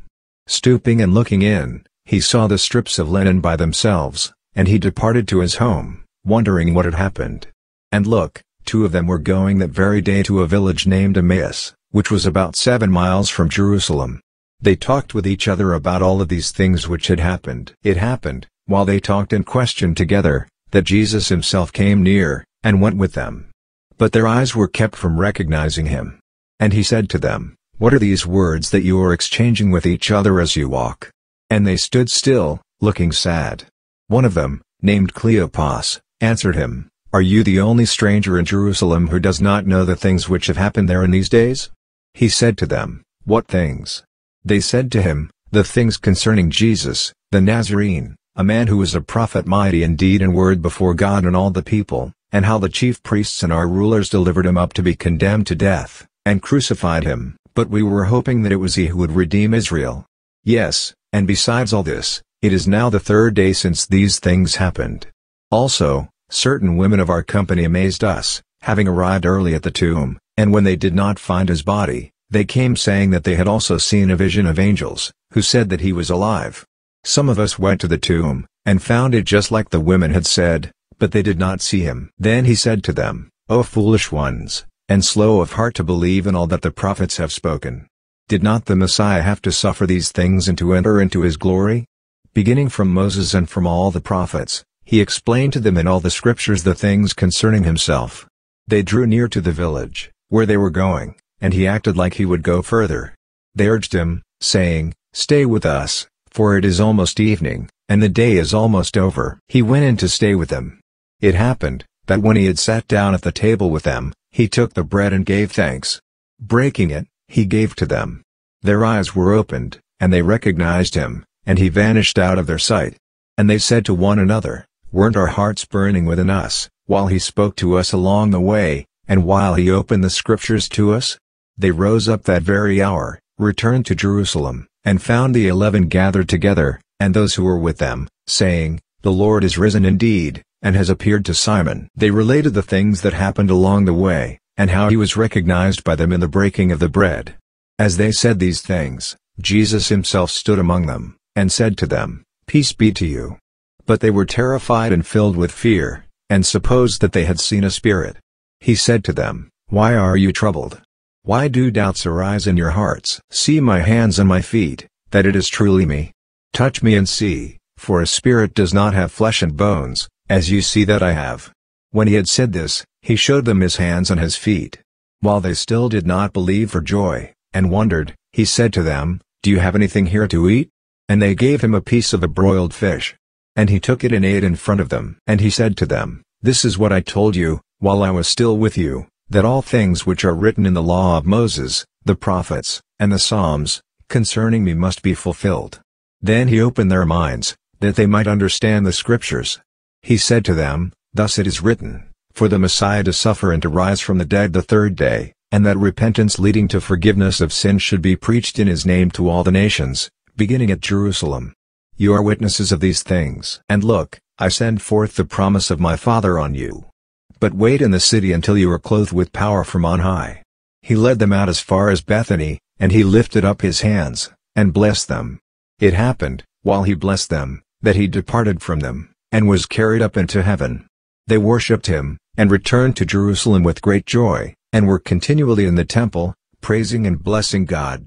Stooping and looking in, he saw the strips of linen by themselves, and he departed to his home, wondering what had happened. And look, two of them were going that very day to a village named Emmaus, which was about seven miles from Jerusalem. They talked with each other about all of these things which had happened. It happened, while they talked and questioned together, that Jesus himself came near, and went with them. But their eyes were kept from recognizing him. And he said to them, What are these words that you are exchanging with each other as you walk? And they stood still, looking sad. One of them, named Cleopas, answered him, Are you the only stranger in Jerusalem who does not know the things which have happened there in these days? He said to them, What things? They said to him, The things concerning Jesus, the Nazarene, a man who was a prophet mighty in deed and word before God and all the people, and how the chief priests and our rulers delivered him up to be condemned to death, and crucified him, but we were hoping that it was he who would redeem Israel. Yes, and besides all this, it is now the third day since these things happened. Also, certain women of our company amazed us, having arrived early at the tomb, and when they did not find his body, they came saying that they had also seen a vision of angels, who said that he was alive. Some of us went to the tomb, and found it just like the women had said, but they did not see him. Then he said to them, O foolish ones, and slow of heart to believe in all that the prophets have spoken. Did not the Messiah have to suffer these things and to enter into his glory? Beginning from Moses and from all the prophets, he explained to them in all the scriptures the things concerning himself. They drew near to the village, where they were going, and he acted like he would go further. They urged him, saying, Stay with us, for it is almost evening, and the day is almost over. He went in to stay with them. It happened, that when he had sat down at the table with them, he took the bread and gave thanks. Breaking it, he gave to them. Their eyes were opened, and they recognized him, and he vanished out of their sight. And they said to one another, Weren't our hearts burning within us, while he spoke to us along the way, and while he opened the scriptures to us? They rose up that very hour, returned to Jerusalem, and found the eleven gathered together, and those who were with them, saying, The Lord is risen indeed, and has appeared to Simon. They related the things that happened along the way, and how he was recognized by them in the breaking of the bread. As they said these things, Jesus himself stood among them, and said to them, Peace be to you. But they were terrified and filled with fear, and supposed that they had seen a spirit. He said to them, Why are you troubled? Why do doubts arise in your hearts? See my hands and my feet, that it is truly me. Touch me and see, for a spirit does not have flesh and bones, as you see that I have. When he had said this, he showed them his hands and his feet. While they still did not believe for joy, and wondered, he said to them, Do you have anything here to eat? And they gave him a piece of a broiled fish. And he took it and ate in front of them. And he said to them, This is what I told you, while I was still with you, that all things which are written in the law of Moses, the prophets, and the Psalms, concerning me must be fulfilled. Then he opened their minds, that they might understand the Scriptures. He said to them, Thus it is written, For the Messiah to suffer and to rise from the dead the third day, and that repentance leading to forgiveness of sins should be preached in his name to all the nations, beginning at Jerusalem. You are witnesses of these things. And look, I send forth the promise of my Father on you. But wait in the city until you are clothed with power from on high. He led them out as far as Bethany, and he lifted up his hands, and blessed them. It happened, while he blessed them, that he departed from them, and was carried up into heaven. They worshipped him, and returned to Jerusalem with great joy, and were continually in the temple, praising and blessing God.